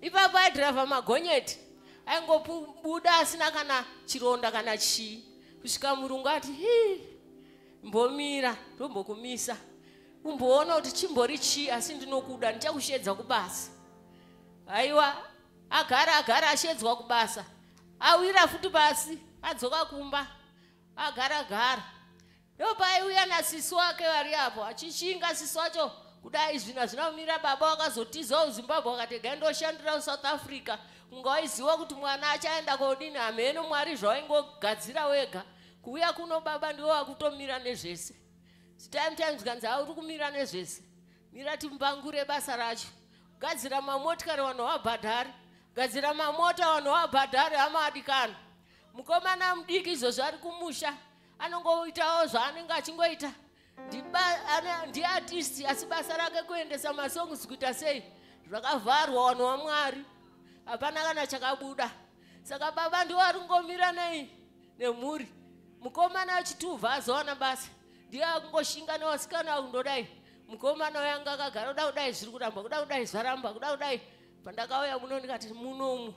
Ipapo aidhiraivha magonyeti. Aingobuda asina kana chironda kana chii. Kusvika murungu ati hi mbomira ndombokumisa. Umboona kuti chimbori chii asi ndinokuda ndichakushedza kubasa. Haiwa agara agara ashedzwa kubasa. Awira futi pasi adzoka kumba agara gara ndopaiuya nasisi wake vari apo achishinga sisi wacho kudai zvino hazvina kumira baba wakazotizawo zimbabwe akati gaindoshandira kusouth africa kunga waiziva kuti mwana achaenda kodini hameno mwari zvawaingogadzira wega. Kuuya kuno baba ndiwo wakutomira nezvese. Time times kanzi hauri kumira nezvese. Mira timbangure basa racho. Gadzira mamotikari vanhu wabhadhari gadzira mamota vanhu wabhadhari hamadikana mukomana mudiki izvozvo ari kumusha anongoitawo zvaanenge achingoita. Ndiartisti asi basa rake kuendesa masongs kuita sei? Zvakavharwa vanhu vamwari. Hapana kana chakabuda. Saka baba ndiwo ari kungomira nei nemhuri. Mukomana wechituvha azowana basa. Ndiye akungoshinga nevasikana kundodai mukomana wayanga akagara kuda kudai zviri kuramba kuda kudai zvaramba kuda kudai. Pandakauya muno ndikati munomu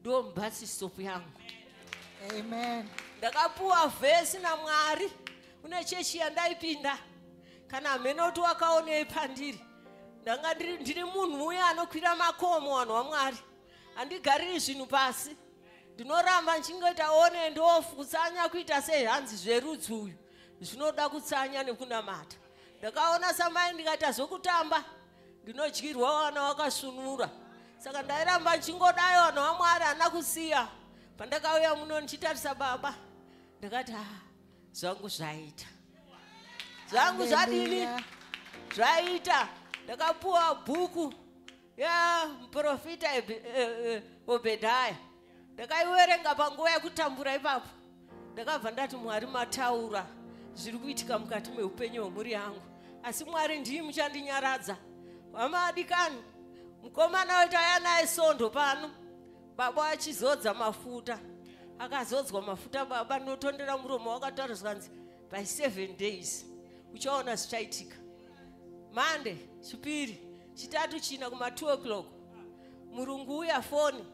ndo mubhasistopu yangu. Amen. Ndakapuwa vhesi namwari kune chechi yandaipinda. Kana mhenoti wakaonei pandiri ndanga ndiri munhu uya anokwira makomo vanhu vamwari handigariri zvinhu pasi. Ndinoramba nchingoita one ndofu kutsanya kuita sei hanzi zverudzi uyu. Zvinoda kutsanya nekunamata ndakaona samai ndikaita zvokutamba ndinodyirwa vana vakasunura. Saka ndairamba nchingodayo vanhu vamwari hana kusiya. Pandakauya muno ndichitarisa baba ndakati ha zvangu zvaita. Zvangu zvadini? Zvaita. Ndakapuwa bhuku yamuprofita eh, eh, obhedhaya ndakaiverenga panguva yekutambura ipapo. Ndakabva ndati mwari mataura. Zviri kuitika mukati meupenyu hwemhuri yangu. Asi mwari ndii muchandinyaradza vamadikani mukomana wetu aya naye sondo pano. Baba achizodza mafuta akazodzwa mafuta baba ndinotondera muromo wakataura zvikanzi by seven days. Uchaona zvichaitika. Mande chipiri chitatu china kuma 2 o'clock. Murungu uya foni.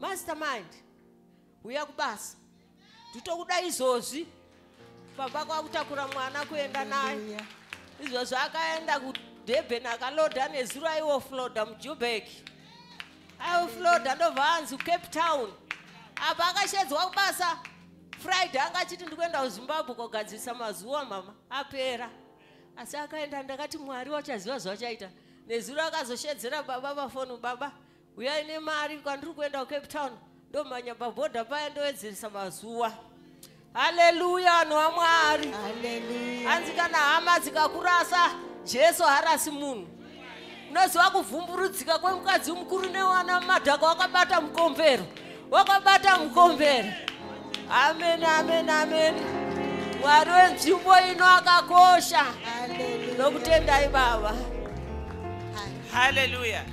Mastermind uya kubasa. Nditokuda izvozvi baba kwakutakura mwana kuenda naye. Izvozvo akaenda kudebhen akalodha nezuro aiwofloda mujubek aiwofloda ndobva anzi cape town apa akashedzwa kubasa friday anga achiti ndikuenda kuzimbabwe kogadzirisa mazuva mama. Apera. Asi akaenda ndakati mwari wachaziva zvachaita? Nezuro akazoshedzera baba pafoni baba uyai nemari kwandiri kuenda kucape town. Ndomhanya pabhodha paya ndowedzeresa mazuva haleluya vanhu vamwari hanzi kana hama dzikakurasa jesu harasi munhu. Unoziva kuvhumburudzika kwemukadzi mukuru newana mumadhaka wakabata mukomvero wakabata mukomvero amen amen amen mwari wenzvimbo ino akakosha nokutendai baba Hallelujah.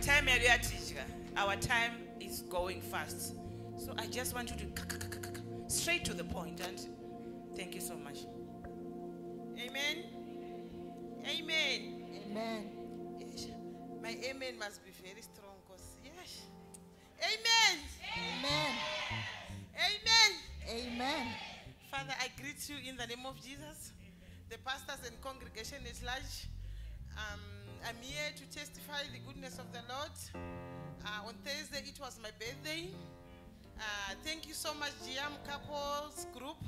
Time yedu yatidya. Our time is going fast. So I just want you to straight to the point and thank you so much. Amen. Amen. Amen. Yes. My amen must be very strong because yes. Amen. Amen. Amen. Amen. Father, I greet you in the name of Jesus, the pastors and congregation is large. Um, I'm here to testify the goodness of the Lord. Uh, on Thursday, it was my birthday. Uh, thank you so much, JIAM Couples Group,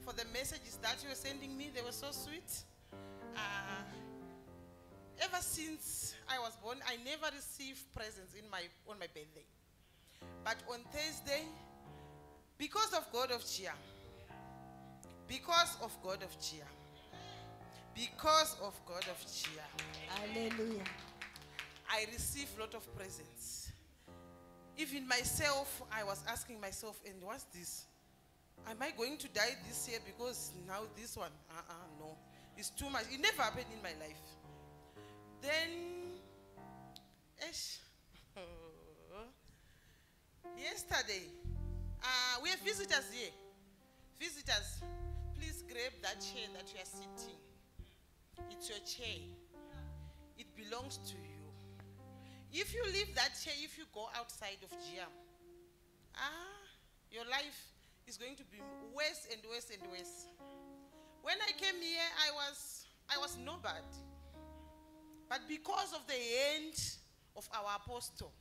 for the messages that you were sending me. They were so sweet. Uh, ever since I was born, I never received presents in my, on my birthday. But on Thursday, because of God of cheer, because of God of cheer, because of God of cheer. Hallelujah. I received a lot of presents. Even myself, I was asking myself, and what's this? Am I going to die this year because now this one? Uh-uh, no. It's too much. It never happened in my life. Then, ish, yesterday, uh, we have visitors here. Visitors, please grab that chair that you are sitting. It's your chair. It belongs to you. If you leave that chair, if you go outside of JIAM, ah, your life is going to be worse and worse and worse. When I came here, I was I was nobody. But because of the hand of our apostle,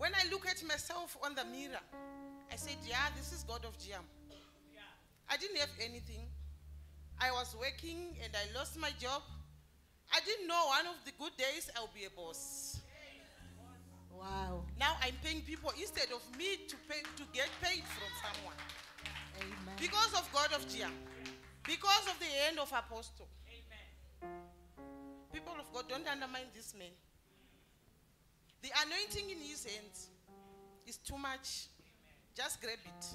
when I look at myself on the mirror, I said, Yeah, this is God of JIAM. I didn't have anything. I was working and I lost my job. I didn't know one of the good days I'll be a boss. Wow. Now I'm paying people instead of me to pay to get paid from someone. Amen. Because of God of JIAM. Because of the hand of apostle. Amen. People of God don't undermine this man. The anointing in his hands is too much. Just grab it.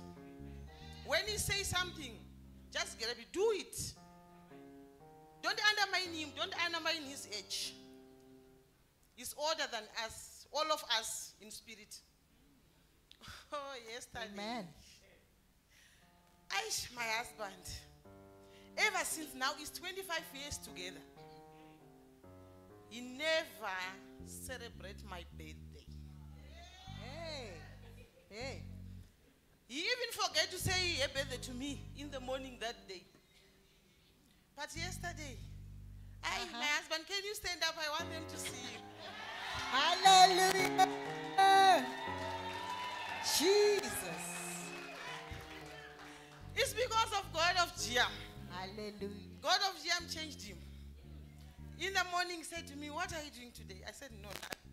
When he says something, just grab it. Do it. Don't undermine him. Don't undermine his age. He's older than us, all of us in spirit. (laughs) Oh, yesterday. Amen. Aish, my husband. Ever since now, it's 25 years together. He never celebrate my birthday. Hey. Hey. He even forget to say happy birthday to me in the morning that day. But yesterday, I, uh-huh. my husband, can you stand up? I want them to see you. Hallelujah. Jesus. It's because of God of JIAM. Hallelujah. God of JIAM changed him. In the morning, he said to me, What are you doing today? I said, No, nothing.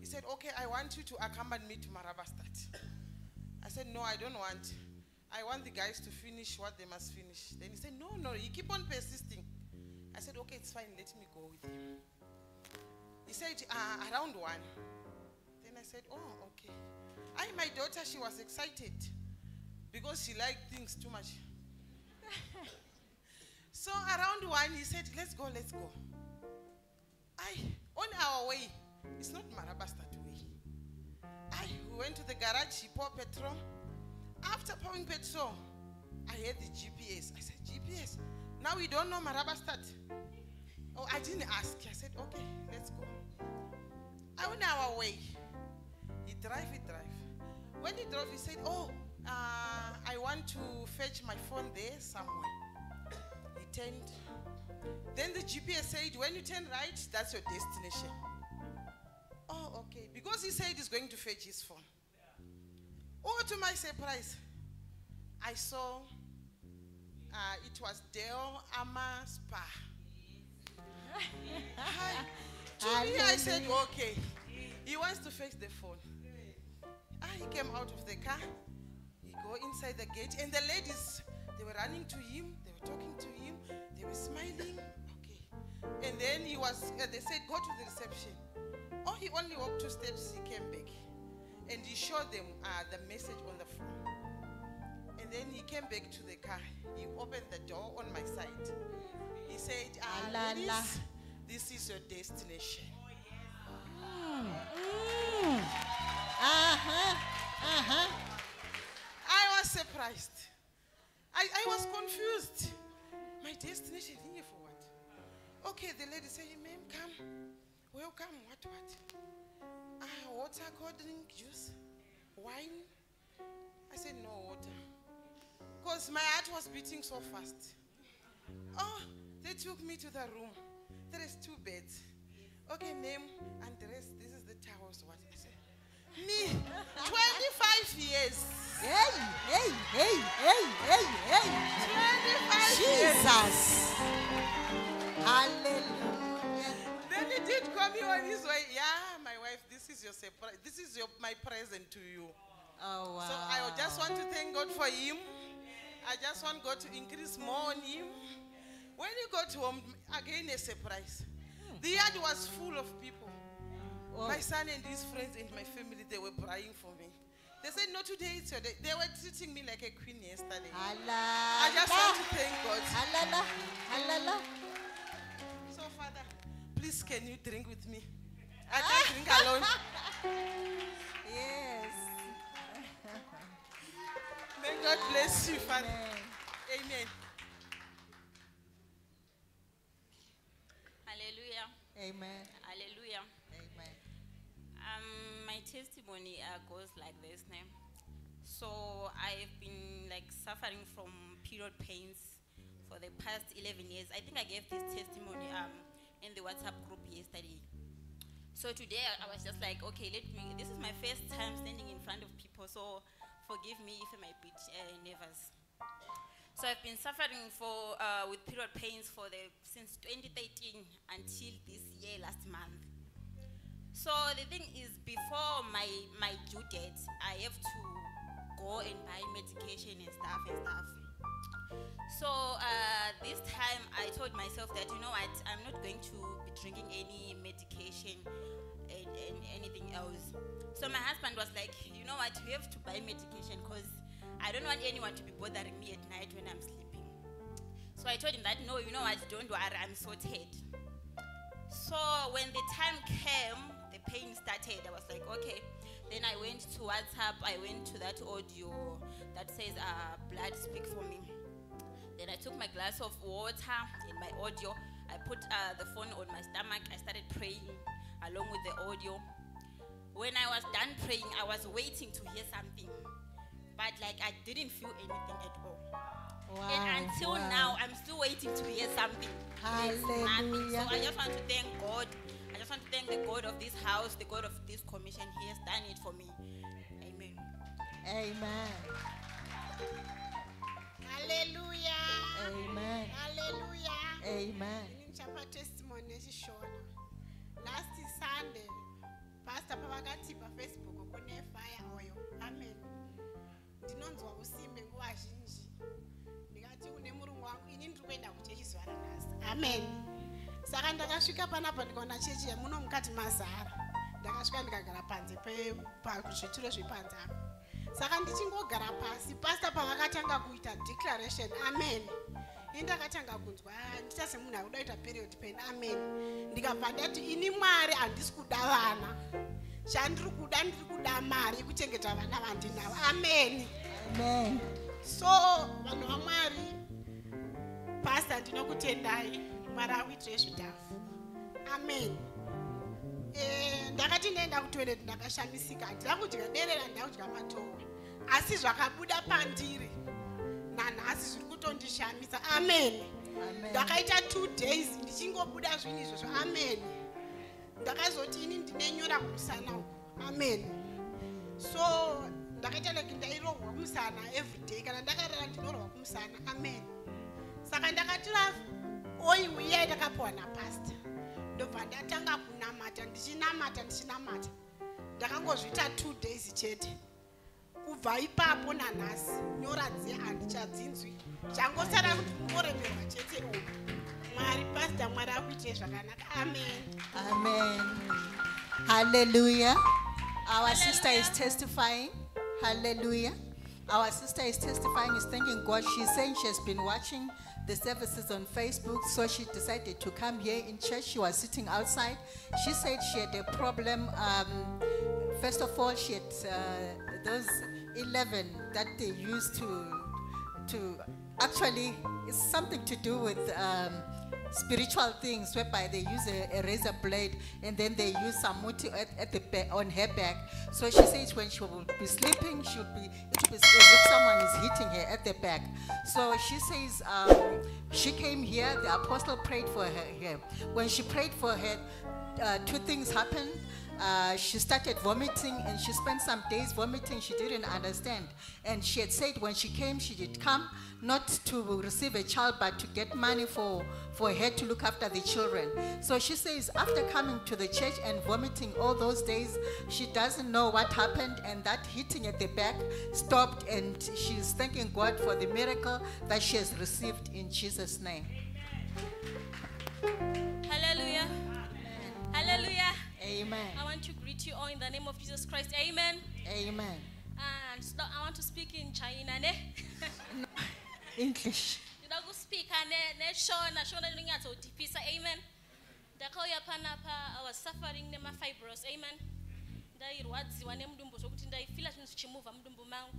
He said, Okay, I want you to accompany me to Marabastad. I said, No, I don't want. I want the guys to finish what they must finish. Then he said, No, no, you keep on persisting. I said, Okay, it's fine, let me go with you. He said, uh, Around one. Then I said, Oh, okay. I, my daughter, she was excited because she liked things too much. (laughs) so around one, he said, Let's go, let's go. I, on our way, it's not Marabastad way. I we went to the garage, he poured petrol. After pouring petrol, I heard the GPS. I said, GPS? Now we don't know Marabastad. Oh, I didn't ask. I said, okay, let's go. On our way, he drive, he drive. When he drove, he said, Oh, uh, I want to fetch my phone there somewhere. He turned. Then the GPS said, When you turn right, that's your destination. Oh, okay. Because he said he's going to fetch his phone. Oh, to my surprise, I saw uh, it was Dale Ama Spa. Hi. To me, I said, okay. He wants to fetch the phone. Ah, he came out of the car. He go inside the gate, and the ladies, they were running to him. They were talking to him. They were smiling. Okay. And then he was. Uh, they said, go to the reception. Oh, he only walked two steps. He came back, and he showed them uh, the message on the phone. And then he came back to the car. He opened the door on my side. He said, ah, La, la. this is your destination. Uh-huh. Uh-huh. I was surprised. I, I was confused. My destination here for what? Okay, the lady said, ma'am, come. Welcome. What, what? Ah, water, cold drink, juice, wine. I said, no water. Because my heart was beating so fast. Oh, they took me to the room. There is two beds. Okay, ma'am, and the rest, this is the towels. What? Me, 25 years. Hey, hey, hey, hey, hey, hey. 25 years. Jesus. Hallelujah. Then he did call me on his way. Yeah, my wife, this is your surprise. This is your my present to you. Oh, wow. So I just want to thank God for him. I just want God to increase more on him. When he got home, again a surprise. Hmm. The yard was full of people. My son and his friends and my family, they were praying for me. They said, no, today it's your day. They were treating me like a queen yesterday. Allah. I just want to thank God. Halala. Halala. So, Father, please can you drink with me? I can't drink alone. (laughs) Yes. (laughs) May God bless you, Father. Amen. Hallelujah. Amen. Testimony uh, goes like this name. So I've been like suffering from period pains for the past 11 years. I think I gave this testimony um, in the WhatsApp group yesterday. So today I I was just like, okay, let me. This is my first time standing in front of people, so forgive me if I'm a bit uh, nervous. So I've been suffering for uh, with period pains for the since 2013 until this year last month. So the thing is, before my my due date, I have to go and buy medication and stuff and stuff. So uh, this time I told myself that you know what, I'm not going to be drinking any medication and, and anything else. So my husband was like, you know what, you have to buy medication because I don't want anyone to be bothering me at night when I'm sleeping. So I told him that no, you know what, don't worry, I'm sorted. So when the time came, pain started. I was like, okay. Then I went to WhatsApp. I went to that audio that says, uh, "Blood speak for me." Then I took my glass of water in my audio. I put uh, the phone on my stomach. I started praying along with the audio. When I was done praying, I was waiting to hear something, but like I didn't feel anything at all. and until wow. now, I'm still waiting to hear something. Nothing. So I just want to thank God. I just want to thank the God of this house, the God of this commission. He has done it for me. Amen. Amen. Hallelujah. Amen. Hallelujah. Amen. Ini ndichapa testimony nechishona. Last Sunday, pastor pavakati pafacebook kune fire oil. Amen. Ndinonzwa usimbe nguva zhinji. Ndikati kune murungu wangu ini ndiri kuenda kuchechi zuva ranhasi. Amen. Saka ndakasvika panapa ndikaona chechi yamuno mukati mazara. Ndakasvika ndikagara panze pazvituro zvepanze apa. saka ndichingogara pasi. Pasta pavakatanga kuita declaration amen. Ini ndakatanga kunzwa "Ah, ndicha semunhu ari kuda kuita period pain amen. Ndikabva ndati ini mwari handisi kuda vana. Chandiri kuda ndiri kuda mari yekuchengeta vana vandinavo Amen. so vanhu vamwari pasta ndinokutendai mwari akuitirei zvidhafu amen. Eh, ndakati ndaenda kutoilet ndakashamisika handina kudya derera ndakudya matoo asi zvakabuda pandiri. Nanhasi zviri kutondishamisa. Amen. Ndakaita two days ndichingobuda zvinhu izvozvo. Amen. Ndakazoti ini ndinenyora kumusana uku. Amen. So ndakaita like ndairohwa kumusana everyday kana ndakarara ndinorohwa kumusana. Amen. Saka ndakatora oiwu iya ndakapiwa napasta ndobva ndatanga kunamata ndichinamata ndichinamata ndakangozviita two days chete kubva ipapo nanhasi nyora dze handichadzinzwi changosara kuti kungoremerwa chete uku mwari pasta mwari akuitei zvakanaka amen Amen. Hallelujah. Our sister is testifying. Hallelujah. Our sister is testifying, is thanking God. She's saying she has been watching the services on Facebook, so she decided to come here in church. She was sitting outside. She said she had a problem. Um, first of all, she had uh, those 11 that they used to to actually it's something to do with um, spiritual things whereby they use a, a razor blade and then they use some at, at the back, on her back. So she says when she will be sleeping she'll be it will be as if someone is hitting her at the back. So she says um, she came here the apostle prayed for her here when she prayed for her uh, two things happened. Uh, she started vomiting and she spent some days vomiting. She didn't understand. And she had said when she came, she did come not to receive a child, but to get money for, for her to look after the children. So she says, after coming to the church and vomiting all those days, she doesn't know what happened, and that hitting at the back stopped. And she's thanking God for the miracle that she has received in Jesus' name. Hallelujah. Hallelujah. Amen. I want to greet you all in the name of Jesus Christ. Amen. Amen. Uh, and so I want to speak in China. (laughs) English. ndida kuspika ne- neshona shona ndinyatsodhipisa amen. Ndakauya panapa i was suffering nemafibros amen. Ndairwadziwa nemudumbu zvokuti ndaifila zvinhu zvichimuvha mudumbu mangu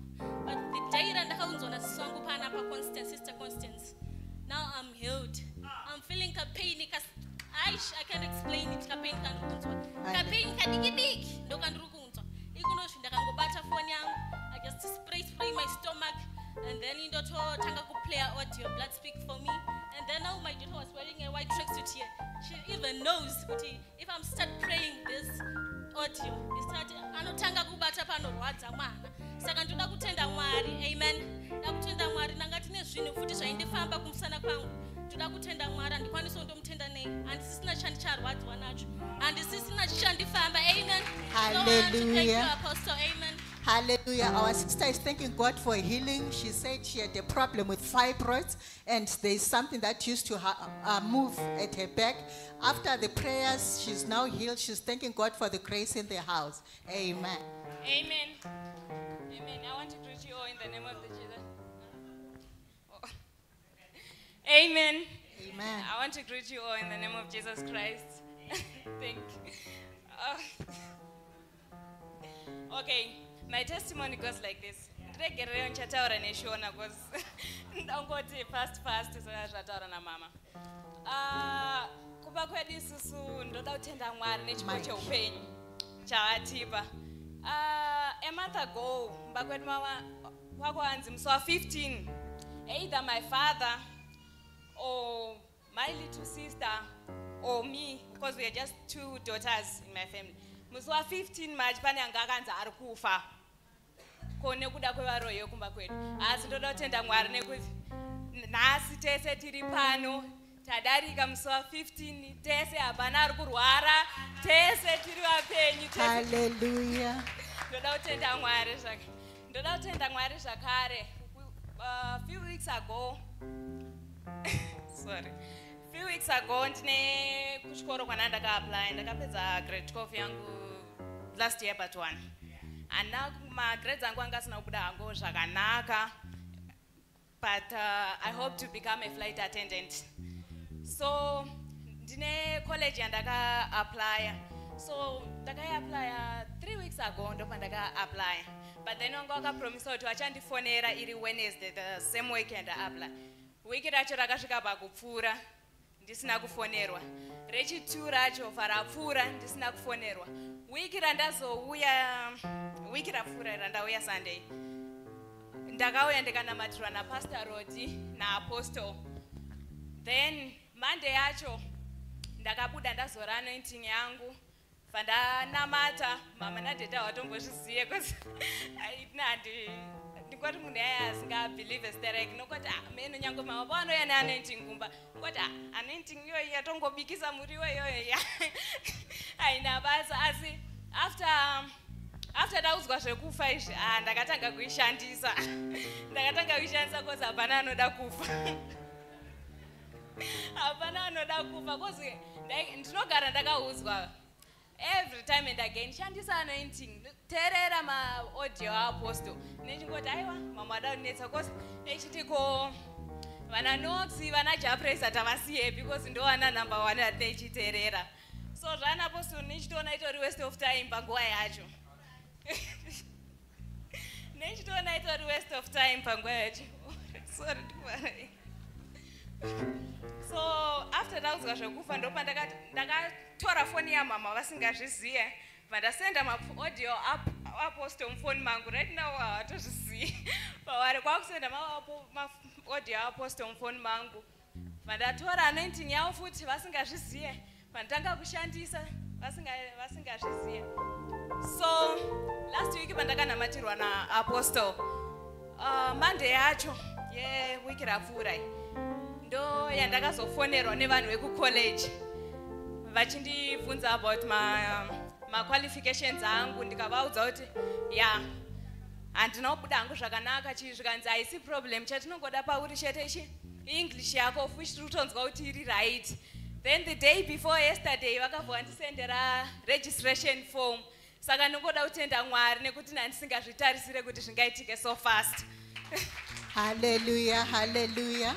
but the day randakaunzwa wangu panapa constance sister constance now i'm healed. I'm feeling kapain kas aish i can't explain it. Kapain kandiri kunzwa kapain kadikidiki ndo kandiri kunzwa ikunozvi ndakangobata foni yangu i just spray spray my stomach and then indototanga kuplaya audio blood speak for me. And then now my daughter was wearing a white tracksuit here. She even knows kuti if i'm start praying this audio isati anotanga kubata panorwadza mwana. Saka ndoda kutenda mwari amen. Ndoda kutenda mwari ndanga tine zvinhu futi zvaindifamba kumusana kwangu. Ndoda kutenda mwari handikwanisi kundomutenda nei handisisina chandicharwadziwa nacho. Handisisina chichandifamba amen. So I want to thank you, Hallelujah. amen Hallelujah. Our sister is thanking God for healing. She said she had a problem with fibroids and there's something that used to ha- uh, move at her back. After the prayers, she's now healed. She's thanking God for the grace in the house. Amen. Amen. Amen. I want to greet you all in the name of the Jesus. Oh. (laughs) Amen. Amen. I want to greet you all in the name of Jesus Christ. (laughs) Thank you. Uh, (laughs) okay, my testimony goes like this. ndiregerereyo ndichataura neshona bcause (laughs) ndangoti fast fast saka zvataura namama Ah, kuba kwedu isusu ndoda kutenda mwari nechipo cheupenyu chavatipa Ah, a month ago mba kwedu mama wakwanzi musi wa15 either my father or my little sister or me because we are just two daughters in my family. Musi wa15 march pane anga akanzi ari kufa ko nekuda kwevaroyo kumba kwedu. Asi ndoda kutenda mwari nekuti nhasi tese tiri pano tadarika musi wa15 tese hapana ari kurwara tese tiri vapenyu tese Hallelujah. ndoda kutenda mwari zvaka ndoda kutenda mwari zvakare. A few weeks ago (laughs) sorry. Few weeks ago ndine kuchikoro kwana ndakaapply ndakapedza grade 12 yangu last year but one ana magrades angu anga asina kubuda hango zvakanaka but uh, i hope to become a flight attendant. So ndine college yandakaaplya so ndakaiaplya three weeks ago ndopa ndakaaplya but then wanga wakapromisa kuti vachandifonera iri wednesday the same week yandaapply wiki racho rakasvika pakupfuura ndisina kufonerwa. Rechitu racho varapfuura ndisina kufonerwa. Wiki randazouya wiki rapfuura randauya sunday. Ndakauya ndikanamatirwa napastor rodi naapostle. Then monday yacho ndakabuda ndazora anointing yangu. Pandanamata mama nadheta watombozvizive bcause (laughs) nandi ndingoti munhu yaya asingabhelieve sterek nokuti ah, meno nyange mama pavanouya neanointing kumba kwati ah, anointing iyoyi yatongobikisa muriwo iyoyo ya? (laughs) Haina basa asi after after ndauzwa zvekufa izvi a ndakatanga kuishandisa. (laughs) Ndakatanga kuishandisa kozi hapana anoda kufa. (laughs) Hapana anoda kufa kozi ndinogara ndakaudzwa every time and again shandisa anointing. Teerera maaudio aapostle nechingoti aiwa mama ada kunetsa bcause echitiko vana noxi vana japresa tavasiye because ndo vana number one atinenge ichiteerera so zvana apostle nechitoona itori waste of time panguva yacho. (laughs) Nechitoona itori waste of time panguva yacho. (laughs) Sorry so after ndaudzwa zvekufa ndopa ndakatora foni yamama vasingazviziye vandasenda maaudio apostle mufoni mangu. Right now havatozvizivi (laughs) pavari kwakusenda maaudio apostle mufoni mangu. Vandatora anointing yavo futi vasingazviziye. Vandatanga kushandisa vasinga- vasingazviziye. So last week pandakanamatirwa naapostle uh, monday yacho yewiki rapfuura iyi ndo yandakazofonerwa nevanhu vekucollege vachindibvunza about ma- maqualifications angu ndikavaudza kuti ya handina kubuda hangu zvakanaka chii zvikanzi haisi problem. Chatinongoda pauri chete ichi english yako futi rutonzwa kuti iri right. Then the day before yesterday vakabva vandisendera registration form. Saka ndingoda kutenda mwari nekuti ndandisingazvitarisire kuti zvingaitike so fast. (laughs) Hallelujah, hallelujah.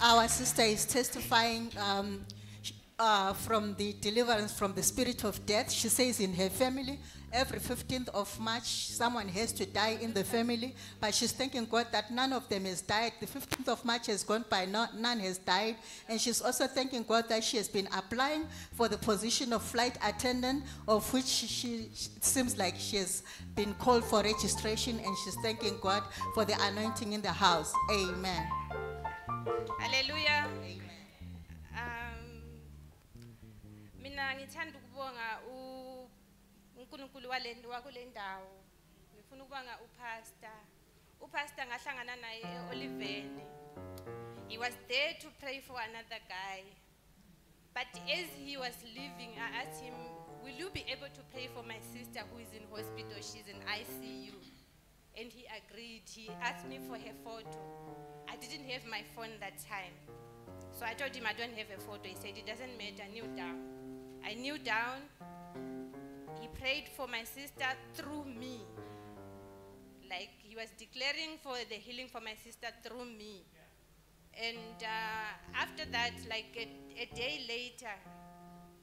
Our sister is testifying um, uh, from the deliverance from the spirit of death. She says in her family, every 15th of March, someone has to die in the family, but she's thanking God that none of them has died. The 15th of March has gone by, no, none has died. And she's also thanking God that she has been applying for the position of flight attendant, of which she, she seems like she has been called for registration, and she's thanking God for the anointing in the house. Amen. Haleluya um mina ngithanda ukubonga unkulunkulu wale- wakule ndawo. Ngifuna ukubonga upasta upasta ngahlangana naye e-oliveni he was there to pray for another guy. But as he was leaving i asked him will you be able to pray for my sister who is in hospital? She's in icu and he agreed he asked me for her photo I didn't have my phone that time. So I told him I don't have a photo. He said it doesn't matter, I kneel down. I kneel down. He prayed for my sister through me. Like he was declaring for the healing for my sister through me. And uh, after that, like a, a day later,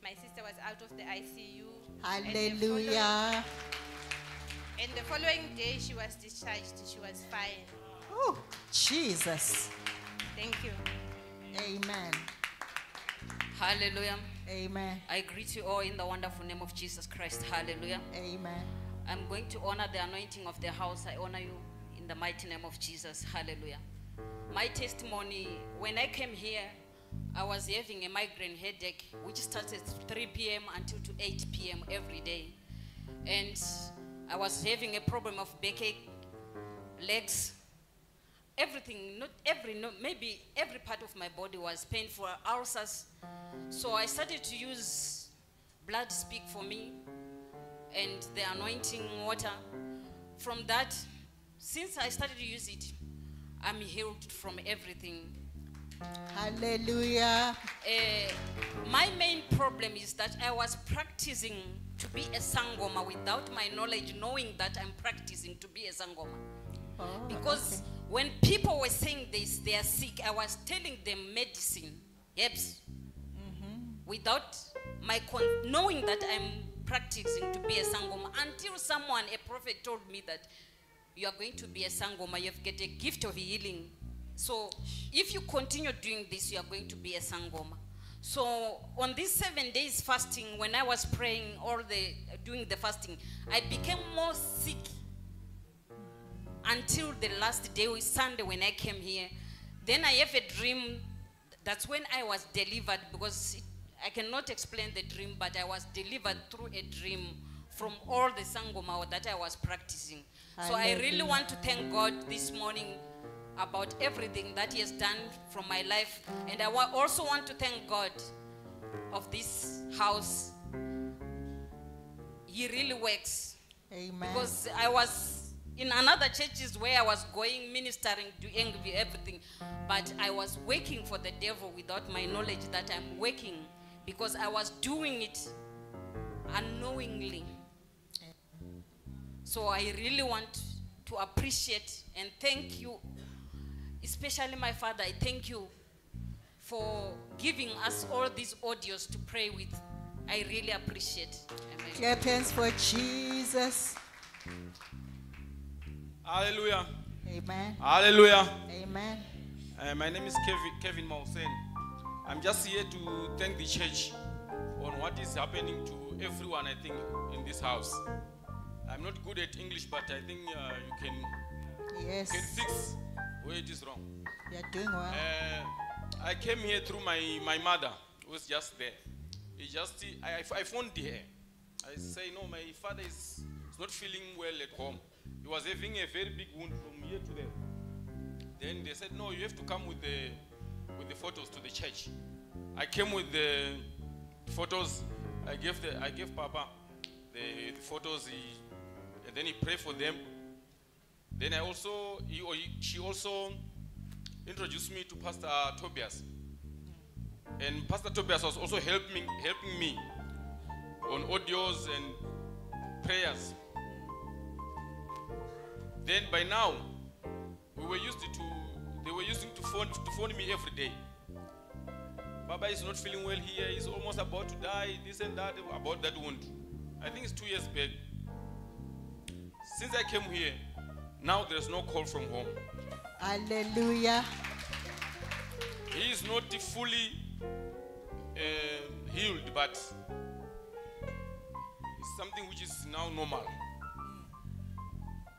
my sister was out of the ICU. and the following- Hallelujah. And the following day, she was discharged. She was fine. Oh, Jesus. Thank you. Amen. Hallelujah. Amen. I greet you all in the wonderful name of Jesus Christ. Hallelujah. Amen. I'm going to honor the anointing of the house. I honor you in the mighty name of Jesus. Hallelujah. My testimony when I came here, I was having a migraine headache, which started 3 p.m. until to 8 p.m. every day. And I was having a problem of backache, legs, everything, not every, no, maybe every part of my body was painful, ulcers. So I started to use blood speak for me and the anointing water. From that, since I started to use it, I'm healed from everything. Hallelujah. Uh, my main problem is that I was practicing to be a sangoma without my knowledge, knowing that I'm practicing to be a sangoma. Oh, because when people were saying this, they are sick, I was telling them medicine, herbs, mm-hmm. without my con- knowing that I'm practicing to be a sangoma. Until someone, a prophet, told me that you are going to be a sangoma, you've got a gift of healing. So if you continue doing this, you are going to be a sangoma. So on these seven days fasting, when I was praying or the doing the fasting, I became more sick until the last day, Sunday, when I came here. Then I have a dream. That's when I was delivered because it, I cannot explain the dream, but I was delivered through a dream from all the sangoma that I was practicing. So I really want to thank God this morning about everything that He has done from my life, and I wa- also want to thank God of this house. He really works. Amen. Because I was in another churches where I was going, ministering, doing everything, but I was working for the devil without my knowledge that I'm working because I was doing it unknowingly. So I really want to appreciate and thank you, especially my father. I thank you for giving us all these audios to pray with. I really appreciate. Amen. Clap hands for Jesus. Hallelujah. Amen. Hallelujah. Amen. Uh, my name is Kevin, Kevin Mausen. I'm just here to thank the church on what is happening to everyone, I think, in this house. I'm not good at English, but I think uh, you can, Yes. can fix where it is wrong. You're doing well. Uh, I came here through my, my mother, who was just there. He just, I, I phoned her. I say, no, my father is, is not feeling well at home. He was having a very big wound from here to there. Then they said, no, you have to come with the, with the photos to the church. I came with the photos. I gave, the, I gave Papa the, the photos, he, and then he prayed for them. Then I also, he, he- she also introduced me to Pastor Tobias. And Pastor Tobias was also helping, helping me on audios and prayers. Then by now, we were used to, they were using to phone, to phone me every day. Baba is not feeling well here, he's almost about to die, this and that, about that wound. I think it's two years back. Since I came here, now there's no call from home. Hallelujah. He is not fully uh, healed, but it's something which is now normal.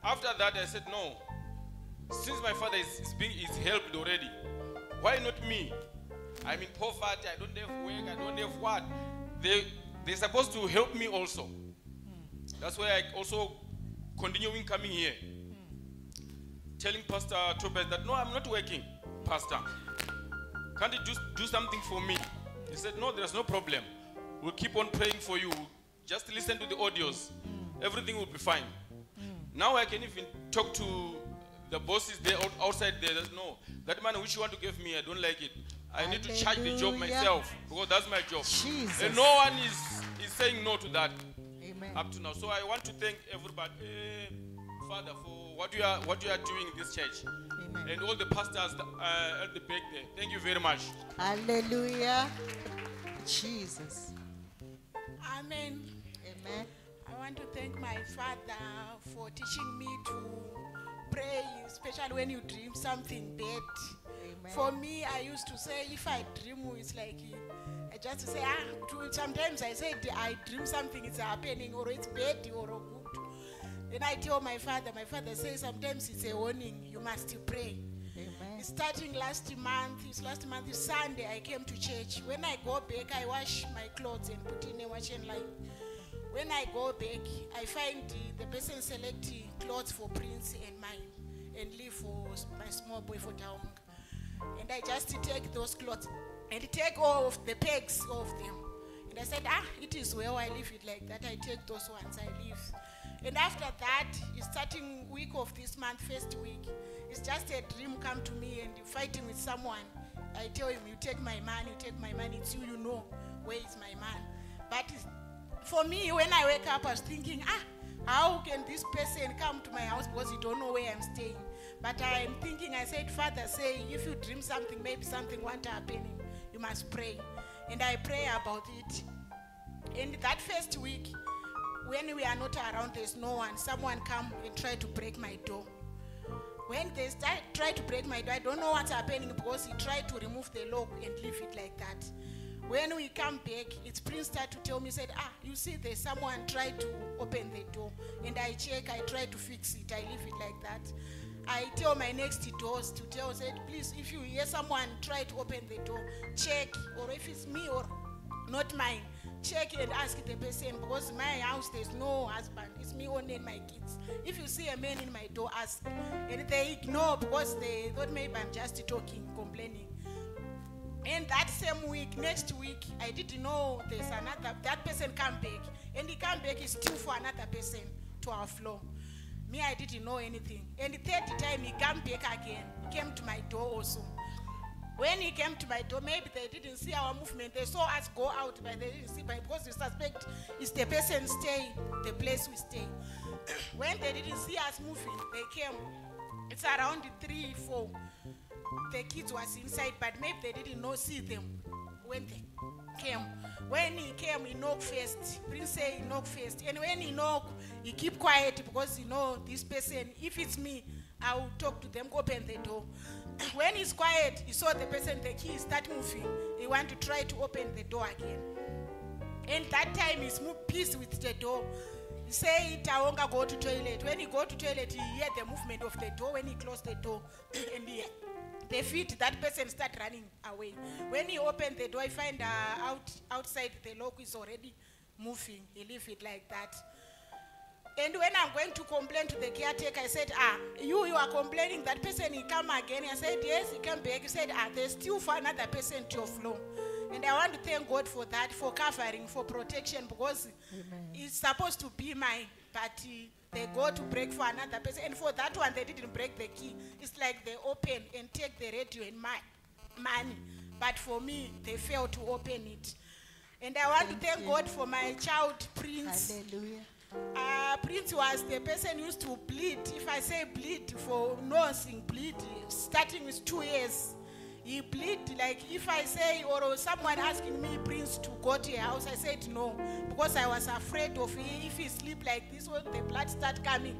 After that, I said, no. Since my father is, is being is helped already, why not me? I'm in poverty. I don't have work. I don't have what. They they're supposed to help me also. That's why I also continuing coming here, telling Pastor Tobias that no, I'm not working, Pastor. Can't you do, do something for me? He said, No, there's no problem. We'll keep on praying for you. Just listen to the audios. Everything will be fine. Now I can even talk to the bosses there outside there. There's no, that money which you want to give me, I don't like it. I need to charge the job myself because that's my job. Jesus. And no one is, is saying no to that Amen. up to now. So I want to thank everybody, eh, Father, for what you are what you are doing in this church, and all the pastors uh, at the back there. Thank you very much. Hallelujah. Jesus. Amen. Amen. I want to thank my father for teaching me to pray, especially when you dream something bad. For me, I used to say if I dream, it's like I just say ah. To, sometimes I say I dream something is happening or it's bad or good. Then I tell my father. My father says sometimes it's a warning. You must pray. Amen. Starting last month, it's last month it's Sunday, I came to church. When I go back, I wash my clothes and put in a washing line. When I go back, I find the, the person selecting clothes for Prince and mine and leave for my small boy for Taung. And I just take those clothes and take all of the pegs of them. And I said, ah, it is well, I leave it like that. I take those ones, I leave. And after that, starting week of this month, first week, it's just a dream come to me and you're fighting with someone. I tell him, you take my money, you take my money. It's you, you know where is my man. But for me, when I wake up, I was thinking, ah, how can this person come to my house because you don't know where I'm staying? But I'm thinking, I said, Father, say, if you dream something, maybe something won't happen. You must pray. And I pray about it. And that first week, when we are not around, there's no one. Someone come and try to break my door. When they start try to break my door, I don't know what's happening because he tried to remove the lock and leave it like that. When we come back, it's Prince started to tell me, said, ah, you see, there's someone tried to open the door. And I check, I try to fix it, I leave it like that. I tell my next doors to tell, said, please, if you hear someone try to open the door, check, or if it's me or not mine, check and ask the person because my house there's no husband, it's me only and my kids. If you see a man in my door, ask. And they ignore because they thought maybe I'm just talking, complaining. And that same week, next week, I didn't know there's another, that person come back. And he come back, is still for another person to our floor. Me, I didn't know anything. And the third time he come back again, came to my door also. When he came to my door, maybe they didn't see our movement. They saw us go out, but they didn't see, because we suspect it's the person stay, the place we stay. (coughs) when they didn't see us moving, they came. It's around three, four. The kids was inside, but maybe they didn't know see them when they came. When he came, he knocked first. Prince say he knocked first. And when he knocked, he keep quiet because you know this person, if it's me, I will talk to them, open the door. When he's quiet, he saw the person, the key start moving. He want to try to open the door again. And that time he's peace with the door. He say it, I won't go to toilet. When he go to toilet, he hear the movement of the door. When he close the door, (clears throat) and he, the feet, that person start running away. When he open the door, I find uh, out outside the lock is already moving. He leave it like that. And when I'm going to complain to the caretaker, I said, ah, you, you are complaining that person, he come again. I said, yes, he came back. He said, ah, there's still for another person to your floor. And I want to thank God for that, for covering, for protection, because it's supposed to be my but uh, they go to break for another person. And for that one, they didn't break the key. It's like they open and take the radio and my money. But for me, they failed to open it. And I want to thank God for my child, Prince. Hallelujah. Uh, Prince was the person used to bleed. If I say bleed for nursing, bleed, starting with two years. He bleed like if I say or someone asking me Prince to go to your house, I said no because I was afraid of if he sleep like this when the blood start coming,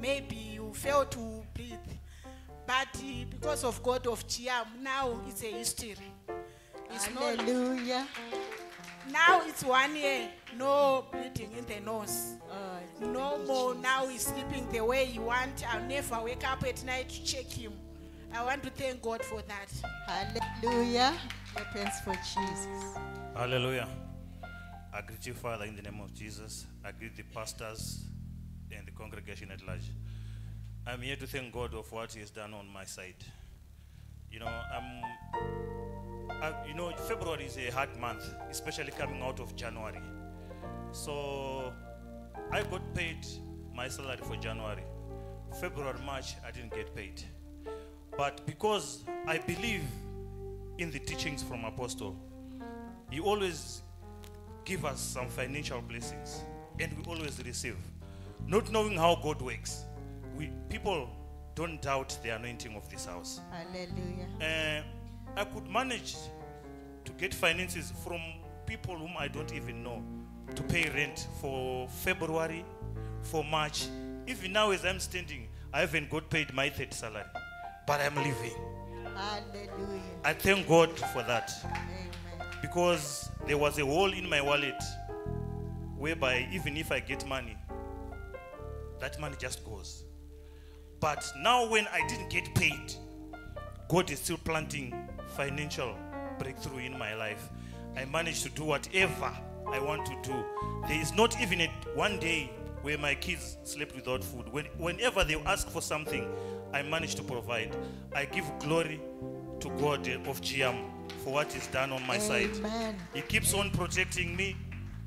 maybe you fail to breathe. But because of God of JIAM, now it's a history. It's not- Hallelujah. Now it's one year, no bleeding in the nose. Oh, no more. Now he's sleeping the way he wants. I'll never wake up at night to check him. I want to thank God for that. Hallelujah. Weapons for Jesus. Hallelujah. I greet you, Father, in the name of Jesus. I greet the pastors and the congregation at large. I'm here to thank God of what He has done on my side. You know, I'm, I, you know, February is a hard month, especially coming out of January. So I got paid my salary for January. February, March, I didn't get paid. But because I believe in the teachings from Apostle, he always give us some financial blessings and we always receive. Not knowing how God works, we people don't doubt the anointing of this house. Hallelujah. Uh, I could manage to get finances from people whom I don't even know to pay rent for February, for March. Even now, as I'm standing, I haven't got paid my third salary, but I'm living. Hallelujah. I thank God for that because there was a hole in my wallet whereby even if I get money, that money just goes. But now, when I didn't get paid, God is still planting financial breakthrough in my life. I managed to do whatever I want to do. There is not even a, one day where my kids slept without food. When, whenever they ask for something, I manage to provide. I give glory to God of JIAM for what He's done on my side. Amen. He keeps on protecting me.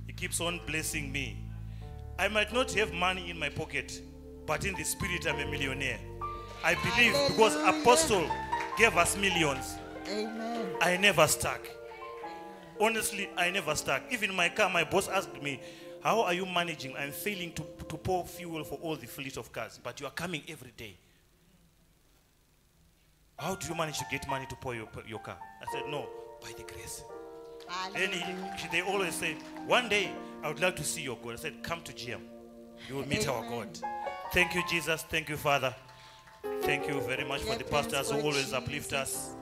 He keeps on blessing me. I might not have money in my pocket, but in the spirit, I'm a millionaire. I believe because Apostle gave us millions. Amen. I never stuck. Honestly, I never stuck. Even my car, my boss asked me, How are you managing? I'm failing to, to pour fuel for all the fleet of cars, but you are coming every day. How do you manage to get money to pour your, your car? I said, No, by the grace. Then he, they always say, One day I would like to see your God. I said, Come to JIAM. You will meet our God. Thank you, Jesus. Thank you, Father. Thank you very much for the pastors who always uplift us.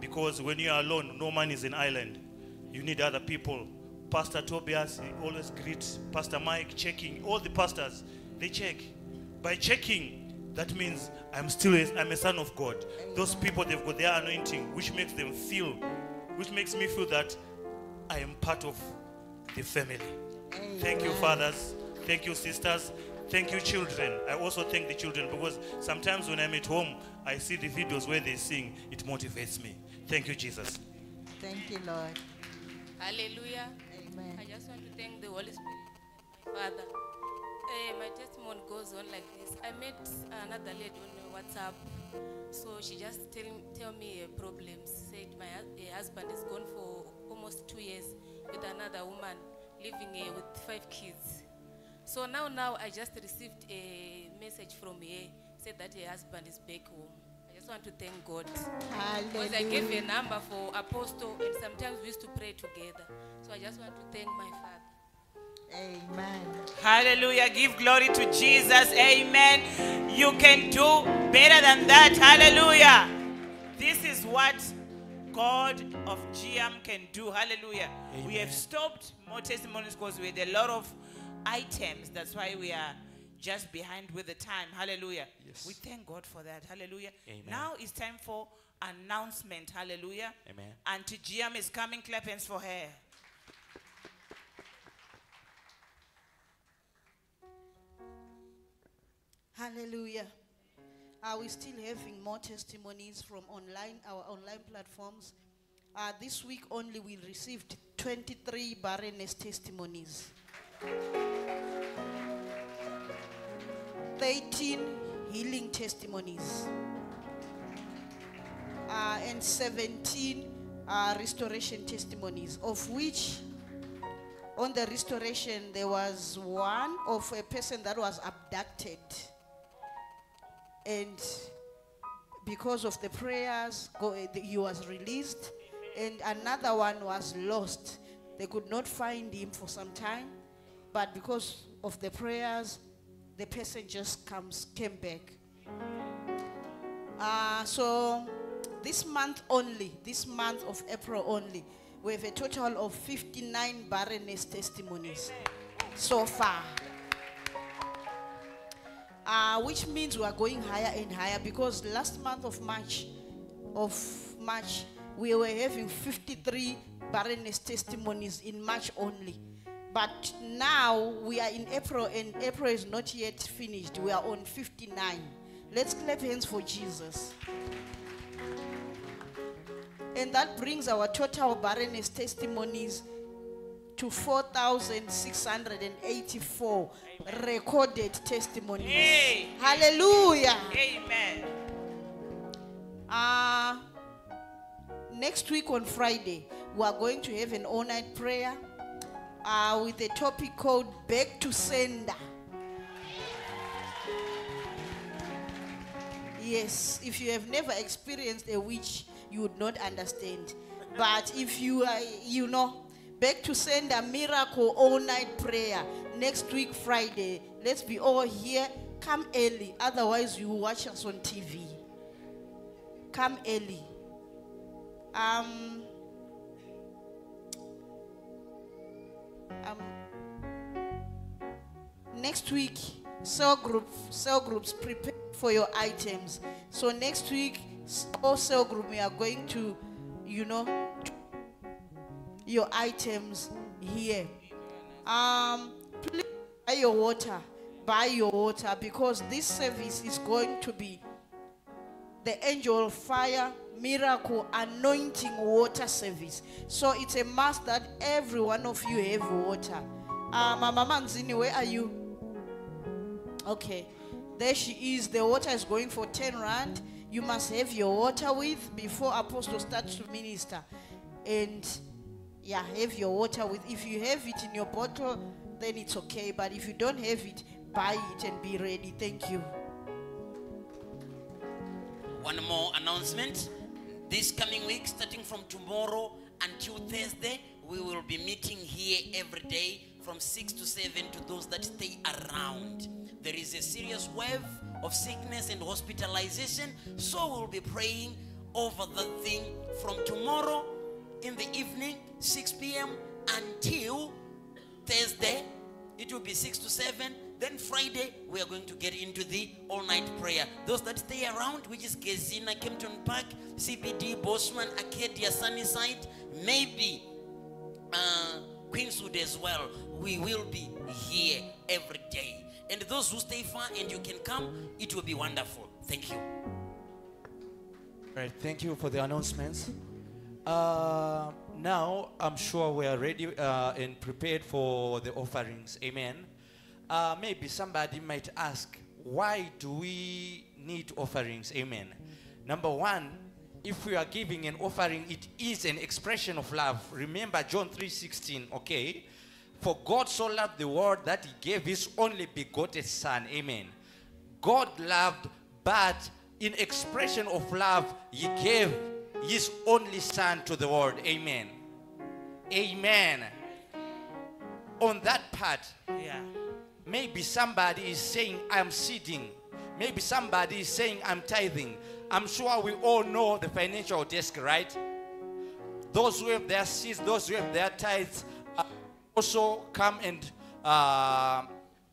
Because when you are alone, no man is an island. You need other people. Pastor Tobias, he always greets Pastor Mike, checking. All the pastors, they check. By checking, that means I'm still a, I'm a son of God. Those people, they've got their anointing, which makes them feel, which makes me feel that I am part of the family. Thank you, fathers. Thank you, sisters. Thank you, children. I also thank the children because sometimes when I'm at home, I see the videos where they sing. It motivates me. Thank you, Jesus. Thank you, Lord. Hallelujah. Amen. I just want to thank the Holy Spirit, my Father. Eh, my testimony goes on like this. I met another lady on WhatsApp. So she just tell, tell me her problems. Said my hus- her husband is gone for almost two years with another woman, living here with five kids. So now, now I just received a message from her, said that her husband is back home. I just want to thank God. Because I gave a number for Apostle, and sometimes we used to pray together. So I just want to thank my Father. Amen. Hallelujah. Give glory to Jesus. Amen. You can do better than that. Hallelujah. This is what God of JIAM can do. Hallelujah. We have stopped more testimonies because we had a lot of items. That's why we are just behind with the time. Hallelujah. Yes. We thank God for that. Hallelujah. Amen. Now it's time for announcement. Hallelujah. Amen. Auntie GM is coming. Clap hands for her. Hallelujah. Are we still having more testimonies from online, our online platforms? Uh, this week only we received 23 barrenness testimonies. 13 healing testimonies. Uh, and 17 uh, restoration testimonies, of which on the restoration there was one of a person that was abducted and because of the prayers he was released and another one was lost they could not find him for some time but because of the prayers the person just comes came back uh, so this month only this month of april only we have a total of 59 barrenness testimonies so far uh, which means we are going higher and higher because last month of March, of March, we were having 53 barrenness testimonies in March only. But now we are in April and April is not yet finished. We are on 59. Let's clap hands for Jesus. And that brings our total barrenness testimonies to 4,684 recorded testimonies. Hey. Hallelujah. Amen. Uh, next week on Friday, we are going to have an all night prayer uh, with a topic called Back to Sender. Yes, if you have never experienced a witch, you would not understand. But if you are, you know, back to send a miracle all night prayer next week, Friday, let's be all here. Come early, otherwise, you watch us on TV. Come early. Um, um, next week, cell group, cell groups, prepare for your items. So next week, all cell group, we are going to, you know, your items here. Um, please buy your water. Buy your water because this service is going to be the angel fire miracle anointing water service. So it's a must that every one of you have water. Uh, Mama Manzini, where are you? Okay, there she is. The water is going for 10 rand. You must have your water with before Apostle starts to minister. And yeah, have your water with. If you have it in your bottle, then it's okay. But if you don't have it, buy it and be ready. Thank you. One more announcement. This coming week, starting from tomorrow until Thursday, we will be meeting here every day from 6 to 7 to those that stay around. There is a serious wave of sickness and hospitalization, so we'll be praying over the thing from tomorrow in the evening, 6 p.m. until Thursday. It will be 6 to 7. Then Friday, we are going to get into the all night prayer. Those that stay around, which is Gezina, Kempton Park, CBD, Bosman, Arcadia, Sunnyside, maybe uh, Queenswood as well. We will be here every day. And those who stay far and you can come, it will be wonderful. Thank you. Right, thank you for the announcements. Uh, now, I'm sure we are ready uh, and prepared for the offerings. Amen. Uh, maybe somebody might ask, why do we need offerings? Amen. Number one, if we are giving an offering, it is an expression of love. Remember John 3:16, okay? For God so loved the world that he gave his only begotten son. Amen. God loved, but in expression of love, he gave his only son to the world. Amen. Amen. On that part, Yeah. Maybe somebody is saying, I'm seeding. Maybe somebody is saying, I'm tithing. I'm sure we all know the financial desk, right? Those who have their seeds, those who have their tithes, uh, also come and uh,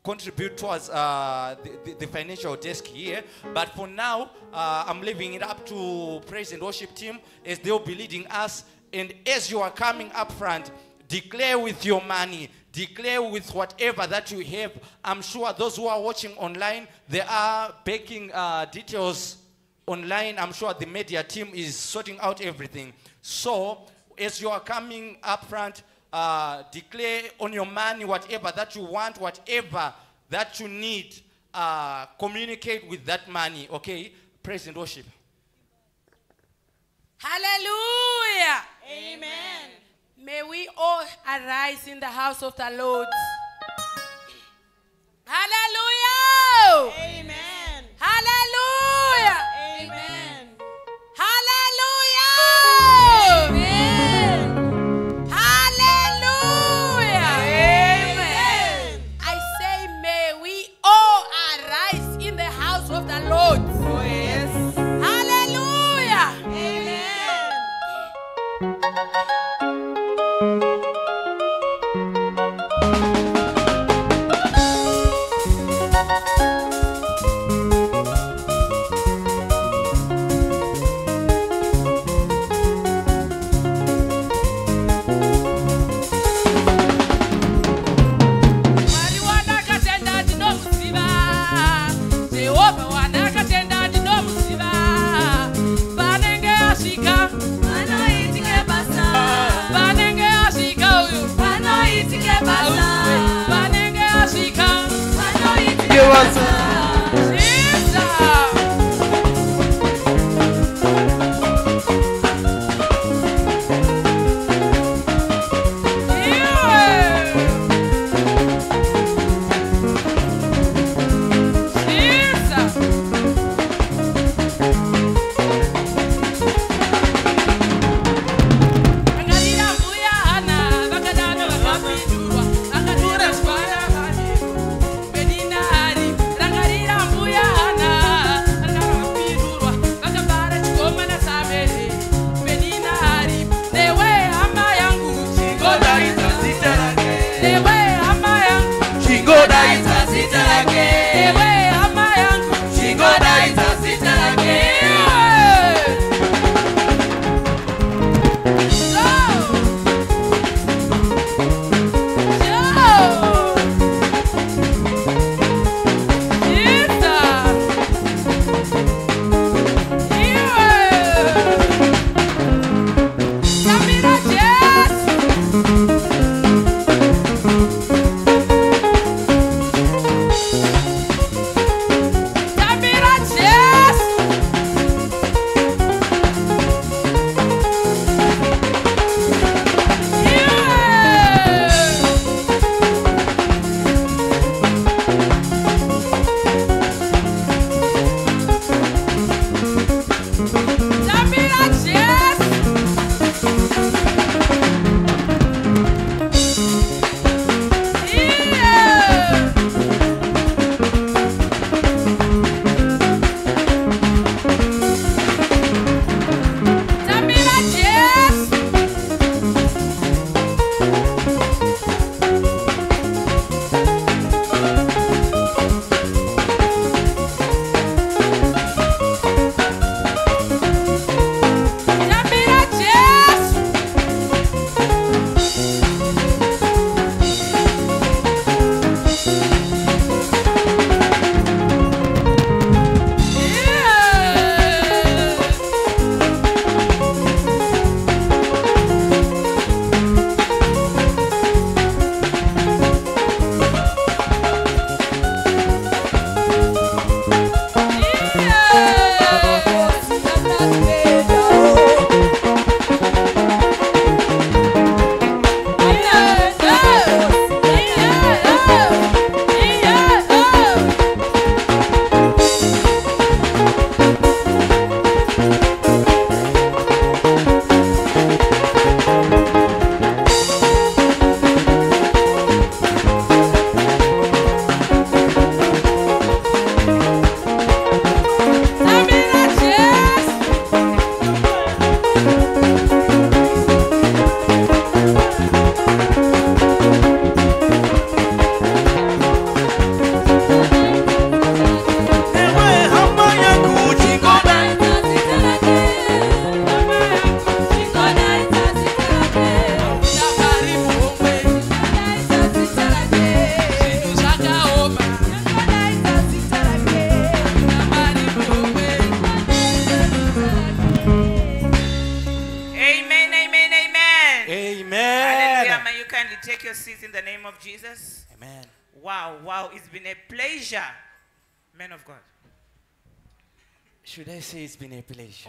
contribute towards uh, the, the, financial desk here. But for now, uh, I'm leaving it up to praise and worship team as they'll be leading us. And as you are coming up front, declare with your money, declare with whatever that you have. I'm sure those who are watching online, there are baking uh, details online. I'm sure the media team is sorting out everything. So, as you are coming up front, uh, declare on your money whatever that you want, whatever that you need. Uh, communicate with that money, okay? Praise and worship. Hallelujah. Amen. May we all arise in the house of the Lord. Hallelujah. Amen. Hallelujah. Amen. Hallelujah.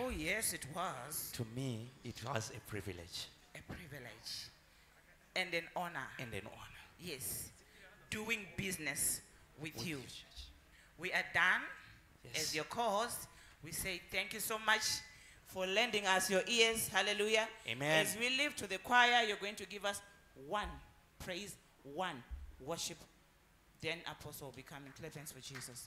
Oh, yes, it was To me, it was a privilege a privilege and an honor. and an honor. Yes, doing business with you. We are done as your cause. We say thank you so much for lending us your ears. Hallelujah. Amen. As we leave to the choir, you're going to give us one praise, one worship. Then Apostle will be coming. Clap hands for Jesus.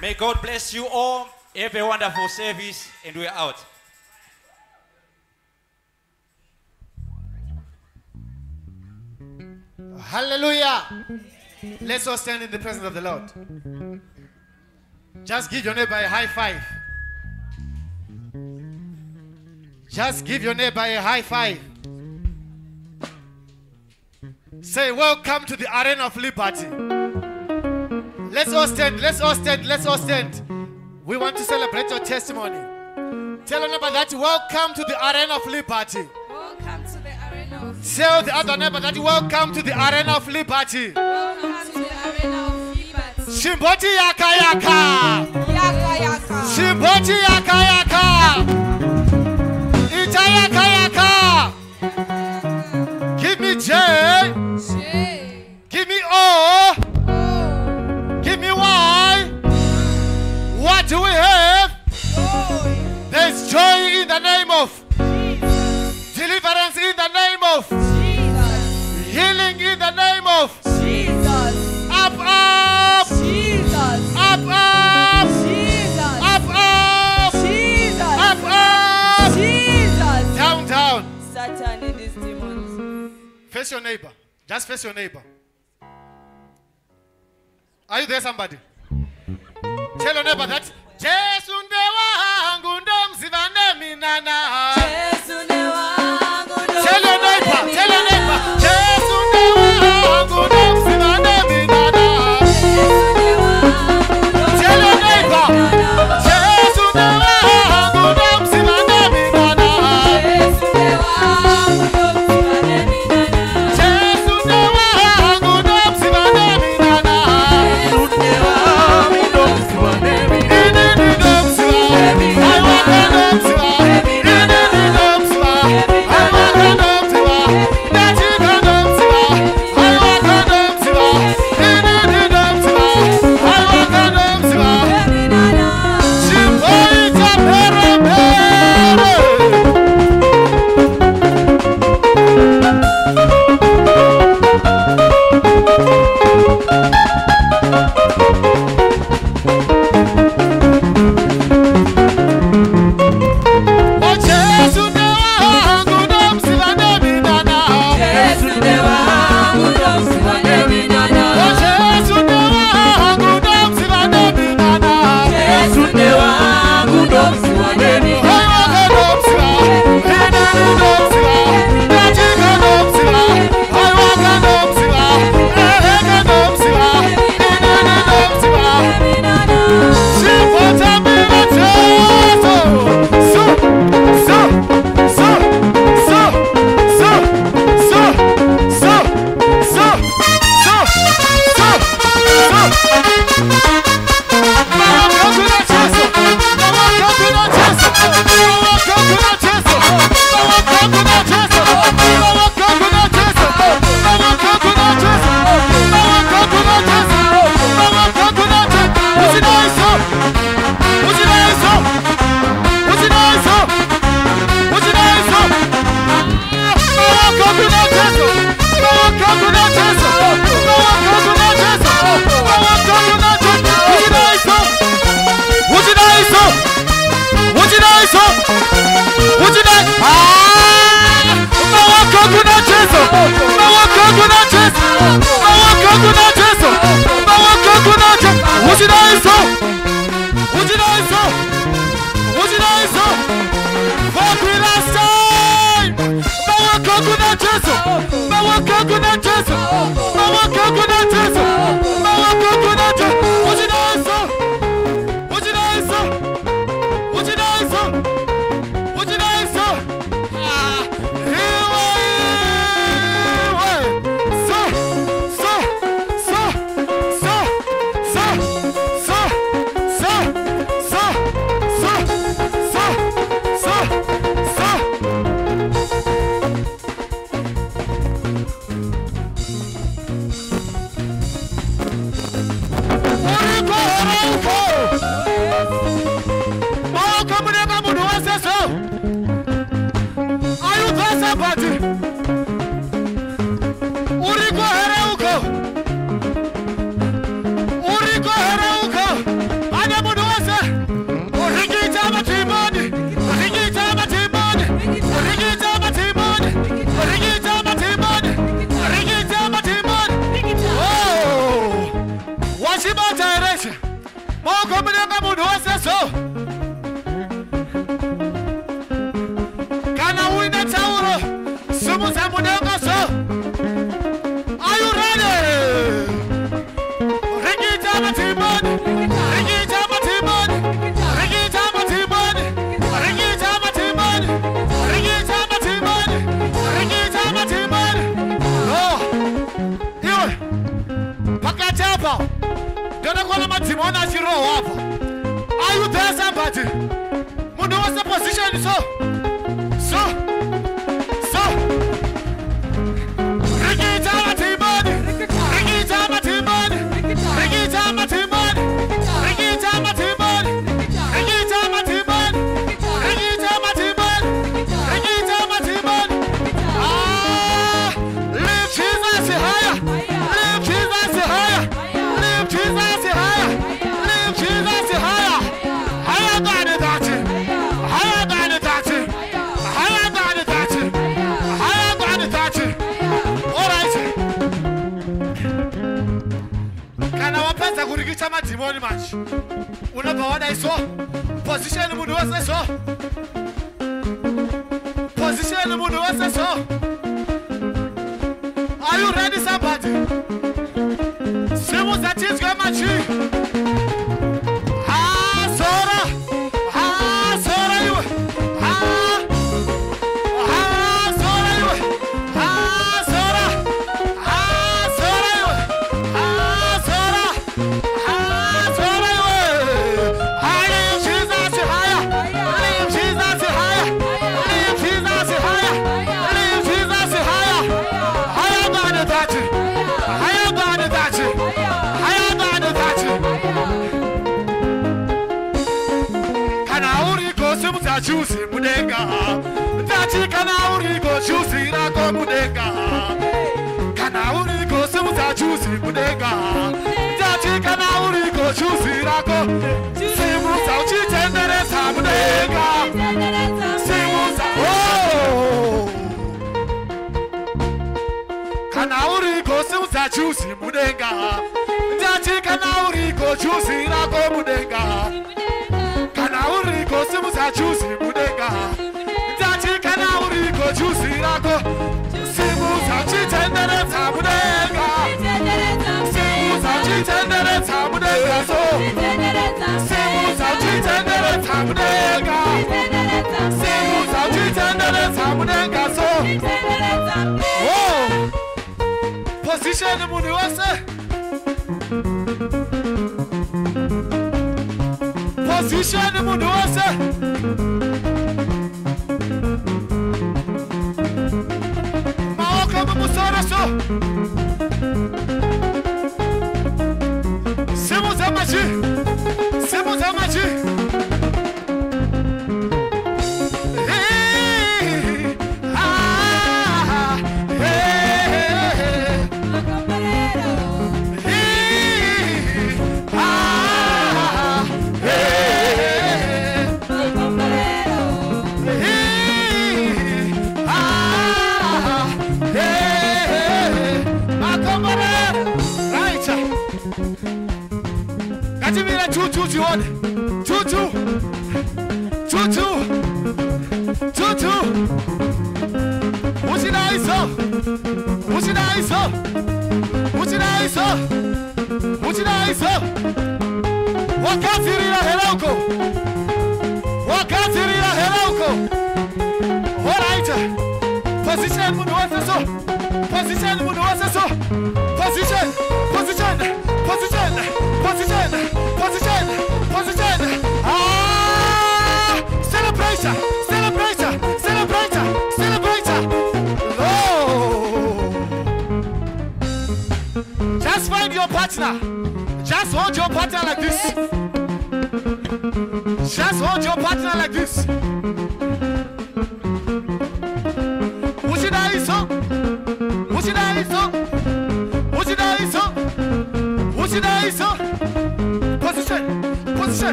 May God bless you all. Have a wonderful service, and we're out. Hallelujah. Let's all stand in the presence of the Lord. Just give your neighbor a high five. Just give your neighbor a high five. Say, Welcome to the arena of liberty. Let's all stand, let's all stand, let's all stand. We want to celebrate your testimony. Tell your neighbor that, Welcome to the arena of liberty. Welcome to the arena of Tell the other neighbor that, Welcome to the arena of liberty. Welcome to the arena of liberty. Shimboti yaka yaka. Yaka yaka. Shimboti yaka yaka. Ita yaka yaka. the name of Jesus. Deliverance in the name of Jesus. Healing in the name of Jesus. Up, up. Jesus. Up, up. Jesus. Up, up. Jesus. Up, up. Jesus. Down, down. Satan and his demons. Face your neighbor. Just face your neighbor. Are you there, somebody? Tell your neighbor that Jesus msivane minana. Yesu ne wangu. Bawoke okuna Jesu. Bawoke okuna Jesu. Bawoke okuna Jesu. Wujina iso. Wujina iso. Wujina iso. Fuck me last time. Bawoke okuna Jesu. Bawoke okuna Jesu. Bawoke okuna Jesu.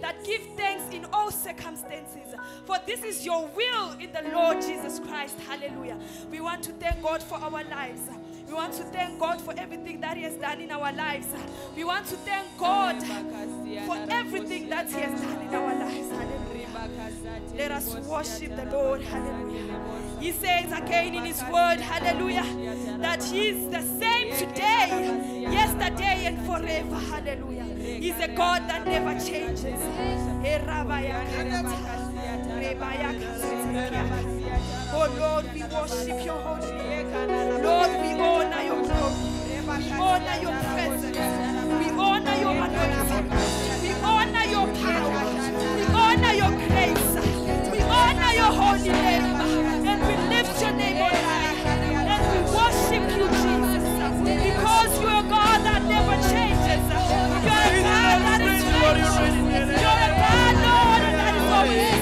That give thanks in all circumstances. For this is your will in the Lord Jesus Christ. Hallelujah. We want to thank God for our lives. We want to thank God for everything that He has done in our lives. We want to thank God for everything that He has done in our lives. Hallelujah. Let us worship the Lord. Hallelujah. He says again in His word, Hallelujah, that He is the same today, yesterday, and forever. Hallelujah. He's a God that never changes. Oh Lord, we worship your holy name. Lord, we honor your glory. We honor your presence. We honor your anointing. We honor your power. We honor your grace. We honor your holy name. And we lift your name on high. And we worship you, Jesus. Because you are God that never changes. You are a God that is faithful. You are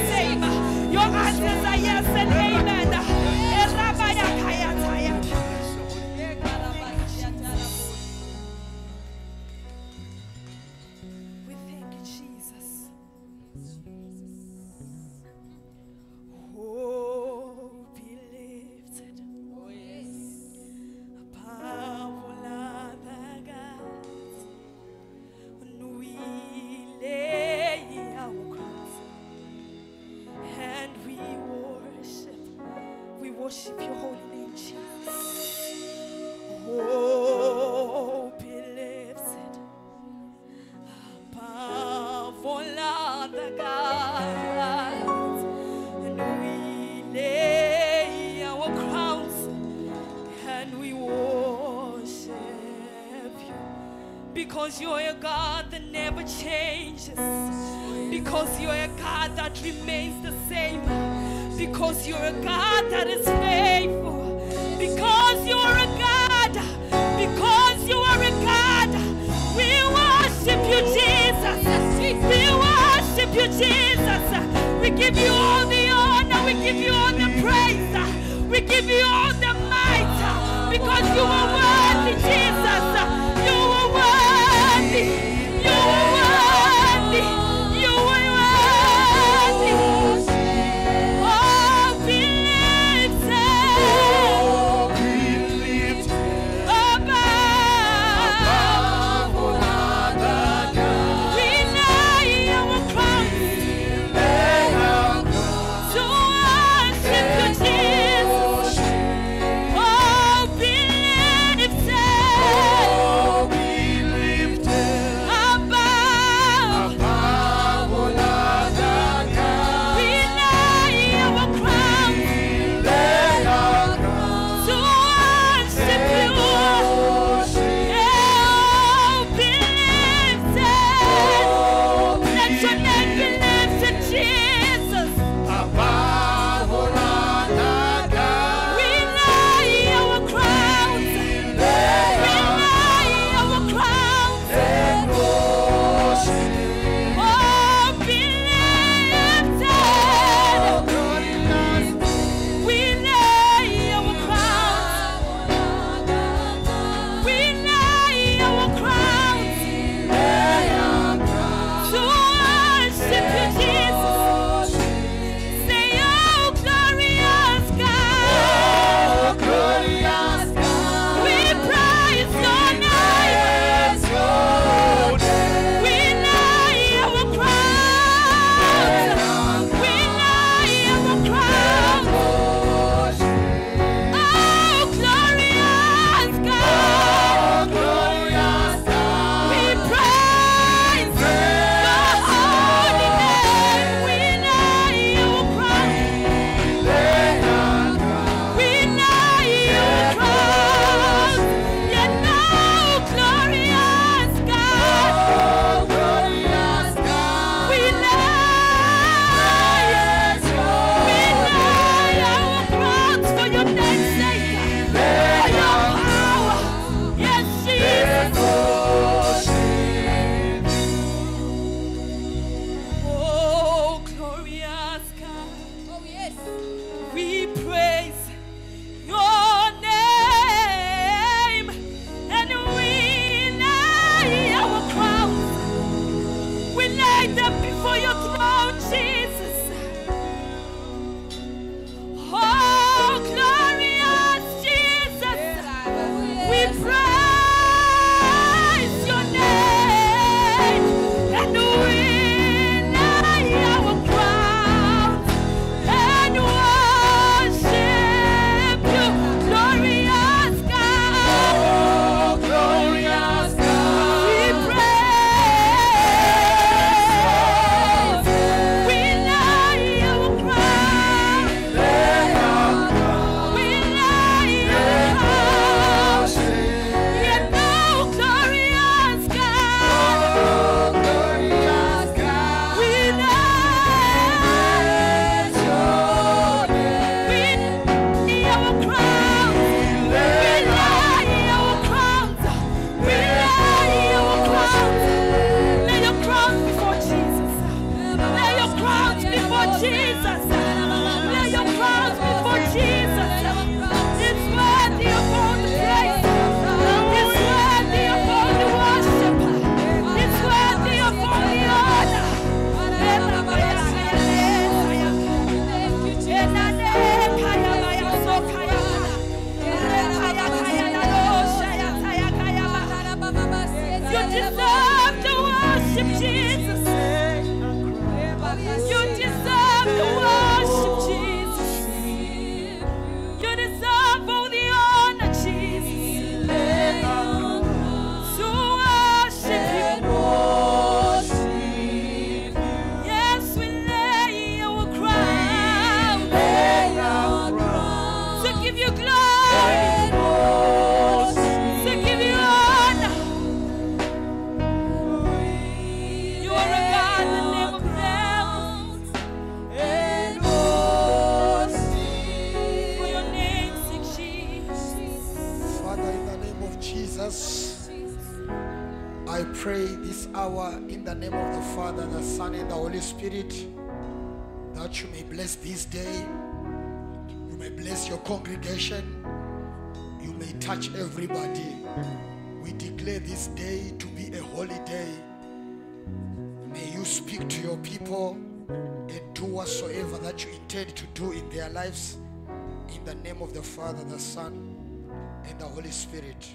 Holy Spirit.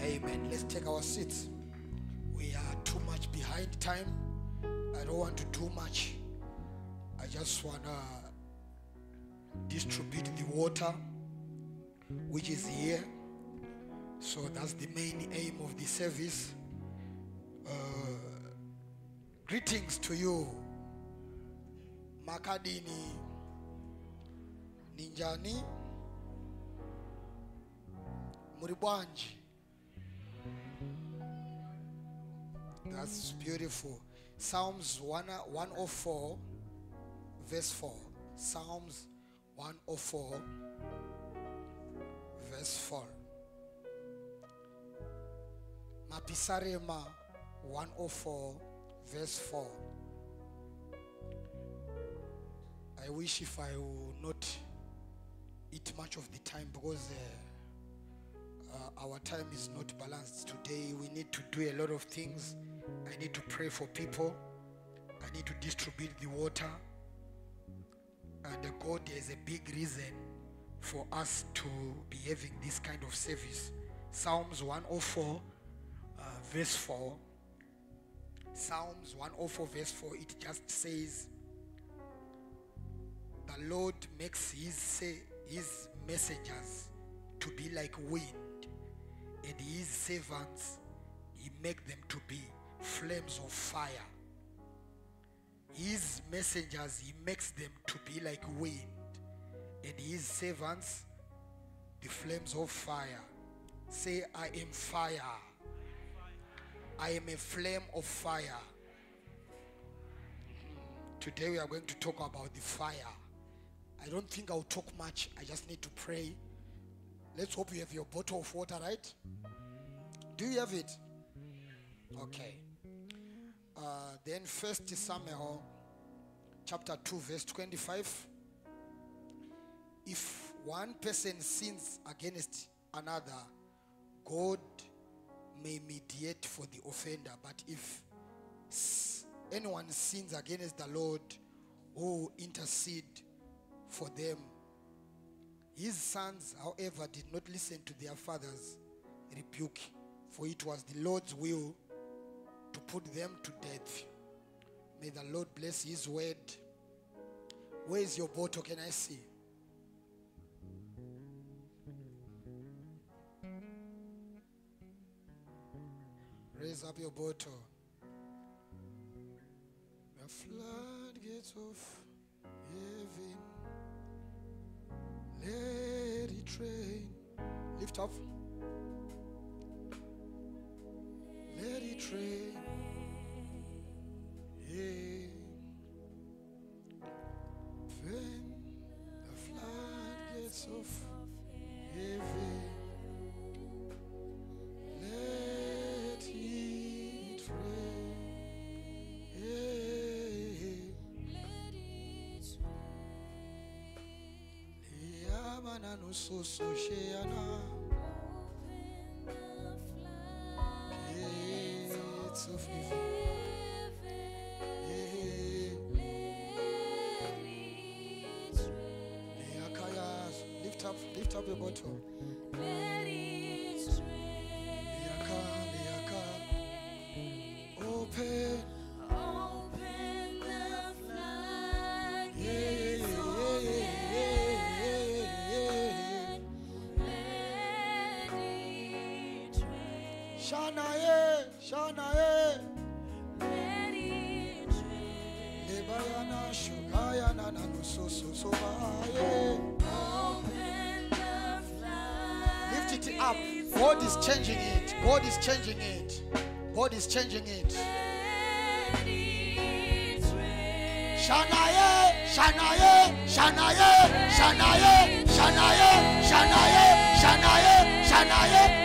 Amen. Let's take our seats. We are too much behind time. I don't want to do much. I just want to distribute the water, which is here. So that's the main aim of the service. Uh, greetings to you, Makadini Ninjani That's beautiful. Psalms 1 104, verse 4. Psalms 104, verse 4. Mapisarema 104, verse 4. I wish if I will not eat much of the time because uh, uh, our time is not balanced today. We need to do a lot of things. I need to pray for people. I need to distribute the water. And uh, God is a big reason for us to be having this kind of service. Psalms 104, uh, verse 4. Psalms 104, verse 4, it just says, The Lord makes his, say, his messengers to be like wind, and his servants, he make them to be flames of fire. His messengers, he makes them to be like wind, and his servants, the flames of fire. Say, I am fire. I am a flame of fire. Today we are going to talk about the fire. I don't think I'll talk much. I just need to pray. Let's hope you have your bottle of water, right? Do you have it? Okay. Uh, then First Samuel chapter 2, verse 25. If one person sins against another, God may mediate for the offender. But if anyone sins against the Lord, who intercede for them. His sons, however, did not listen to their father's rebuke, for it was the Lord's will to put them to death. May the Lord bless His word. Where is your bottle? Can I see? Raise up your bottle. The floodgates of heaven, let it rain. Lift up. Let it rain. Yeah. When the floodgates of heaven, Nususu sheyana. Gates of heaven. Lift up, lift up your bottle. God is changing it. God is changing it. God is changing it. Shanaye, Shanaye, Shanaye, Shanaye, Shanaye, Shanaye, Shanaye, Shanaye,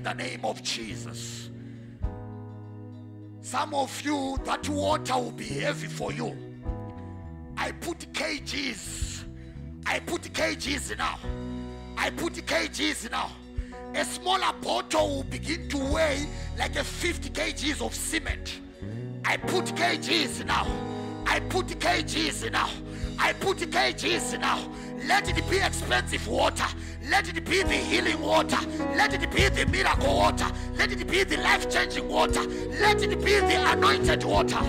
in the name of Jesus. Some of you, that water will be heavy for you. I put kgs. I put kgs now. I put kgs now. A smaller bottle will begin to weigh like a 50 kgs of cement. I put kgs now. I put kgs now. I put kgs now. Let it be expensive water. Let it be the healing water. Let it be the miracle water. Let it be the life changing water. Let it be the anointed water.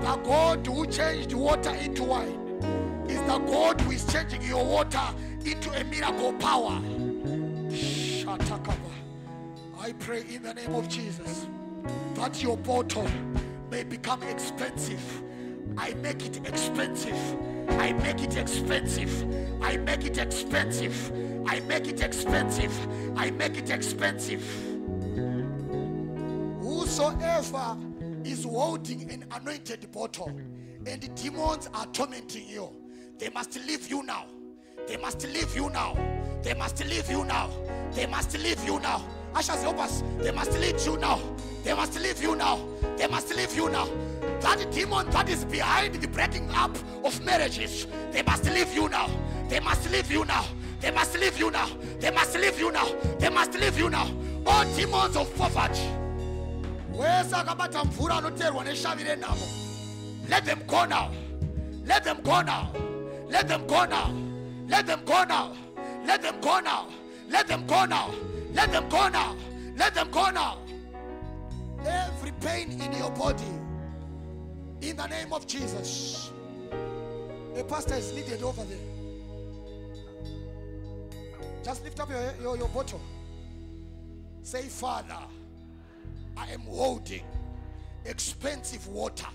The God who changed water into wine is the God who is changing your water into a miracle power. I pray in the name of Jesus that your bottle may become expensive. I make it expensive. I make it expensive. I make it expensive. I make it expensive. I make it expensive. Whosoever is holding an anointed bottle and demons are tormenting you, they must leave you now. They must leave you now. They must leave you now. They must leave you now. Ushers, help us. They must leave you now. They must leave you now. They must leave you now. That demon that is behind the breaking up of marriages, they must leave you now. They must leave you now. They must leave you now. They must leave you now. They must leave you now. All demons of poverty. let them go now. Let them go now. Let them go now. Let them go now. Let them go now. Let them go now. Let them go now. Let them go now. Every pain in your body. In the name of jesus. A pastor is needed over there just lift up your, your, your bottle say father I am holding expensive water.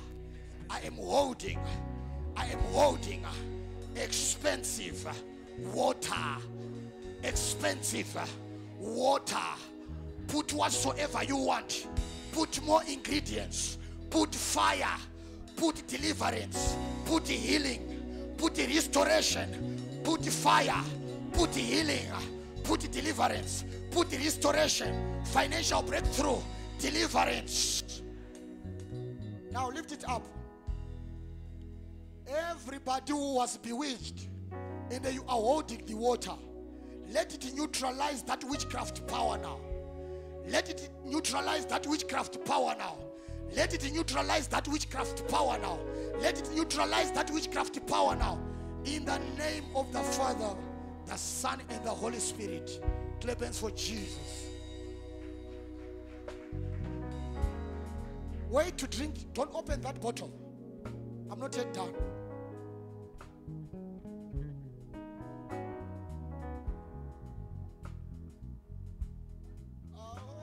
I am holding, I am holding expensive water. Expensive water. Put whatsoever you want. Put more ingredients. Put fire. Put deliverance. Put healing. Put restoration. put fire, put healing, ah, put deliverance, put restoration, financial breakthrough, deliverance. Now lift it up. Everybody who was bewitched and you are holding the water, let it neutralize that witchcraft power now. Let it neutralize that witchcraft power now. Let it neutralize that witchcraft power now. Let it neutralize that witchcraft power now. In the name of the Father, the Son, and the Holy Spirit. Clap hands for Jesus. Wait to drink. Don't open that bottle. I'm not yet done. Oh,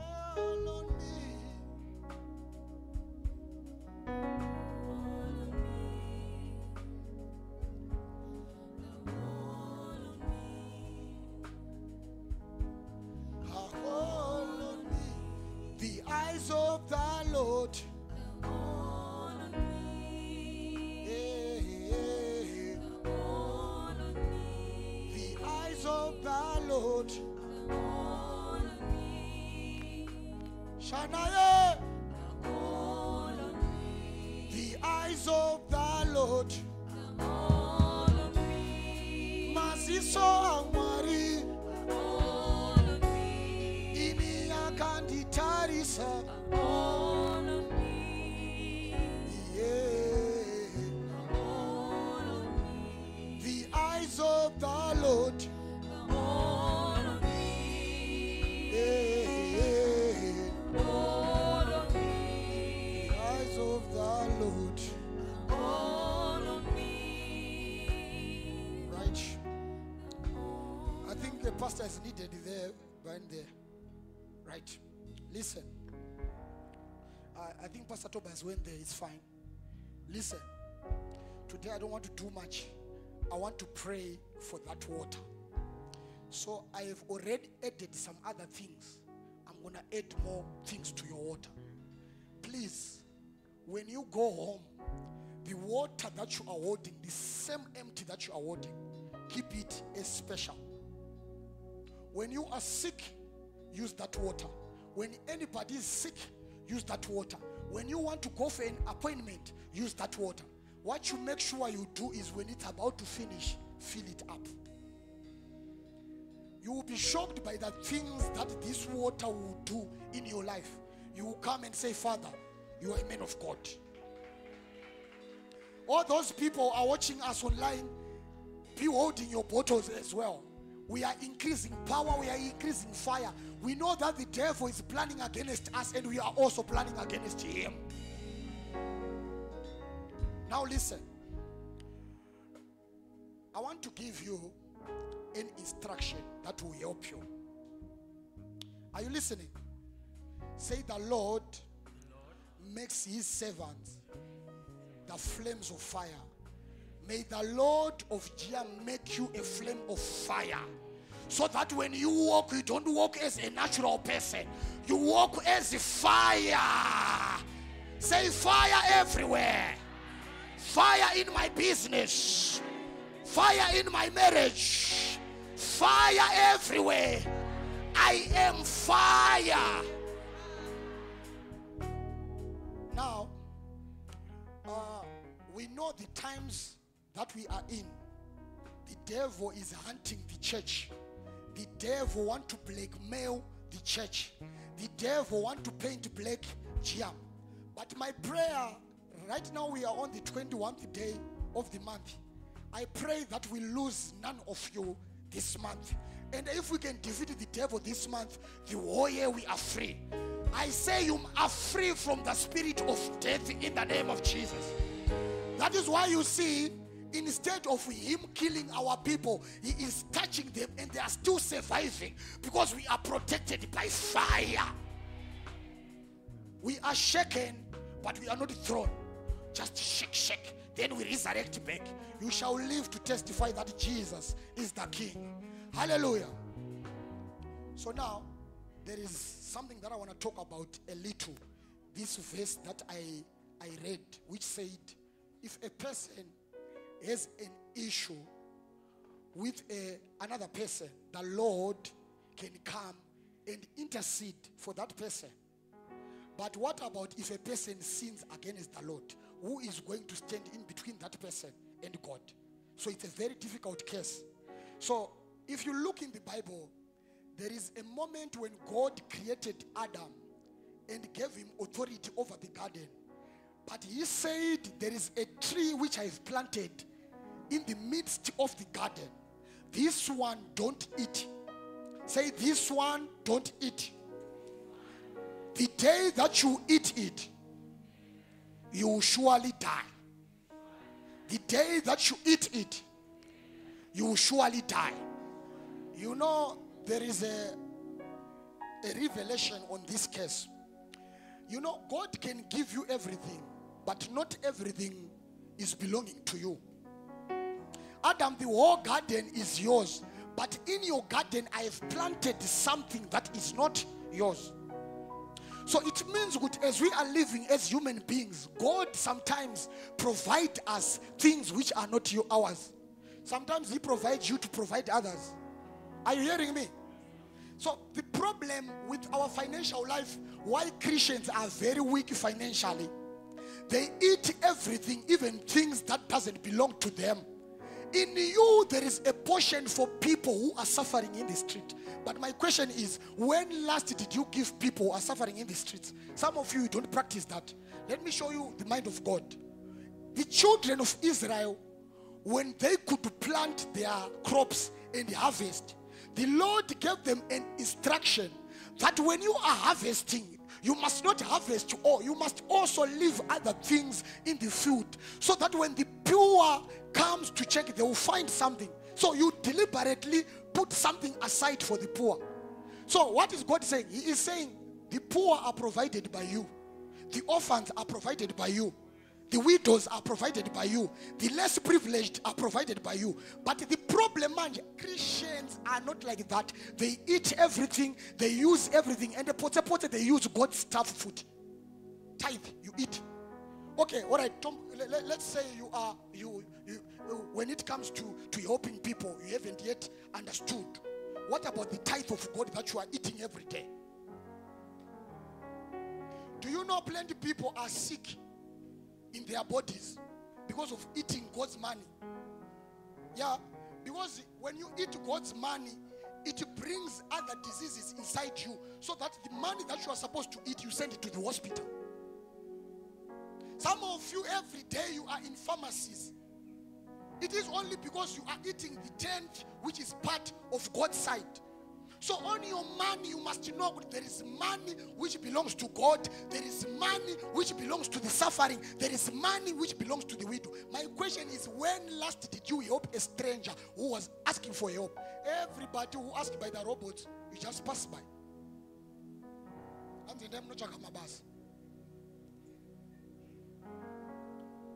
The eyes of the Lord. Yeah, yeah. The eyes of the Lord. Shanaye. The eyes of the Lord. Maziso amwari. Akanditarisa. Yeah. The eyes of the Lord. Yeah. The eyes of the Lord. Right. I think the pastor is needed there, behind there. Right. Listen. I, I think Pastor Tobias went there. It's fine. Listen. Today I don't want to do much. I want to pray for that water. So I have already added some other things. I'm going to add more things to your water. Please, when you go home, the water that you are holding, the same empty that you are holding, keep it as special. When you are sick, use that water. When anybody is sick, use that water. When you want to go for an appointment, use that water. What you make sure you do is when it's about to finish, fill it up. You will be shocked by the things that this water will do in your life. You will come and say, Father, you are a man of God. All those people are watching us online, be holding your bottles as well. We are increasing power, we are increasing fire. We know that the devil is planning against us, and we are also planning against him. Now, listen. I want to give you an instruction that will help you. Are you listening? Say, The Lord makes his servants the flames of fire. May the Lord of JIAM make you a flame of fire. So that when you walk, you don't walk as a natural person, you walk as a fire. Say fire everywhere. Fire in my business. Fire in my marriage. Fire everywhere. I am fire. Now, uh, we know the times that we are in. The devil is hunting the church. The devil want to blackmail the church. The devil want to paint black JIAM. But my prayer, right now we are on the 21st day of the month. I pray that we lose none of you this month. And if we can defeat the devil this month, the whole year we are free. I say you are free from the spirit of death in the name of Jesus. That is why you see, instead of him killing our people, he is touching them and they are still surviving because we are protected by fire. We are shaken, but we are not thrown. Just shake, shake. Then we resurrect back. You shall live to testify that Jesus is the King. Hallelujah. So now, there is something that I want to talk about a little. This verse that I, I read, which said, if a person has an issue with a, another person, the Lord can come and intercede for that person. But what about if a person sins against the Lord? Who is going to stand in between that person and God? So it's a very difficult case. So if you look in the Bible, there is a moment when God created Adam and gave him authority over the garden. But he said, There is a tree which I have planted in the midst of the garden. This one don't eat. Say, This one don't eat. The day that you eat it, you will surely die. The day that you eat it, you will surely die. You know, there is a, a revelation on this case. You know, God can give you everything, but not everything is belonging to you. Adam, the whole garden is yours, but in your garden, I have planted something that is not yours. So it means as we are living as human beings, God sometimes provide us things which are not you, ours. Sometimes He provides you to provide others. Are you hearing me? So the problem with our financial life, why Christians are very weak financially, they eat everything, even things that doesn't belong to them. In you, there is a portion for people who are suffering in the street. But my question is, when last did you give people who are suffering in the streets? Some of you don't practice that. Let me show you the mind of God. The children of Israel, when they could plant their crops and harvest, the Lord gave them an instruction that when you are harvesting, you must not harvest all. You must also leave other things in the field so that when the poor comes to check, they will find something. So you deliberately put something aside for the poor. So what is God saying? He is saying the poor are provided by you. The orphans are provided by you. The widows are provided by you. The less privileged are provided by you. But the problem, man, Christians are not like that. They eat everything, they use everything, and the pote they use God's stuff food. Tithe, you eat. Okay, all right. Tom, let, us say you are you, you when it comes to to helping people, you haven't yet understood. What about the tithe of God that you are eating every day? Do you know plenty people are sick in their bodies because of eating God's money? Yeah, because when you eat God's money, it brings other diseases inside you so that the money that you are supposed to eat, you send it to the hospital. Some of you, every day, you are in pharmacies. It is only because you are eating the tenth, which is part of God's side. So on your money, you must know there is money which belongs to God. There is money which belongs to the suffering. There is money which belongs to the widow. My question is, when last did you help a stranger who was asking for help? Everybody who asked by the robots, you just pass by.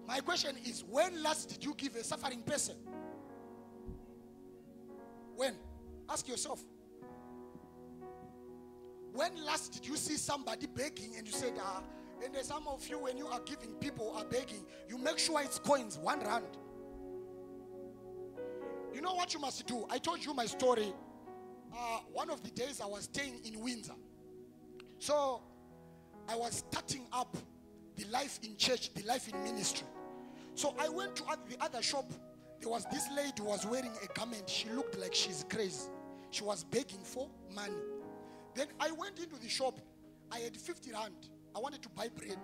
My question is, when last did you give a suffering person? When? Ask yourself. When last did you see somebody begging and you said, ah, and there's some of you, when you are giving people are begging, you make sure it's coins, one rand. You know what you must do? I told you my story. Uh, one of the days I was staying in Windsor. So I was starting up the life in church, the life in ministry. So I went to the other shop. There was this lady was wearing a garment. She looked like she's crazy. She was begging for money. Then I went into the shop. I had 50 rand. I wanted to buy bread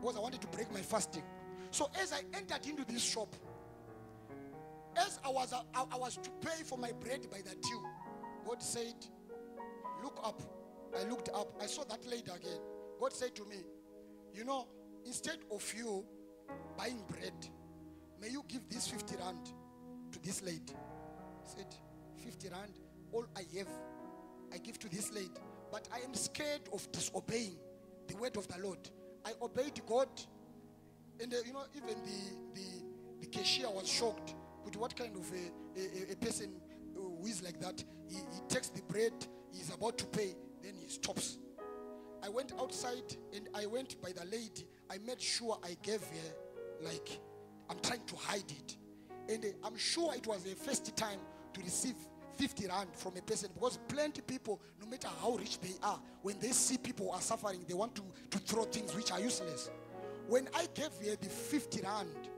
because I wanted to break my fasting. So as I entered into this shop, as I was, I, I was to pay for my bread by the till, God said, look up. I looked up. I saw that lady again. God said to me, you know, instead of you buying bread, may you give this 50 rand to this lady. I said, 50 rand, all I have, I give to this lady. But I am scared of disobeying the word of the Lord. I obeyed God. And uh, you know, even the, the, the cashier was shocked with what kind of a, a, a person who is like that. He, he takes the bread, he's about to pay, then he stops. I went outside and I went by the lady. I made sure I gave her, like, I'm trying to hide it. And uh, I'm sure it was the first time to receive 50 rand from a person because plenty people, no matter how rich they are, when they see people are suffering, they want to, to throw things which are useless. When I gave her the 50 rand,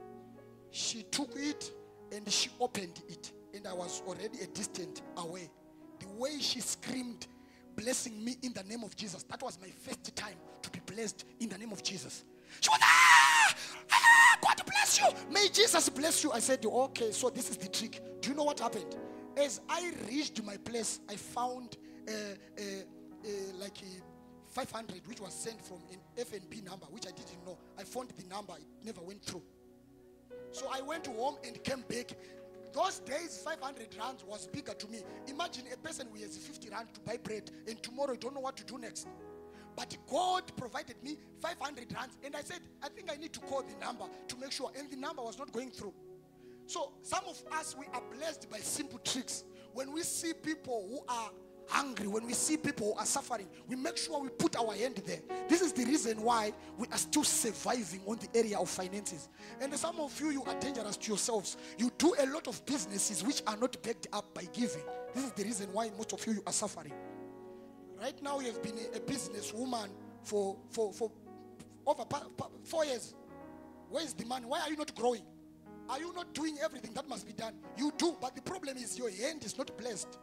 she took it and she opened it, and I was already a distant away. The way she screamed, blessing me in the name of Jesus, that was my first time to be blessed in the name of Jesus. She was, ah, ah, God bless you. May Jesus bless you. I said, okay, so this is the trick. Do you know what happened? As I reached my place, I found uh, uh, uh, like a 500, which was sent from an FNB number, which I didn't know. I found the number, it never went through. So I went home and came back. Those days, 500 rands was bigger to me. Imagine a person who has 50 rand to buy bread, and tomorrow you don't know what to do next. But God provided me 500 rands, and I said, I think I need to call the number to make sure, and the number was not going through. So some of us we are blessed by simple tricks. When we see people who are hungry, when we see people who are suffering, we make sure we put our hand there. This is the reason why we are still surviving on the area of finances. And some of you, you are dangerous to yourselves. You do a lot of businesses which are not backed up by giving. This is the reason why most of you, you are suffering. Right now, you have been a, businesswoman for, for, for over four years. Where is the money? Why are you not growing? Are you not doing everything that must be done? You do, but the problem is your hand is not blessed.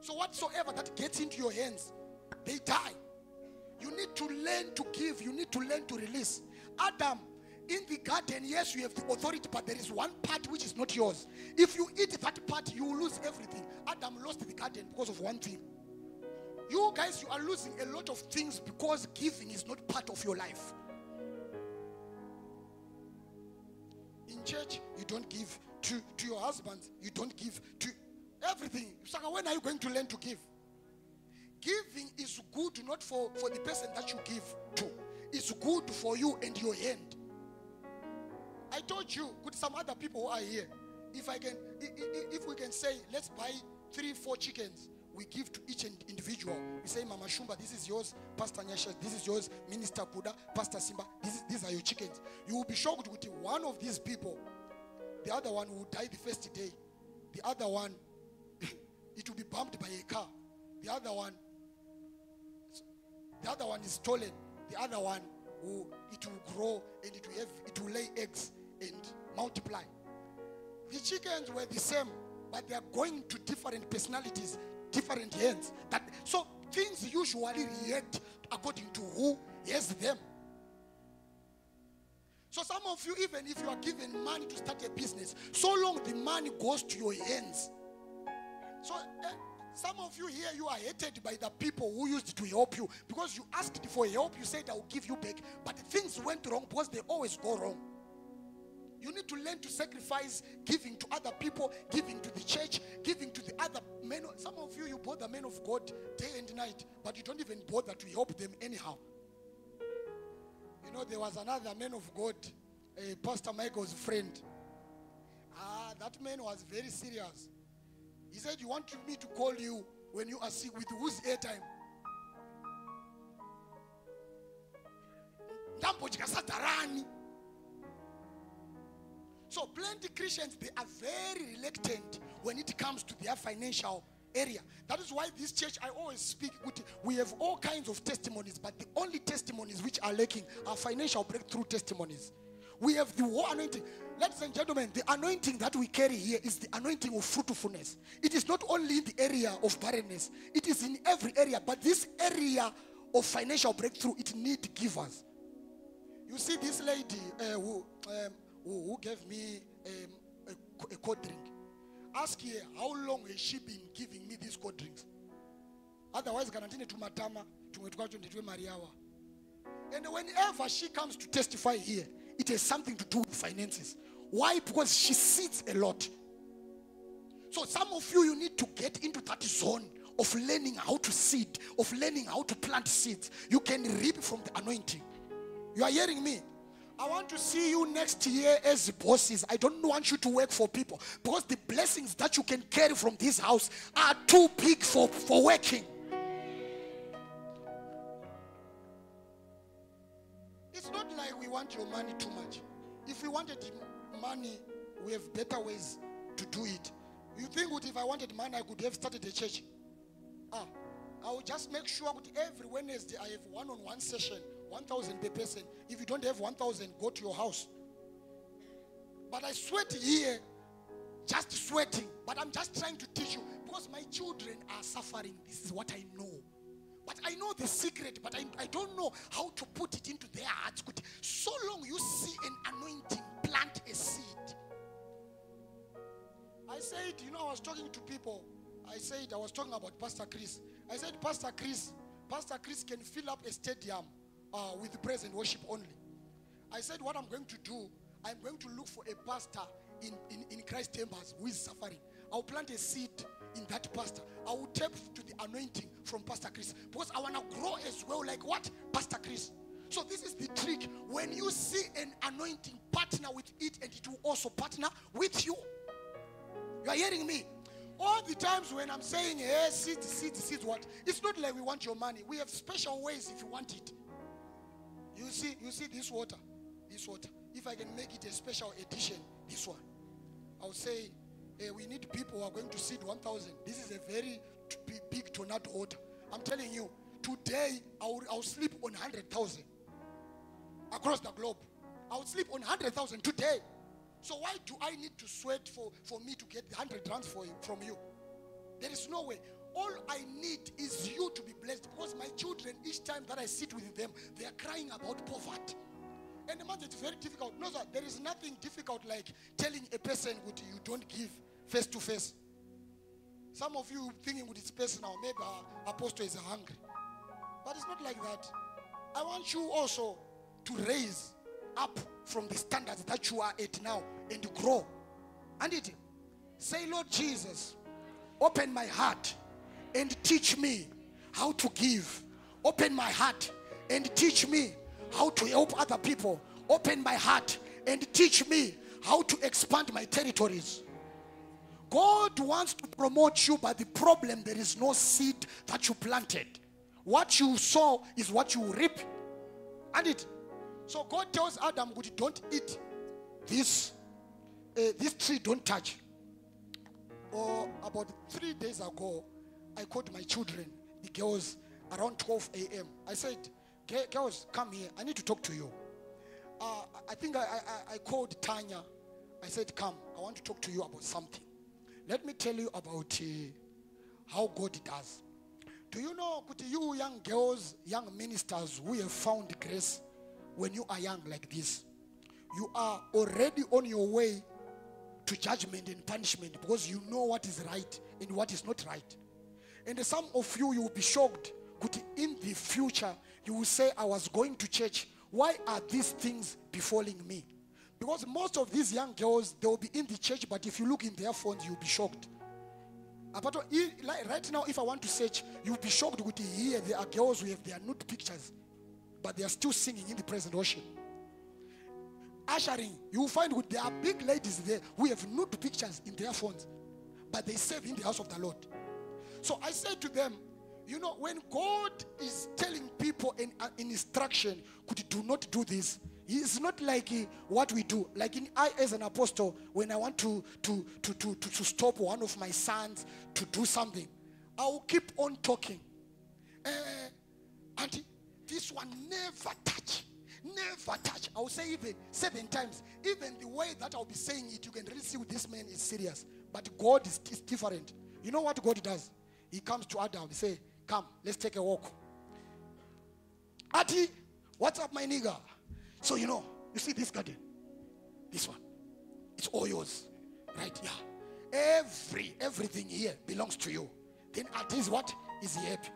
So whatsoever that gets into your hands, they die. You need to learn to give. You need to learn to release. Adam, in the garden, yes, you have the authority, but there is one part which is not yours. If you eat that part, you will lose everything. Adam lost the garden because of one thing. You guys, you are losing a lot of things because giving is not part of your life. In church, you don't give to, to your husband, you don't give to everything. When are you going to learn to give? Giving is good not for, for the person that you give to, it's good for you and your hand. I told you, with some other people who are here, if I can, if we can say, let's buy three, four chickens, we give to each individual. We say, Mama Shumba, this is yours. Pastor Nyasha, this is yours. Minister Kuda, Pastor Simba, is, these are your chickens. You will be shocked with one of these people. The other one will die the first day. The other one, (laughs) it will be bumped by a car. The other one, the other one is stolen. The other one, will, it will grow and it will, have, it will lay eggs and multiply. The chickens were the same, but they are going to different personalities, different hands. That so things usually react according to who has them. So some of you, even if you are given money to start a business, so long the money goes to your hands. So eh, some of you here, you are hated by the people who used to help you because you asked for help. You said, "I will give you back," but things went wrong because they always go wrong. You need to learn to sacrifice giving to other people, giving to the church, giving to the other men. Some of you, you bother men of God day and night, but you don't even bother to help them anyhow. You know, there was another man of God, uh, Pastor Michael's friend. Ah, that man was very serious. He said, You want me to call you when you are sick with whose airtime? Satarani. So plenty Christians they are very reluctant when it comes to their financial area. That is why this church I always speak with we have all kinds of testimonies, but the only testimonies which are lacking are financial breakthrough testimonies. We have the whole anointing. Ladies and gentlemen, the anointing that we carry here is the anointing of fruitfulness. It is not only in the area of barrenness, it is in every area. But this area of financial breakthrough, it needs givers. You see, this lady uh, who, um, who, who gave me um, a, a cold drink. Ask her, how long has she been giving me these cold drinks? Otherwise, garantine to matama, tumwe twacho nditwe mariawa. And whenever she comes to testify here, it has something to do with finances. Why? Because she seeds a lot. So some of you, you need to get into that zone of learning how to seed, of learning how to plant seeds. You can reap from the anointing. You are hearing me? I want to see you next year as bosses. I don't want you to work for people because the blessings that you can carry from this house are too big for, for working. It's not like we want your money too much. If we wanted money, we have better ways to do it. You think if I wanted money, I could have started a church? Ah, I will just make sure that every Wednesday I have one-on-one session, 1,000 per person. If you don't have 1,000, go to your house. But I sweat here, just sweating. But I'm just trying to teach you because my children are suffering. This is what I know. But I know the secret, but I, I don't know how to put it into their hearts. So long you see an anointing, plant a seed. I said, you know, I was talking to people. I said, I was talking about Pastor Chris. I said, Pastor Chris, Pastor Chris can fill up a stadium uh, with praise and worship only. I said, what I'm going to do, I'm going to look for a pastor in, in, in Christ Chambers who is suffering. I'll plant a seed in that pastor. I will tap to the anointing from Pastor Chris because I want to grow as well, like what? Pastor Chris. So this is the trick. When you see an anointing, partner with it, and it will also partner with you. You are hearing me? All the times when I'm saying, hey, seed, seed, seed, what? It's not like we want your money. We have special ways if you want it. You see, you see this water, this water. If I can make it a special edition, this one, I'll say, hey, we need people who are going to seed 1,000. This is a very big, tornado water. I'm telling you, today I'll, I'll sleep on 100,000 across the globe. I'll sleep on 100,000 today. So why do I need to sweat for, for me to get 100 rands for you, from you? There is no way. All I need is you to be blessed because my children, each time that I sit with them, they are crying about poverty. And matter it's very difficult. No, sir, there is nothing difficult like telling a person what you don't give face to face. Some of you thinking with this person personal, maybe our apostle is hungry. But it's not like that. I want you also to raise up from the standards that you are at now and grow. And it say, Lord Jesus, open my heart and teach me how to give. Open my heart and teach me how to help other people. Open my heart and teach me how to expand my territories. God wants to promote you, but the problem there is no seed that you planted. What you sow is what you reap. And it. So God tells Adam, "Good, don't eat this. uh, this tree, don't touch." Or about three days ago, I called my children, the girls, around 12 a.m. I said, "Girls, come here. I need to talk to you." Uh, I think I, I, I called Tanya. I said, "Come. I want to talk to you about something." Let me tell you about uh, how God does. Do you know, Kuti, you young girls, young ministers who have found grace when you are young like this, you are already on your way to judgment and punishment because you know what is right and what is not right. And some of you, you will be shocked. Kuti, in the future, you will say, I was going to church. Why are these things befalling me? Because most of these young girls, they will be in the church, but if you look in their phones, you'll be shocked. Like right now, if I want to search, you'll be shocked with here. There are girls who have their nude pictures, but they are still singing in the present worship. Ushering, you will find with there are big ladies there who have nude pictures in their phones, but they serve in the house of the Lord. So I said to them, you know, when God is telling people in an instruction, could do not do this? It's not like uh, what we do. Like in I, as an apostle, when I want to to, to to to to stop one of my sons to do something, I will keep on talking. Uh, this one never touch, never touch. I will say even seven times. Even the way that I'll be saying it, you can really see this man is serious. But God is, is different. You know what God does? He comes to Adam and say, "Come, let's take a walk." Ati, what's up, my nigga? So you know, you see this garden, this one, it's all yours, right? Yeah. Every everything here belongs to you. Then at least what is he happy?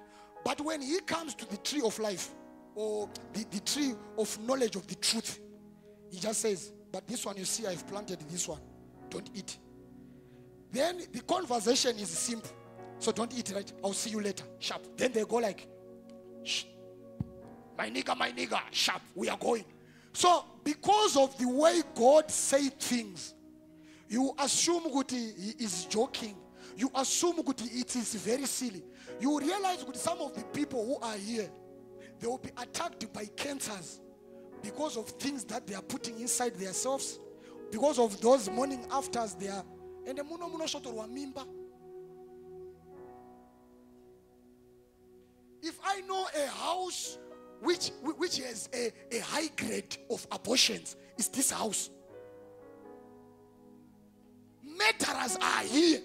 But when he comes to the tree of life or the, the tree of knowledge of the truth, he just says, But this one you see, I've planted this one. Don't eat. Then the conversation is simple. So don't eat, right? I'll see you later. Sharp. Then they go like, Shh. My nigga, my nigga, sharp. We are going. So because of the way God say things, you assume he is joking. You assume that it is very silly. You realize that some of the people who are here, they will be attacked by cancers because of things that they are putting inside themselves, because of those morning afters they are ende muno munosvotorwa mimba if i know a house which, which has a, a high grade of abortions is this house? Murderers are here.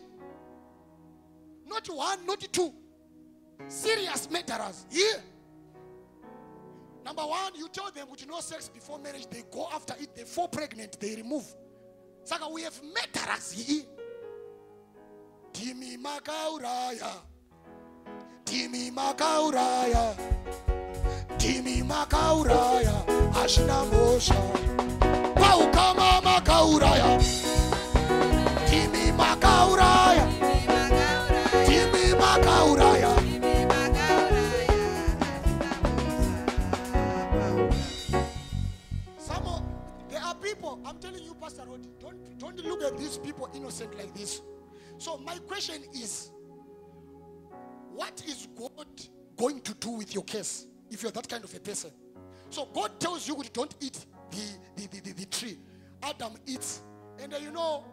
Not one not two. Serious murderers here. Number one you tell them with no sex before marriage they go after it they fall pregnant they remove. Saka we have murderers here. Timi makauraya timi makauraya. Timi makauraya. Hazvina mhosva paukama makauraya. Timi makauraya. Timi makauraya. Some there are people i'm telling you pastor Rod, don't don't look at these people innocent like this. So my question is what is god going to do with your case if you're that kind of a person? So god tells you don't eat the the, the, the, tree. Adam eats. And uh, you know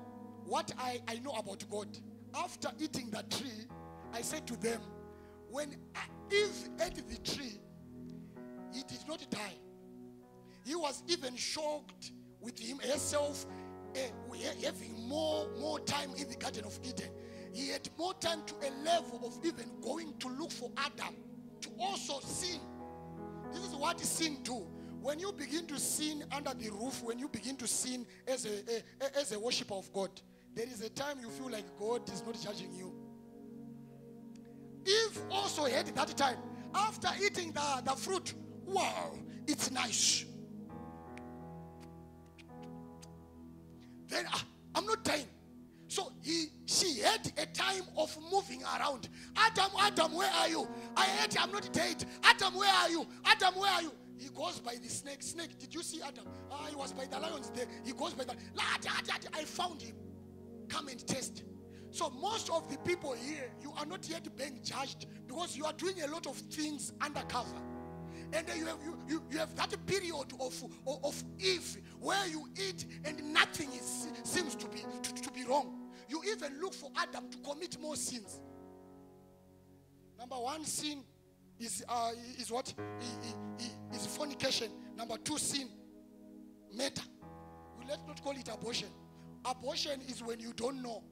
what I, I know about god after eating that tree i said to them when eve ate the tree he did not die he was even shocked with him herself uh, having more more time in the garden of eden he had more time to a level of even going to look for adam to also sin. This is what sin do. When you begin to sin under the roof when you begin to sin as a, a as a worshiper of god there is a time you feel like god is not judging you. Eve also had that time after eating the, the fruit wow it's nice. Then ah, i'm not dying so he she had a time of moving around. Adam adam where are you? I had i'm not dead. Adam where are you? Adam where are you? He goes by the snake snake. Did you see adam? Ah, he was by the lions there he goes by the i found him. Come and test. So most of the people here you are not yet being judged because you are doing a lot of things undercover and then you have you, you, you have that period of, of eve where you eat and nothing is, seems to be to, to be wrong. You even look for adam to commit more sins. Number one sin is uh, is what? Is fornication. Number two sin murder. Let's not call it abortion. Abortion is when you don't know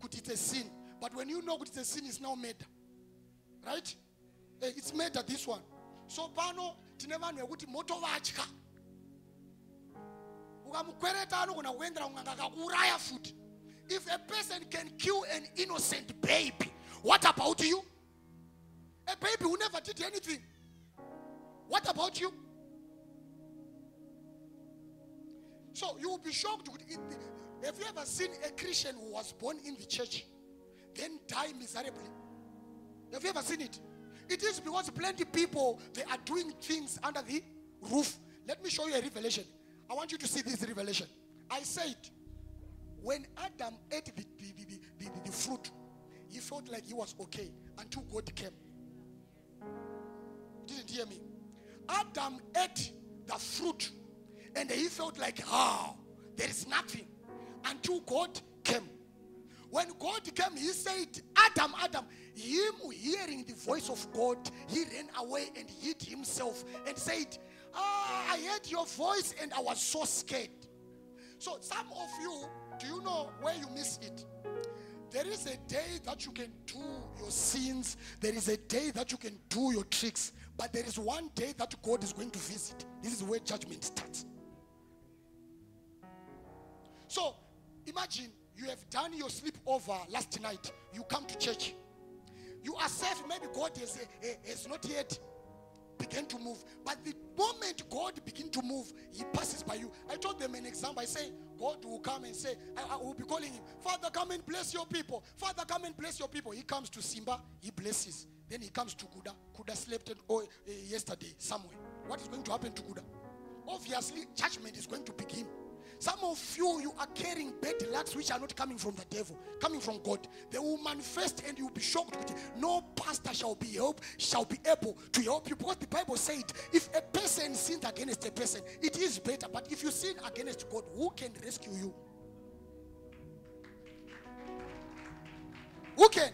could it's a sin. But when you know it's a sin it's now murder. Right? Eh, it's murder this one so pano tine vanhu vekuti motovatya ukamukwereta anogona kuendera kun'anga akakuuraya futi. If a person can kill an innocent baby what about you? A baby who never did anything what about you? So you will be shocked have you ever seen a christian who was born in the church then die miserably? Have you ever seen it it is because plenty people they are doing things under the roof. Let me show you a revelation. I want you to see this revelation. I said when adam ate the, the, the, the, the, fruit he felt like he was okay until god came. You didn't hear me? Adam ate the fruit and he felt like oh there is nothing. Until god came. When God came, he said, Adam, Adam, him hearing the voice of God, he ran away and hid himself and said, ah, I heard your voice and I was so scared. So, some of you, do you know where you miss it? There is a day that you can do your sins, there is a day that you can do your tricks, but there is one day that God is going to visit. This is where judgment starts. So, imagine you have done your sleepover last night. You come to church. You are safe. Maybe God has, eh, has not yet begun to move. But the moment God begin to move, He passes by you. I told them an example. I say, God will come and say, I, I will be calling Him, Father, come and bless your people. Father, come and bless your people. He comes to Simba, He blesses. Then He comes to Kuda. Kuda slept oh, eh, yesterday somewhere. What is going to happen to Kuda? Obviously, judgment is going to begin. Some of you, you are carrying bad lucks which are not coming from the devil, coming from God. They will manifest and you'll be shocked. No pastor shall be help, shall be able to help you. Because the Bible said, if a person sins against a person, it is better. But if you sin against God, who can rescue you? Who can?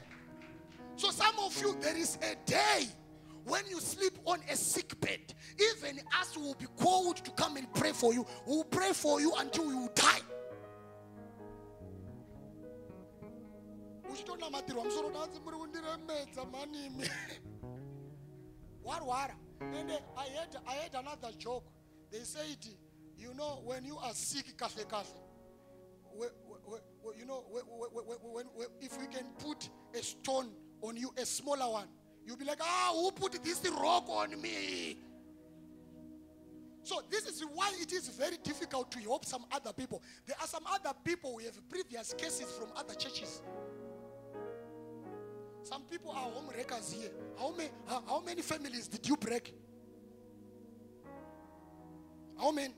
So some of you, there is a day when you sleep on a sick bed. Even us will be called to come and pray for you. We will pray for you until you die. uchitonamatiriwa musoro danzi muri kundiremedza manimi (laughs) warwara and I heard, I heard another joke they said you know when you are sick kahle kahle we- we- we- you know if we can put a stone on you a smaller one you'll be like ah who put this rock on me so this is why it is very difficult to help some other people there are some other people who have previous cases from other churches some people are home wreckers here. How many, how, many families did you break? How many?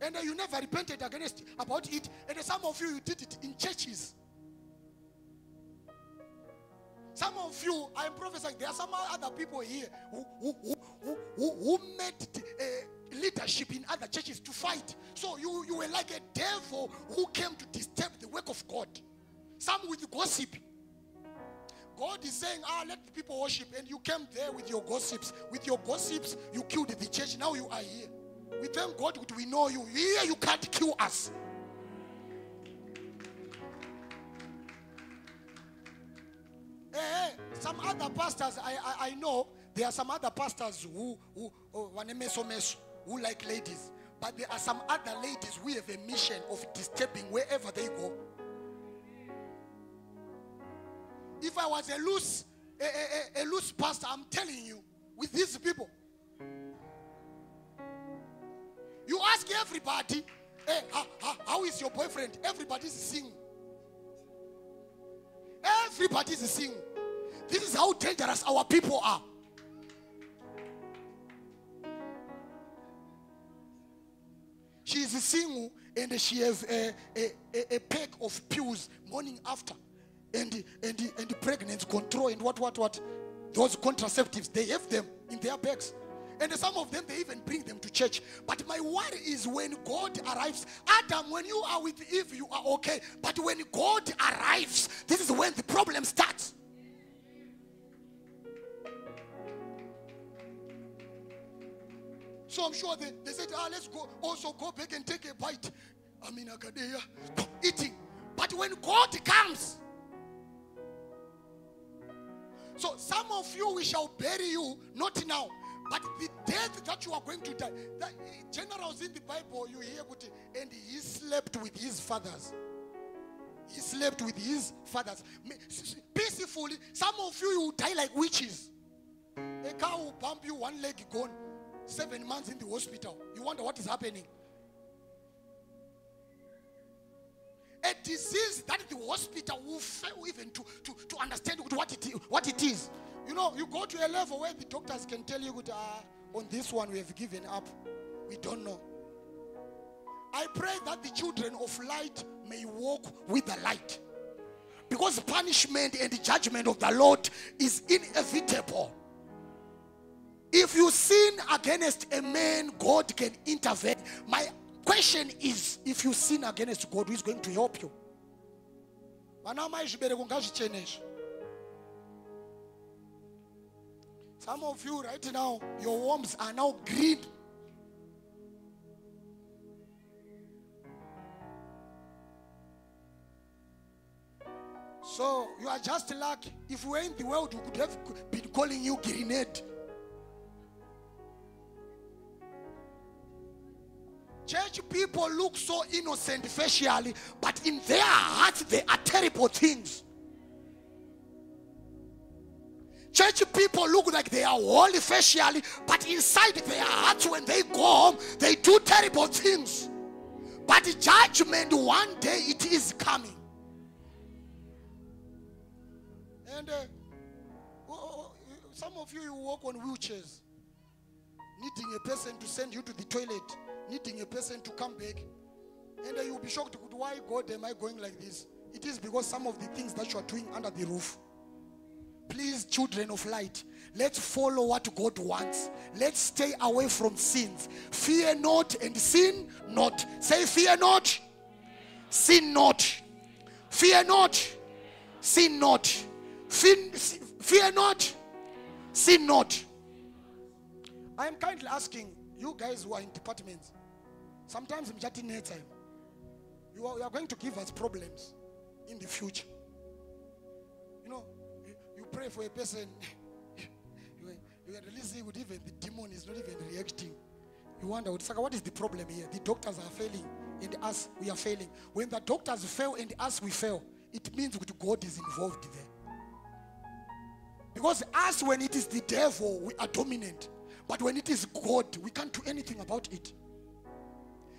And you never repented against about it. And some of you, you did it in churches. Some of you, I am prophesying, there are some other people here who, who, who, who, who, made uh, leadership in other churches to fight. So you, you were like a devil who came to disturb the work of God. Some with gossip. God is saying, ah, let the people worship. And you came there with your gossips. With your gossips, you killed the church. Now you are here. We thank God we know you. Here you can't kill us. Eh, eh, some other pastors, I, I, I know there are some other pastors who, who, who like ladies. But there are some other ladies who have a mission of disturbing wherever they go. If I was a loose, a, a, a, loose pastor, I'm telling you, with these people, you ask everybody, hey, how, how, how is your boyfriend? Everybody's singing. Everybody's seeing. This is how dangerous our people are. She is single and she has a, a, a, a pack of pills morning after and and and pregnancy control and what what what those contraceptives they have them in their bags and some of them they even bring them to church. But my worry is when god arrives adam when you are with eve you are okay. But when god arrives this is when the problem starts. So i'm sure they, they said ah let's go also go back and take a bite. I mean akadeya eating. But when god comes so some of you, we shall bury you, not now. But the death that you are going to die, the generals in the Bible, you hear it, and he slept with his fathers. He slept with his fathers. Peacefully, some of you, you will die like witches. A car will bump you, one leg gone, seven months in the hospital. You wonder what is happening. a disease that the hospital will fail even to, to, to understand what it, what it is. You know, you go to a level where the doctors can tell you, uh, on this one we have given up. We don't know. I pray that the children of light may walk with the light. Because punishment and the judgment of the Lord is inevitable. If you sin against a man, God can intervene. My question is if you sin against God, who is going to help you? Some of you right now, your worms are now green. So you are just lucky. If we were in the world, we could have been calling you grenade. Church people look so innocent facially, but in their hearts, they are terrible things. Church people look like they are holy facially, but inside their hearts, when they go home, they do terrible things. But judgment, one day it is coming. And uh, oh, oh, oh, some of you, you walk on wheelchairs, needing a person to send you to the toilet, needing a person to come back. And uh, you'll be shocked, why God am I going like this? It is because some of the things that you are doing under the roof. Please, children of light, let's follow what God wants. Let's stay away from sins. Fear not and sin not. Say, fear not, sin not. Fear not, sin not. Fin- fear not, sin not. I am kindly asking you guys who are in departments. Sometimes in chatting time, you are, you are going to give us problems in the future. You know, pray for a person, you, are- releasing with even the demon is not even reacting. You wonder, "Saka, what is the problem here? The doctors are failing and us, we are failing. When the doctors fail and us, we fail, it means that God is involved there. Because us, when it is the devil, we are dominant. But when it is God, we can't do anything about it.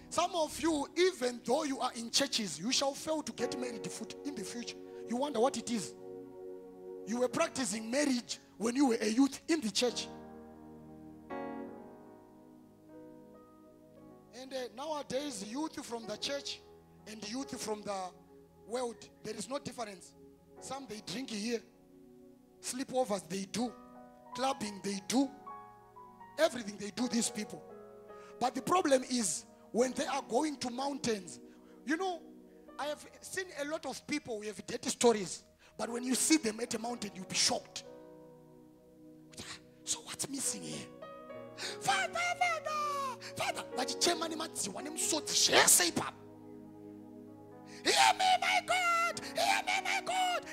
Some of you, even though you are in churches, you shall fail to get married foot in the future. You wonder what it is. You were practicing marriage when you were a youth in the church. And uh, nowadays, youth from the church and youth from the world, there is no difference. Some they drink here, sleepovers they do, clubbing they do, everything they do, these people. But the problem is when they are going to mountains, you know, I have seen a lot of people who have dirty stories, but when you see them at a mountain, you'll be shocked. So what's missing here? Father, Father, Father, But the chairman imagine one vachichemani madziwa nemusodzi zvese ipapo hear me my god. Hear me my god.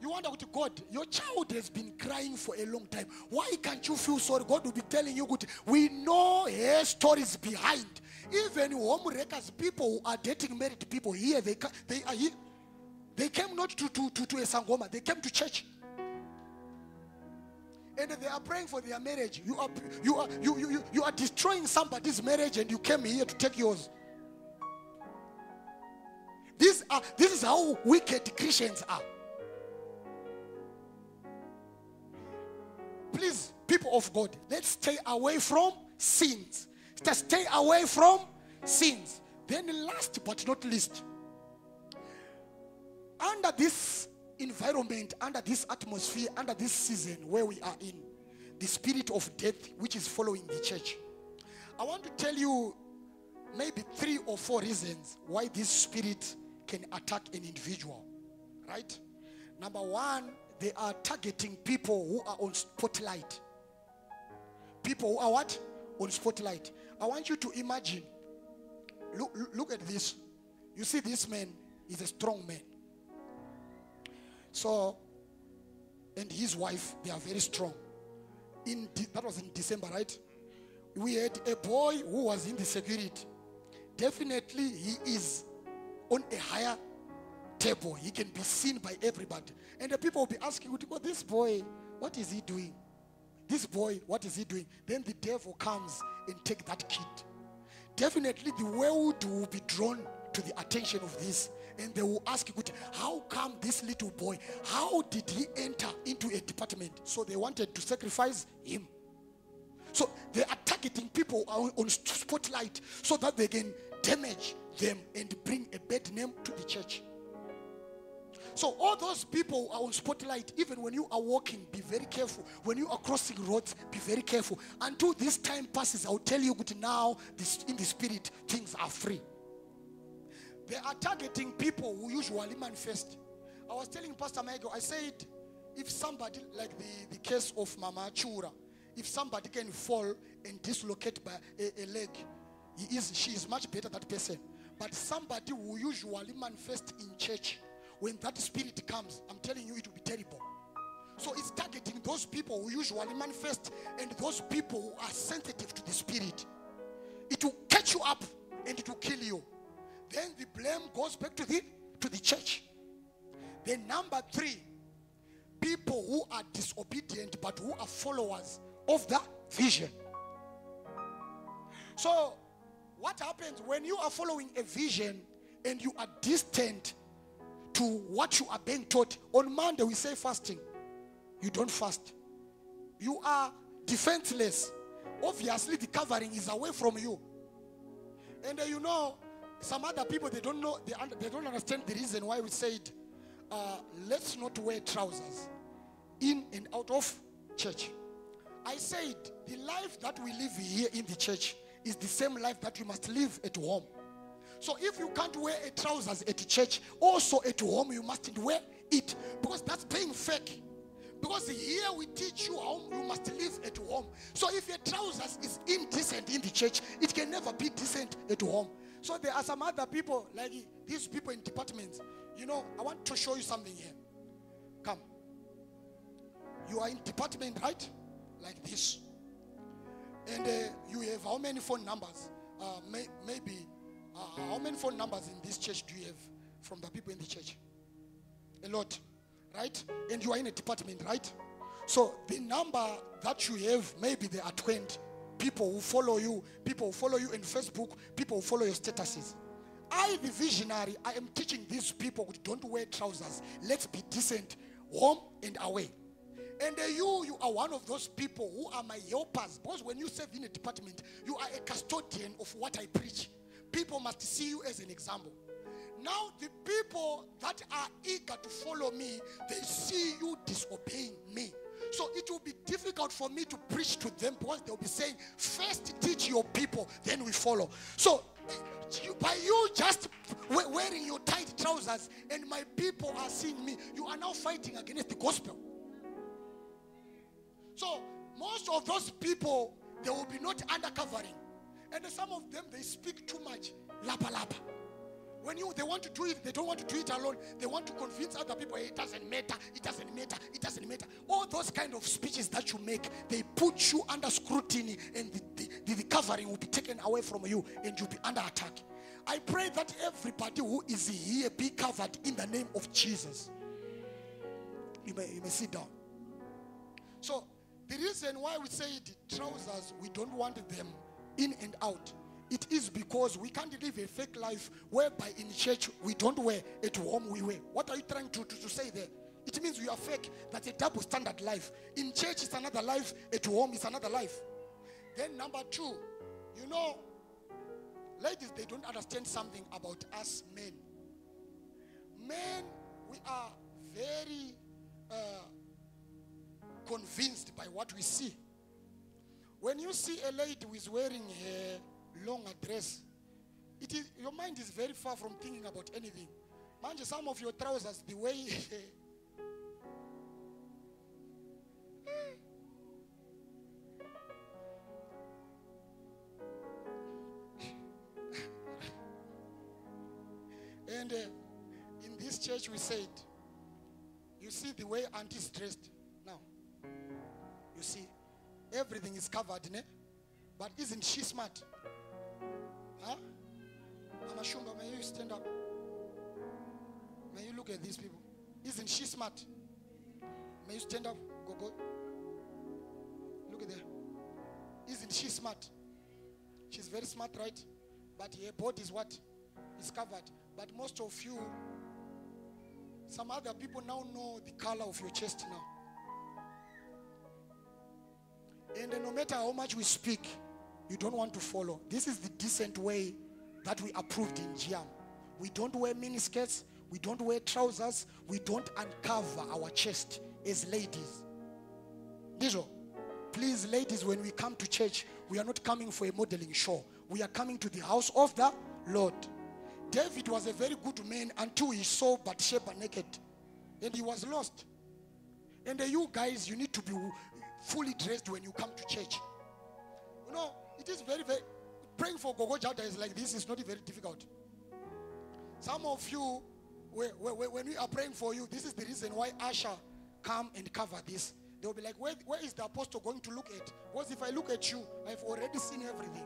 You wonder kuti god your child has been crying for a long time. Why can't you feel sorry? God will be telling you kuti we know her stories behind. Even home wreckers people who are dating married people here they, they are here they came not to, to, to, to a sangoma they came to church and they are praying for their marriage. You are you are you, you, you, you are destroying somebody's marriage and you came here to take yours. This are this is how wicked Christians are. Please, people of God, let's stay away from sins. Let's stay away from sins. Then last but not least, under this environment, under this atmosphere, under this season where we are in, the spirit of death which is following the church. I want to tell you maybe three or four reasons why this spirit can attack an individual. Right? Number one, they are targeting people who are on spotlight. People who are what? On spotlight. I want you to imagine. Look, look at this. You see, this man is a strong man. So, and his wife, they are very strong. In De- that was in December, right? We had a boy who was in the security. Definitely, he is on a higher table. He can be seen by everybody. And the people will be asking, "Oh, this boy, what is he doing? This boy, what is he doing? Then the devil comes and take that kid. Definitely, the world will be drawn to the attention of this and they will ask you, how come this little boy, how did he enter into a department? So they wanted to sacrifice him. So they are targeting people on spotlight so that they can damage them and bring a bad name to the church. So all those people are on spotlight. Even when you are walking, be very careful. When you are crossing roads, be very careful. Until this time passes, I'll tell you good now, this, in the spirit, things are free. They are targeting people who usually manifest. I was telling Pastor Michael, I said, if somebody, like the, the case of Mama Chura, if somebody can fall and dislocate by a, a leg, he is, she is much better that person. But somebody who usually manifest in church, when that spirit comes, I'm telling you, it will be terrible. So it's targeting those people who usually manifest and those people who are sensitive to the spirit. It will catch you up back to the to the church. Then number three, people who are disobedient but who are followers of the vision. So what happens when you are following a vision and you are distant to what you are being taught? On Monday we say fasting. You don't fast. You are defenseless. Obviously the covering is away from you. And uh, you know, some other people they don't know they, they don't understand the reason why we said uh, let's not wear trousers in and out of church i said the life that we live here in the church is the same life that we must live at home so if you can't wear a trousers at church also at home you mustn't wear it because that's being fake Because here we teach you how you must live at home. So if your trousers is indecent in the church, it can never be decent at home. So there are some other people, like these people in departments. You know, I want to show you something here. Come. You are in department, right? Like this. And uh, you have how many phone numbers? Uh, may, maybe, uh, how many phone numbers in this church do you have from the people in the church? A lot, right? And you are in a department, right? So the number that you have, maybe there are 20 people who follow you, people who follow you in Facebook, people who follow your statuses. I, the visionary, I am teaching these people who don't wear trousers. Let's be decent, home and away. And uh, you, you are one of those people who are my helpers. Because when you serve in a department, you are a custodian of what I preach. People must see you as an example. Now, the people that are eager to follow me, they see you disobeying me. So it will be difficult for me to preach to them because they'll be saying, first teach your people, then we follow. So by you just wearing your tight trousers and my people are seeing me, you are now fighting against the gospel. So most of those people, they will be not undercovering. And some of them, they speak too much. Lapa lapa. When you they want to do it, they don't want to do it alone. They want to convince other people, it doesn't matter, it doesn't matter, it doesn't matter. All those kind of speeches that you make, they put you under scrutiny and the, the, the, covering will be taken away from you and you'll be under attack. I pray that everybody who is here be covered in the name of Jesus. You may, you may sit down. So the reason why we say the trousers, we don't want them in and out. It is because we can't live a fake life whereby in church we don't wear, at home we wear. What are you trying to, to, to say there? It means we are fake. That's a double standard life. In church it's another life, at home it's another life. Then number two, you know, ladies, they don't understand something about us men. Men, we are very uh, convinced by what we see. When you see a lady who is wearing a longer dress, it is your mind is very far from thinking about anything. Mind you, some of your trousers, the way (laughs) and uh, in this church we said, you see the way auntie's dressed now. You see, everything is covered, ne? But isn't she smart? Huh? Amashumba, may you stand up? May you look at these people? Isn't she smart? May you stand up? Go, go. Look at there. Isn't she smart? She's very smart, right? But her body is what? Is covered. But most of you, some other people now know the color of your chest now. And no matter how much we speak, you don't want to follow. This is the decent way that we approved in JIAM. We don't wear miniskirts, we don't wear trousers, we don't uncover our chest as ladies. Dijo, please, ladies, when we come to church, we are not coming for a modeling show. We are coming to the house of the Lord. David was a very good man until he saw Bathsheba naked. And he was lost. And you guys, you need to be fully dressed when you come to church. You know, it is very, very. Praying for Gogo Jada is like this is not very difficult. Some of you, whe- whe- when we are praying for you, this is the reason why Asha come and cover this. They'll be like, where, where is the apostle going to look at? Because if I look at you, I've already seen everything.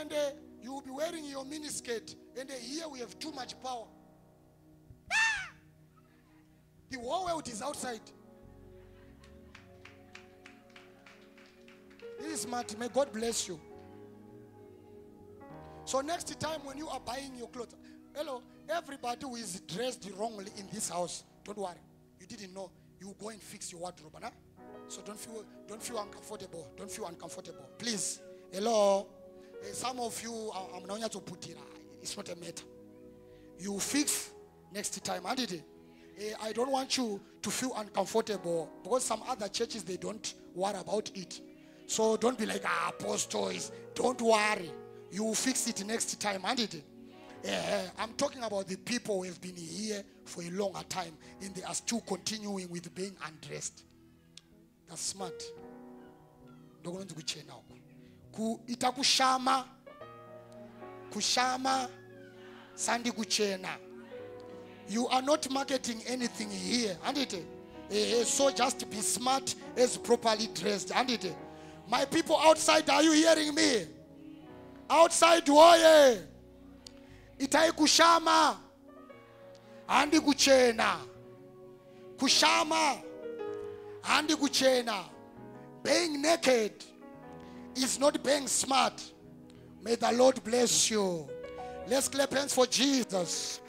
And uh, you will be wearing your miniskirt. And uh, here we have too much power. Ah! The whole world is outside. This is smart. May God bless you. So next time when you are buying your clothes, hello, everybody who is dressed wrongly in this house, don't worry. You didn't know. You go and fix your wardrobe, huh? So don't feel don't feel uncomfortable. Don't feel uncomfortable. Please. Hello. Eh, Some of you I'm not to put it. It's not a matter. You fix next time, and it. Eh, I don't want you to feel uncomfortable because some other churches they don't worry about it. So don't be like ah, apostles. Don't worry. You will fix it next time, and it. Eh, I'm talking about the people who have been here for a longer time and they are still continuing with being undressed. That's smart. kuita kushama kushama sandi kuchena you are not marketing anything here handite eh, so just be smart as properly dressed handite my people outside are you hearing me? Outside woye! Itai kushama handi kuchena. Kushama handi kuchena. Being naked is not being smart. May the lord bless you. Let's clap hands for jesus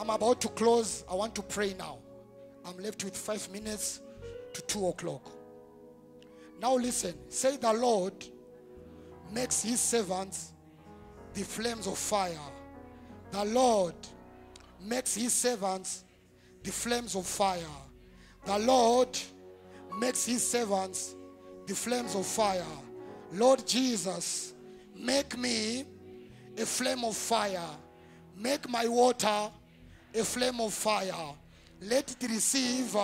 i'm about to close i want to pray now i'm left with five minutes to two o'clock now listen say the lord makes his servants the flames of fire. The Lord makes his servants the flames of fire. The Lord makes his servants the flames of fire. Lord Jesus, make me a flame of fire. Make my water a flame of fire. Let it receive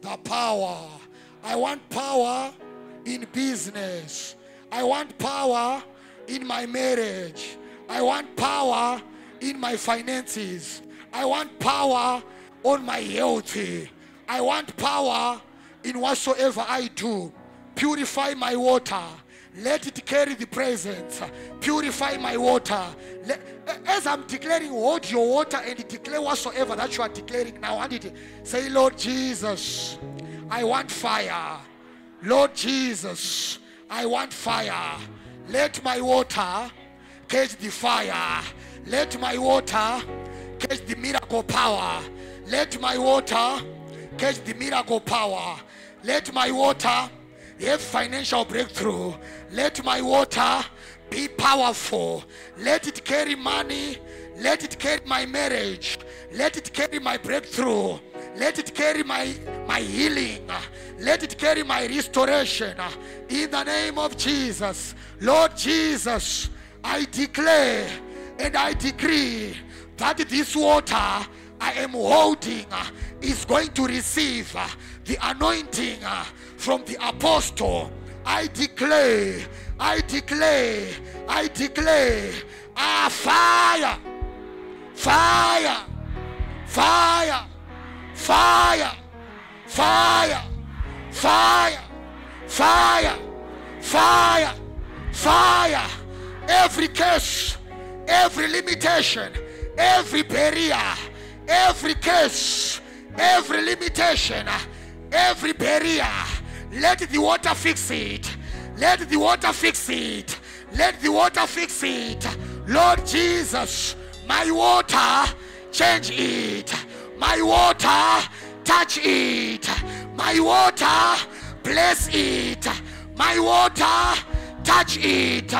the power. I want power in business. I want power in my marriage. I want power in my finances. I want power on my health. I want power in whatsoever I do. Purify my water. Let it carry the presence. Purify my water. Let- as I'm declaring, hold your water and declare whatsoever that you are declaring now. And it say, Lord Jesus, I want fire. Lord Jesus, I want fire. Let my water catch the fire. Let my water catch the miracle power. Let my water catch the miracle power. Let my water have financial breakthrough. Let my water be powerful. Let it carry money. Let it carry my marriage. Let it carry my breakthrough. Let it carry my, my healing. Let it carry my restoration. In the name of Jesus. Lord Jesus, I declare and I decree that this water I am holding is going to receive the anointing from the apostle. I declare, I declare, I declare, ah, fire, fire, fire, fire, fire, fire, fire, fire, fire. Every curse, every limitation, every barrier, every curse, every limitation, every barrier. Let the water fix it. Let the water fix it. Let the water fix it. Lord Jesus, my water, change it. My water, touch it. My water, bless it. My water, touch it.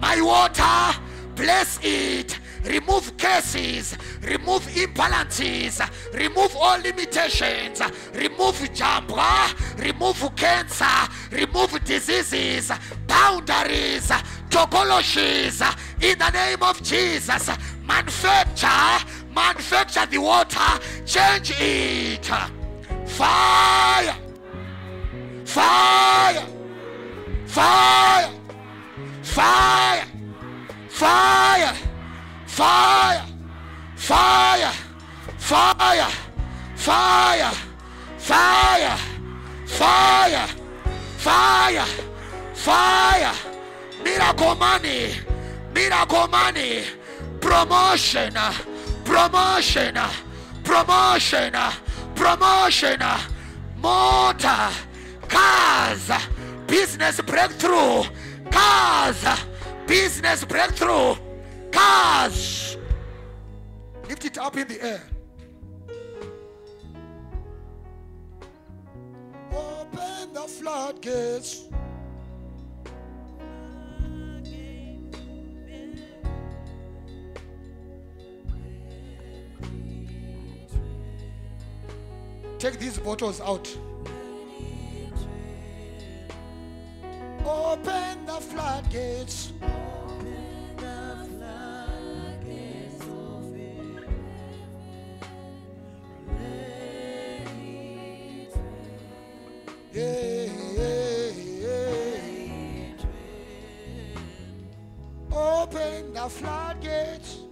My water, bless it. Remove curses, remove imbalances, remove all limitations, remove jambra, remove cancer, remove diseases, boundaries, topologies. In the name of Jesus, manufacture, manufacture the water, change it. Fire, fire, fire, fire, fire fire, fire, fire, fire, fire, fire, fire, fire, miracle money, miracle money, promotion, promotion, promotion, promotion, motor, cars, business breakthrough, cars, business breakthrough cars. Lift it up in the air. Open the floodgates. Take these bottles out. Open the floodgates. Open the floodgates.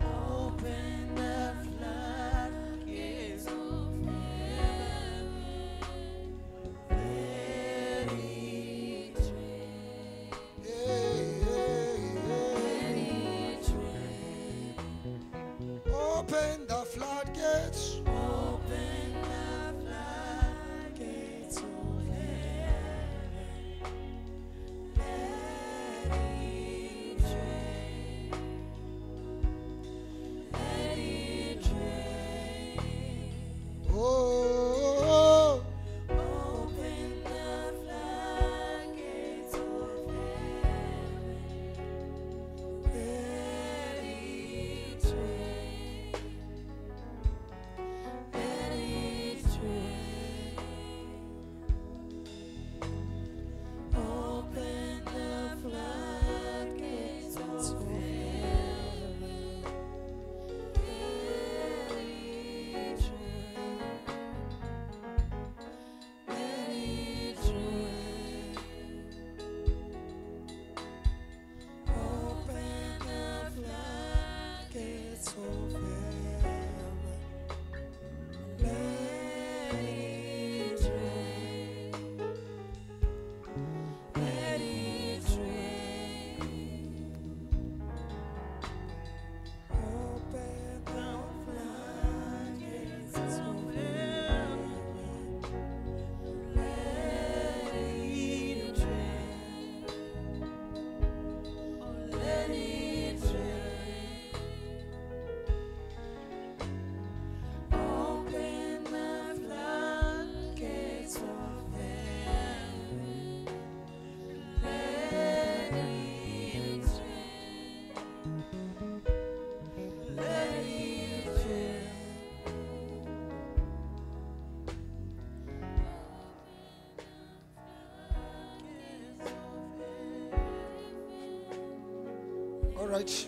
Right.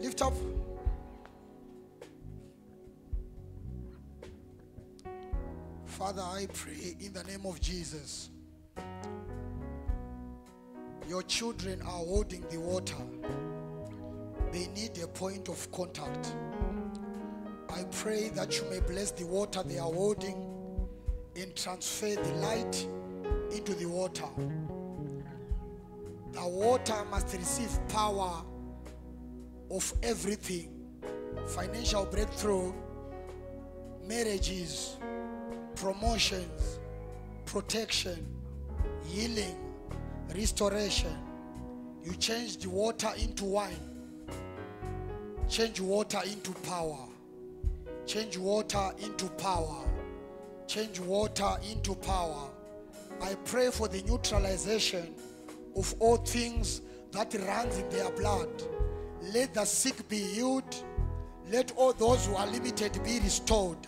Lift up. Father, I pray in the name of Jesus. Your children are holding the water. They need a point of contact. I pray that you may bless the water they are holding and transfer the light into the water. The water must receive power of everything financial breakthrough, marriages, promotions, protection, healing, restoration. You change the water into wine, change water into power, change water into power, change water into power. I pray for the neutralization of all things that runs in their blood. Let the sick be healed. Let all those who are limited be restored.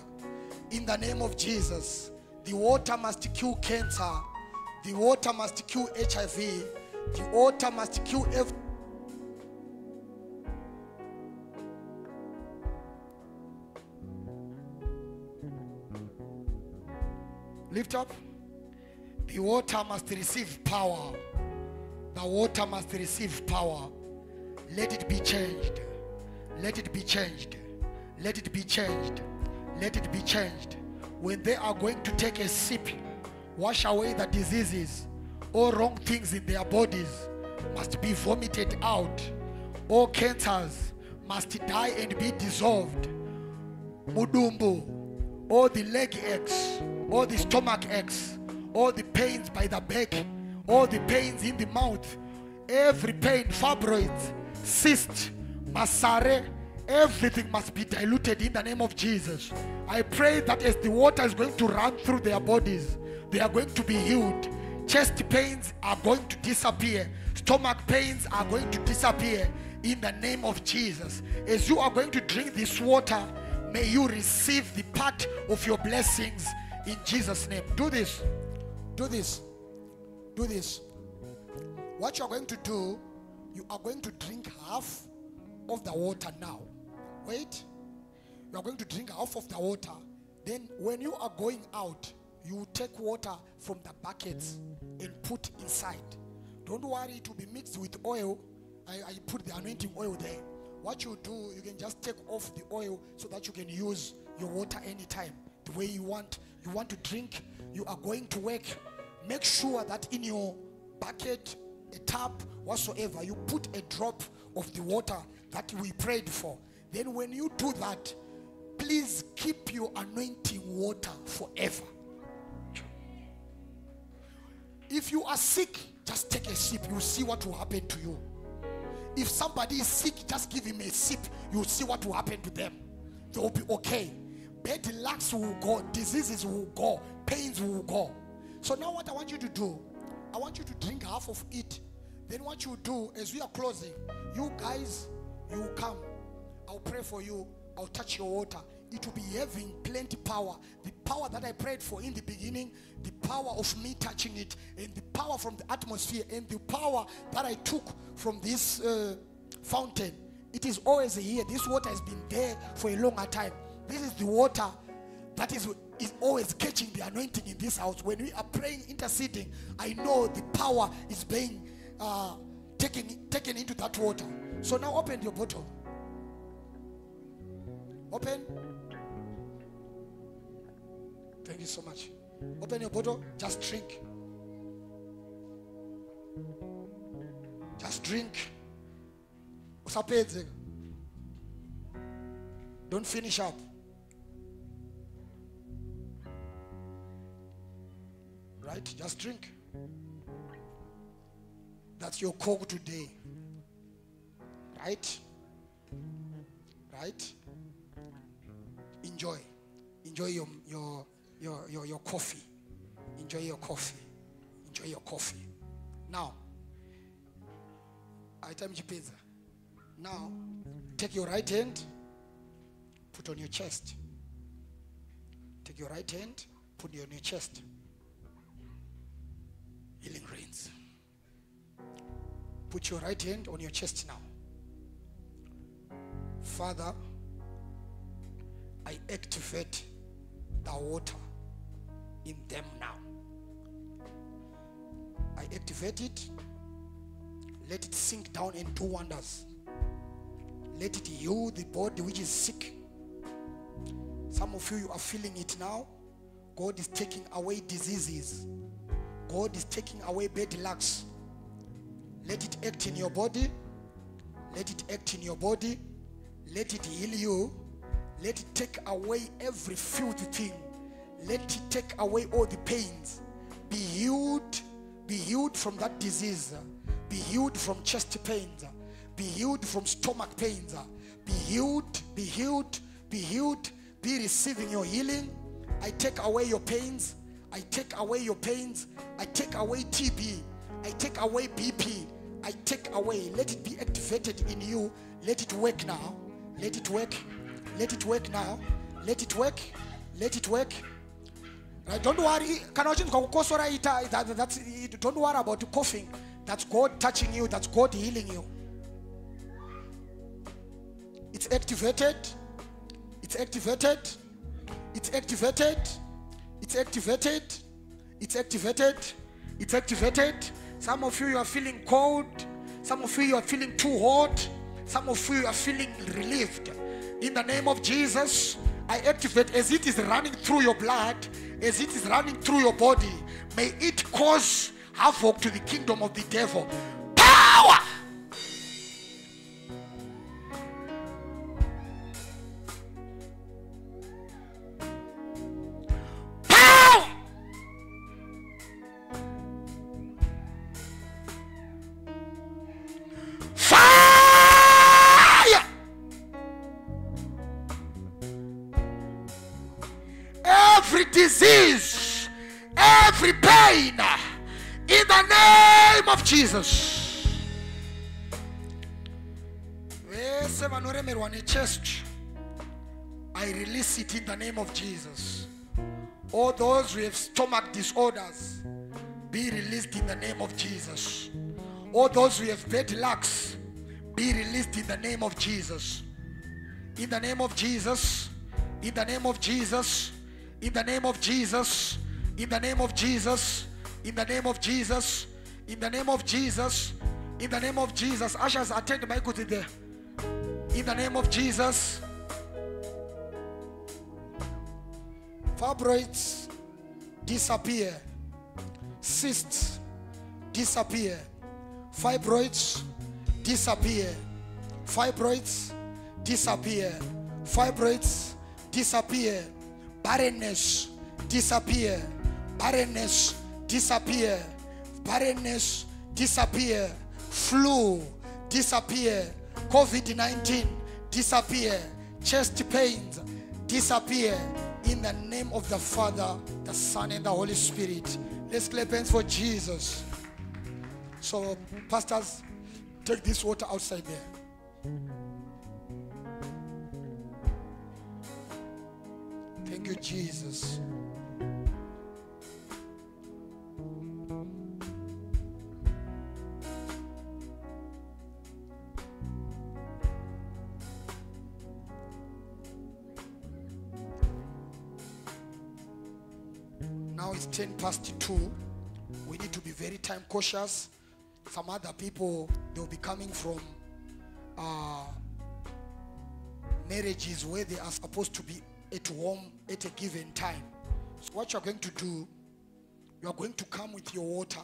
In the name of Jesus, the water must kill cancer. The water must kill HIV. The water must kill every. Lift up. The water must receive power. The water must receive power. Let it be changed. Let it be changed. Let it be changed. Let it be changed. When they are going to take a sip, wash away the diseases. All wrong things in their bodies must be vomited out. All cancers must die and be dissolved. Mudumbu, all the leg aches, all the stomach aches, all the pains by the back, all the pains in the mouth, every pain, fibroids, cyst, masare, everything must be diluted in the name of Jesus. I pray that as the water is going to run through their bodies, they are going to be healed. Chest pains are going to disappear. Stomach pains are going to disappear in the name of Jesus. As you are going to drink this water, may you receive the part of your blessings in Jesus' name. Do this. Do this. Do this. What you are going to do, you are going to drink half of the water now. Wait. You are going to drink half of the water. Then, when you are going out, you take water from the buckets and put inside. Don't worry, it will be mixed with oil. I, I put the anointing oil there. what you do, you can just take off the oil so that you can use your water anytime, the way you want. You want to drink, you are going to work. Make sure that in your bucket, a tap, whatsoever, you put a drop of the water that we prayed for. Then when you do that, please keep your anointing water forever. If you are sick, just take a sip. You'll see what will happen to you. If somebody is sick, just give him a sip. You'll see what will happen to them. They will be okay. Bad lucks will go, diseases will go, pains will go. So now what I want you to do, I want you to drink half of it. Then what you do as we are closing, you guys, you come. I'll pray for you. I'll touch your water. It will be having plenty power. The power that I prayed for in the beginning, the power of me touching it, and the power from the atmosphere, and the power that I took from this uh, fountain. It is always here. This water has been there for a longer time. This is the water that is, is always catching the anointing in this house. When we are praying, interceding, I know the power is being uh, taken, taken into that water. So now open your bottle. Open. Thank you so much. Open your bottle. Just drink. Just drink. Don't finish up. Right? Just drink. That's your coke today. Right? Right? Enjoy. Enjoy your your your your, your coffee. Enjoy your coffee. Enjoy your coffee. Now, I item chipeza. Now, take your right hand, put on your chest. Take your right hand, put it on your chest. Healing rains. Put your right hand on your chest now. Father, I activate the water in them now. I activate it. Let it sink down and do wonders. Let it heal the body which is sick. Some of you, you are feeling it now. God is taking away diseases. God is taking away bad lucks. Let it act in your body. Let it act in your body. Let it heal you. Let it take away every filthy thing. Let it take away all the pains. Be healed. Be healed from that disease. Be healed from chest pains. Be healed from stomach pains. Be healed. Be healed. Be healed. Be receiving your healing. I take away your pains. I take away your pains. I take away TB. I take away BP. I take away. Let it be activated in you. Let it work now. Let it work. Let it work now. Let it work. Let it work. Don't worry. Kana uh, that, that's don't worry about coughing. That's God touching you. That's God healing you. It's activated. It's activated. It's activated. It's activated. It's activated. It's activated. Some of you, you are feeling cold. Some of you, you are feeling too hot. Some of you, you are feeling relieved. In the name of Jesus, I activate as it is running through your blood, as it is running through your body. May it cause havoc to the kingdom of the devil. Power! Those who have stomach disorders, be released in the name of Jesus. All those who have bad lucks, be released in the name of Jesus. In the name of Jesus. In the name of Jesus. In the name of Jesus. In the name of Jesus. In the name of Jesus. In the name of Jesus. In the name of Jesus. Ushers attend my good there. In the name of Jesus. Fibroids disappear. Cysts disappear. Fibroids disappear. Fibroids disappear. Fibroids disappear. Barrenness disappear. Barrenness disappear. Barrenness disappear. Flu disappear. COVID 19 disappear. Chest pains disappear. In the name of the Father, the Son, and the Holy Spirit. Let's clap hands for Jesus. So, pastors, take this water outside there. Thank you, Jesus. Now it's 10 past 2. We need to be very time cautious. Some other people, they'll be coming from uh, marriages where they are supposed to be at home at a given time. So what you're going to do, you are going to come with your water.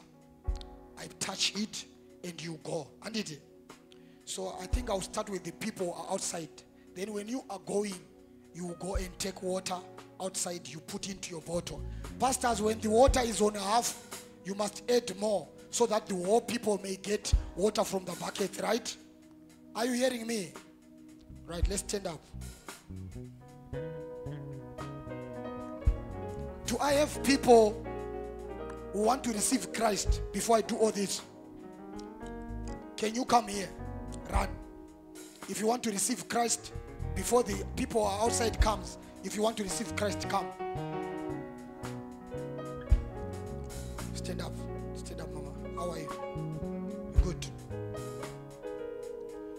I touch it and you go. And it. So I think I'll start with the people outside. Then when you are going, you go and take water outside, you put into your bottle. Pastors, when the water is on half, you must add more so that the whole people may get water from the bucket, right? Are you hearing me? Right, let's stand up. Do I have people who want to receive Christ before I do all this? Can you come here? Run. If you want to receive Christ before the people outside comes, if you want to receive Christ, come. Stand up. Stand up, Mama. How are you? Good.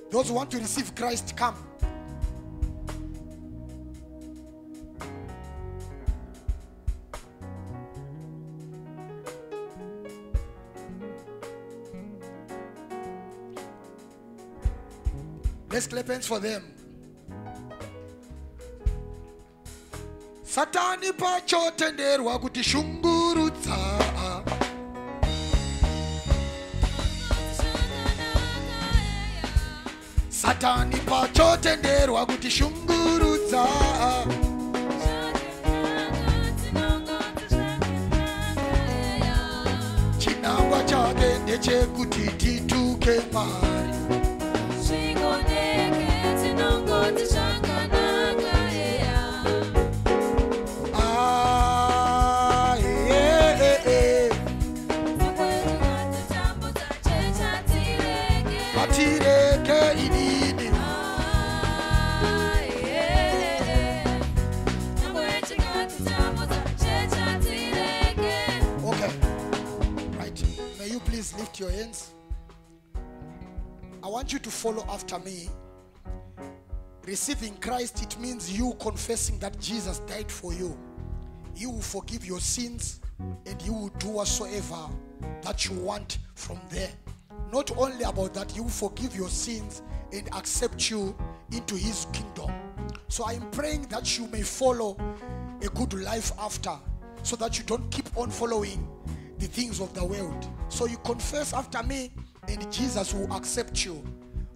Those who want to receive Christ, come. Let's clap hands for them. Satani pachotenderwa kuti shungurudza satani pachotenderwa kuti shungurudza chinangwa chake ndechekuti tituke mwari your hands. I want you to follow after me. Receiving Christ, it means you confessing that Jesus died for you. He will forgive your sins and He will do whatsoever that you want from there. Not only about that, He will forgive your sins and accept you into His kingdom. So I'm praying that you may follow a good life after so that you don't keep on following the things of the world. So you confess after me and Jesus will accept you.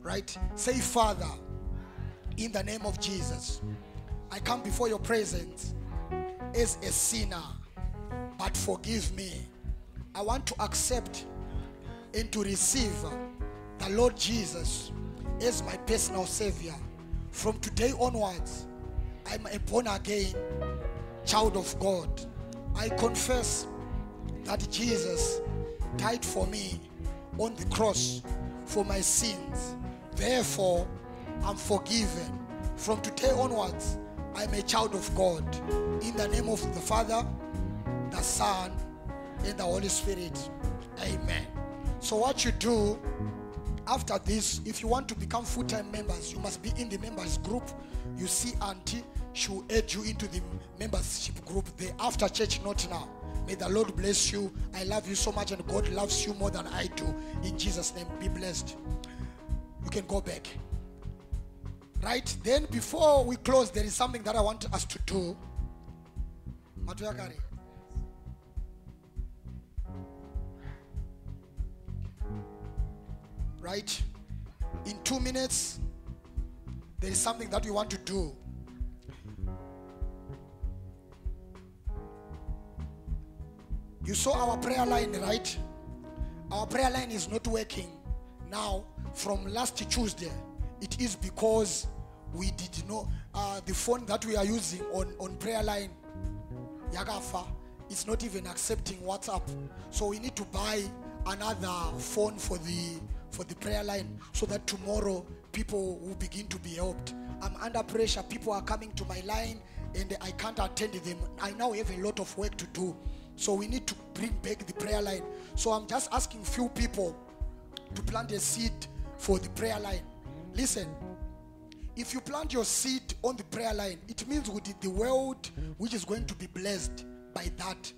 Right? Say, Father, in the name of Jesus, I come before your presence as a sinner, but forgive me. I want to accept and to receive the Lord Jesus as my personal Savior. From today onwards, I'm a born again child of God. I confess that Jesus died for me on the cross for my sins. Therefore, I'm forgiven. From today onwards, I'm a child of God. In the name of the Father, the Son, and the Holy Spirit. Amen. So, what you do after this, if you want to become full time members, you must be in the members group. You see, Auntie, she will add you into the membership group there after church, not now. May the Lord bless you. I love you so much, and God loves you more than I do. In Jesus' name, be blessed. You can go back. Right? Then before we close, there is something that I want us to do. Matuyakari. Right? In two minutes, there is something that we want to do. You saw our prayer line, right? Our prayer line is not working now from last Tuesday. It is because we did not, uh, the phone that we are using on, on prayer line, Yagafa, is not even accepting WhatsApp. So we need to buy another phone for the for the prayer line so that tomorrow people will begin to be helped. I'm under pressure. People are coming to my line and I can't attend them. I now have a lot of work to do. So we need to bring back the prayer line. So I'm just asking few people to plant a seed for the prayer line. Listen, if you plant your seed on the prayer line, it means with the world which is going to be blessed by that.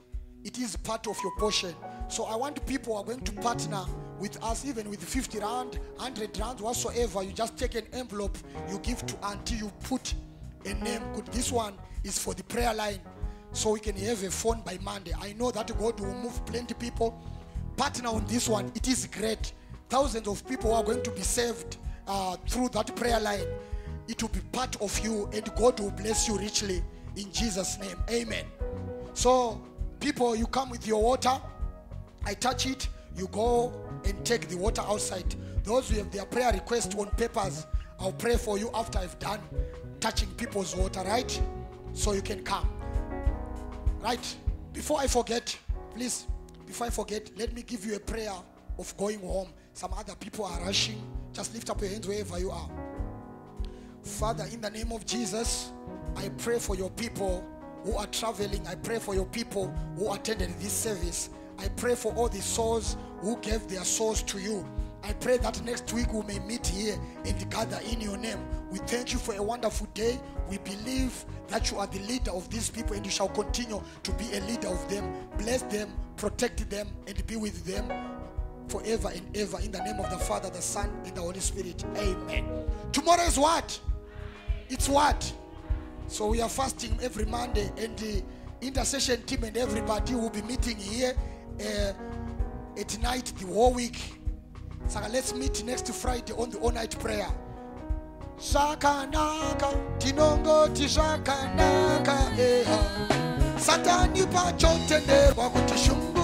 It is part of your portion. So I want people are going to partner with us, even with 50 rand, 100 rand, whatsoever. You just take an envelope, you give to auntie, you put a name. Good. This one is for the prayer line. So we can have a phone by Monday. I know that God will move plenty people. Partner on this one. It is great. Thousands of people are going to be saved uh, through that prayer line. It will be part of you, and God will bless you richly in Jesus' name. Amen. So, people, you come with your water. I touch it. You go and take the water outside. Those who have their prayer request on papers, I'll pray for you after I've done touching people's water, right? So you can come. Right? Before I forget, please, before I forget, let me give you a prayer of going home. Some other people are rushing. Just lift up your hands wherever you are. Father, in the name of Jesus, I pray for your people who are traveling. I pray for your people who attended this service. I pray for all the souls who gave their souls to you. I pray that next week we may meet here and gather in your name. We thank you for a wonderful day. We believe that you are the leader of these people and you shall continue to be a leader of them. Bless them, protect them, and be with them forever and ever. In the name of the Father, the Son, and the Holy Spirit. Amen. Tomorrow is what? It's what? So we are fasting every Monday, and the intercession team and everybody will be meeting here uh, at night the whole week. So let's meet next Friday on the all-night prayer. Zvakanaka, tinongoti zvakanaka, eha. Satani pachotenderwa kuti shuma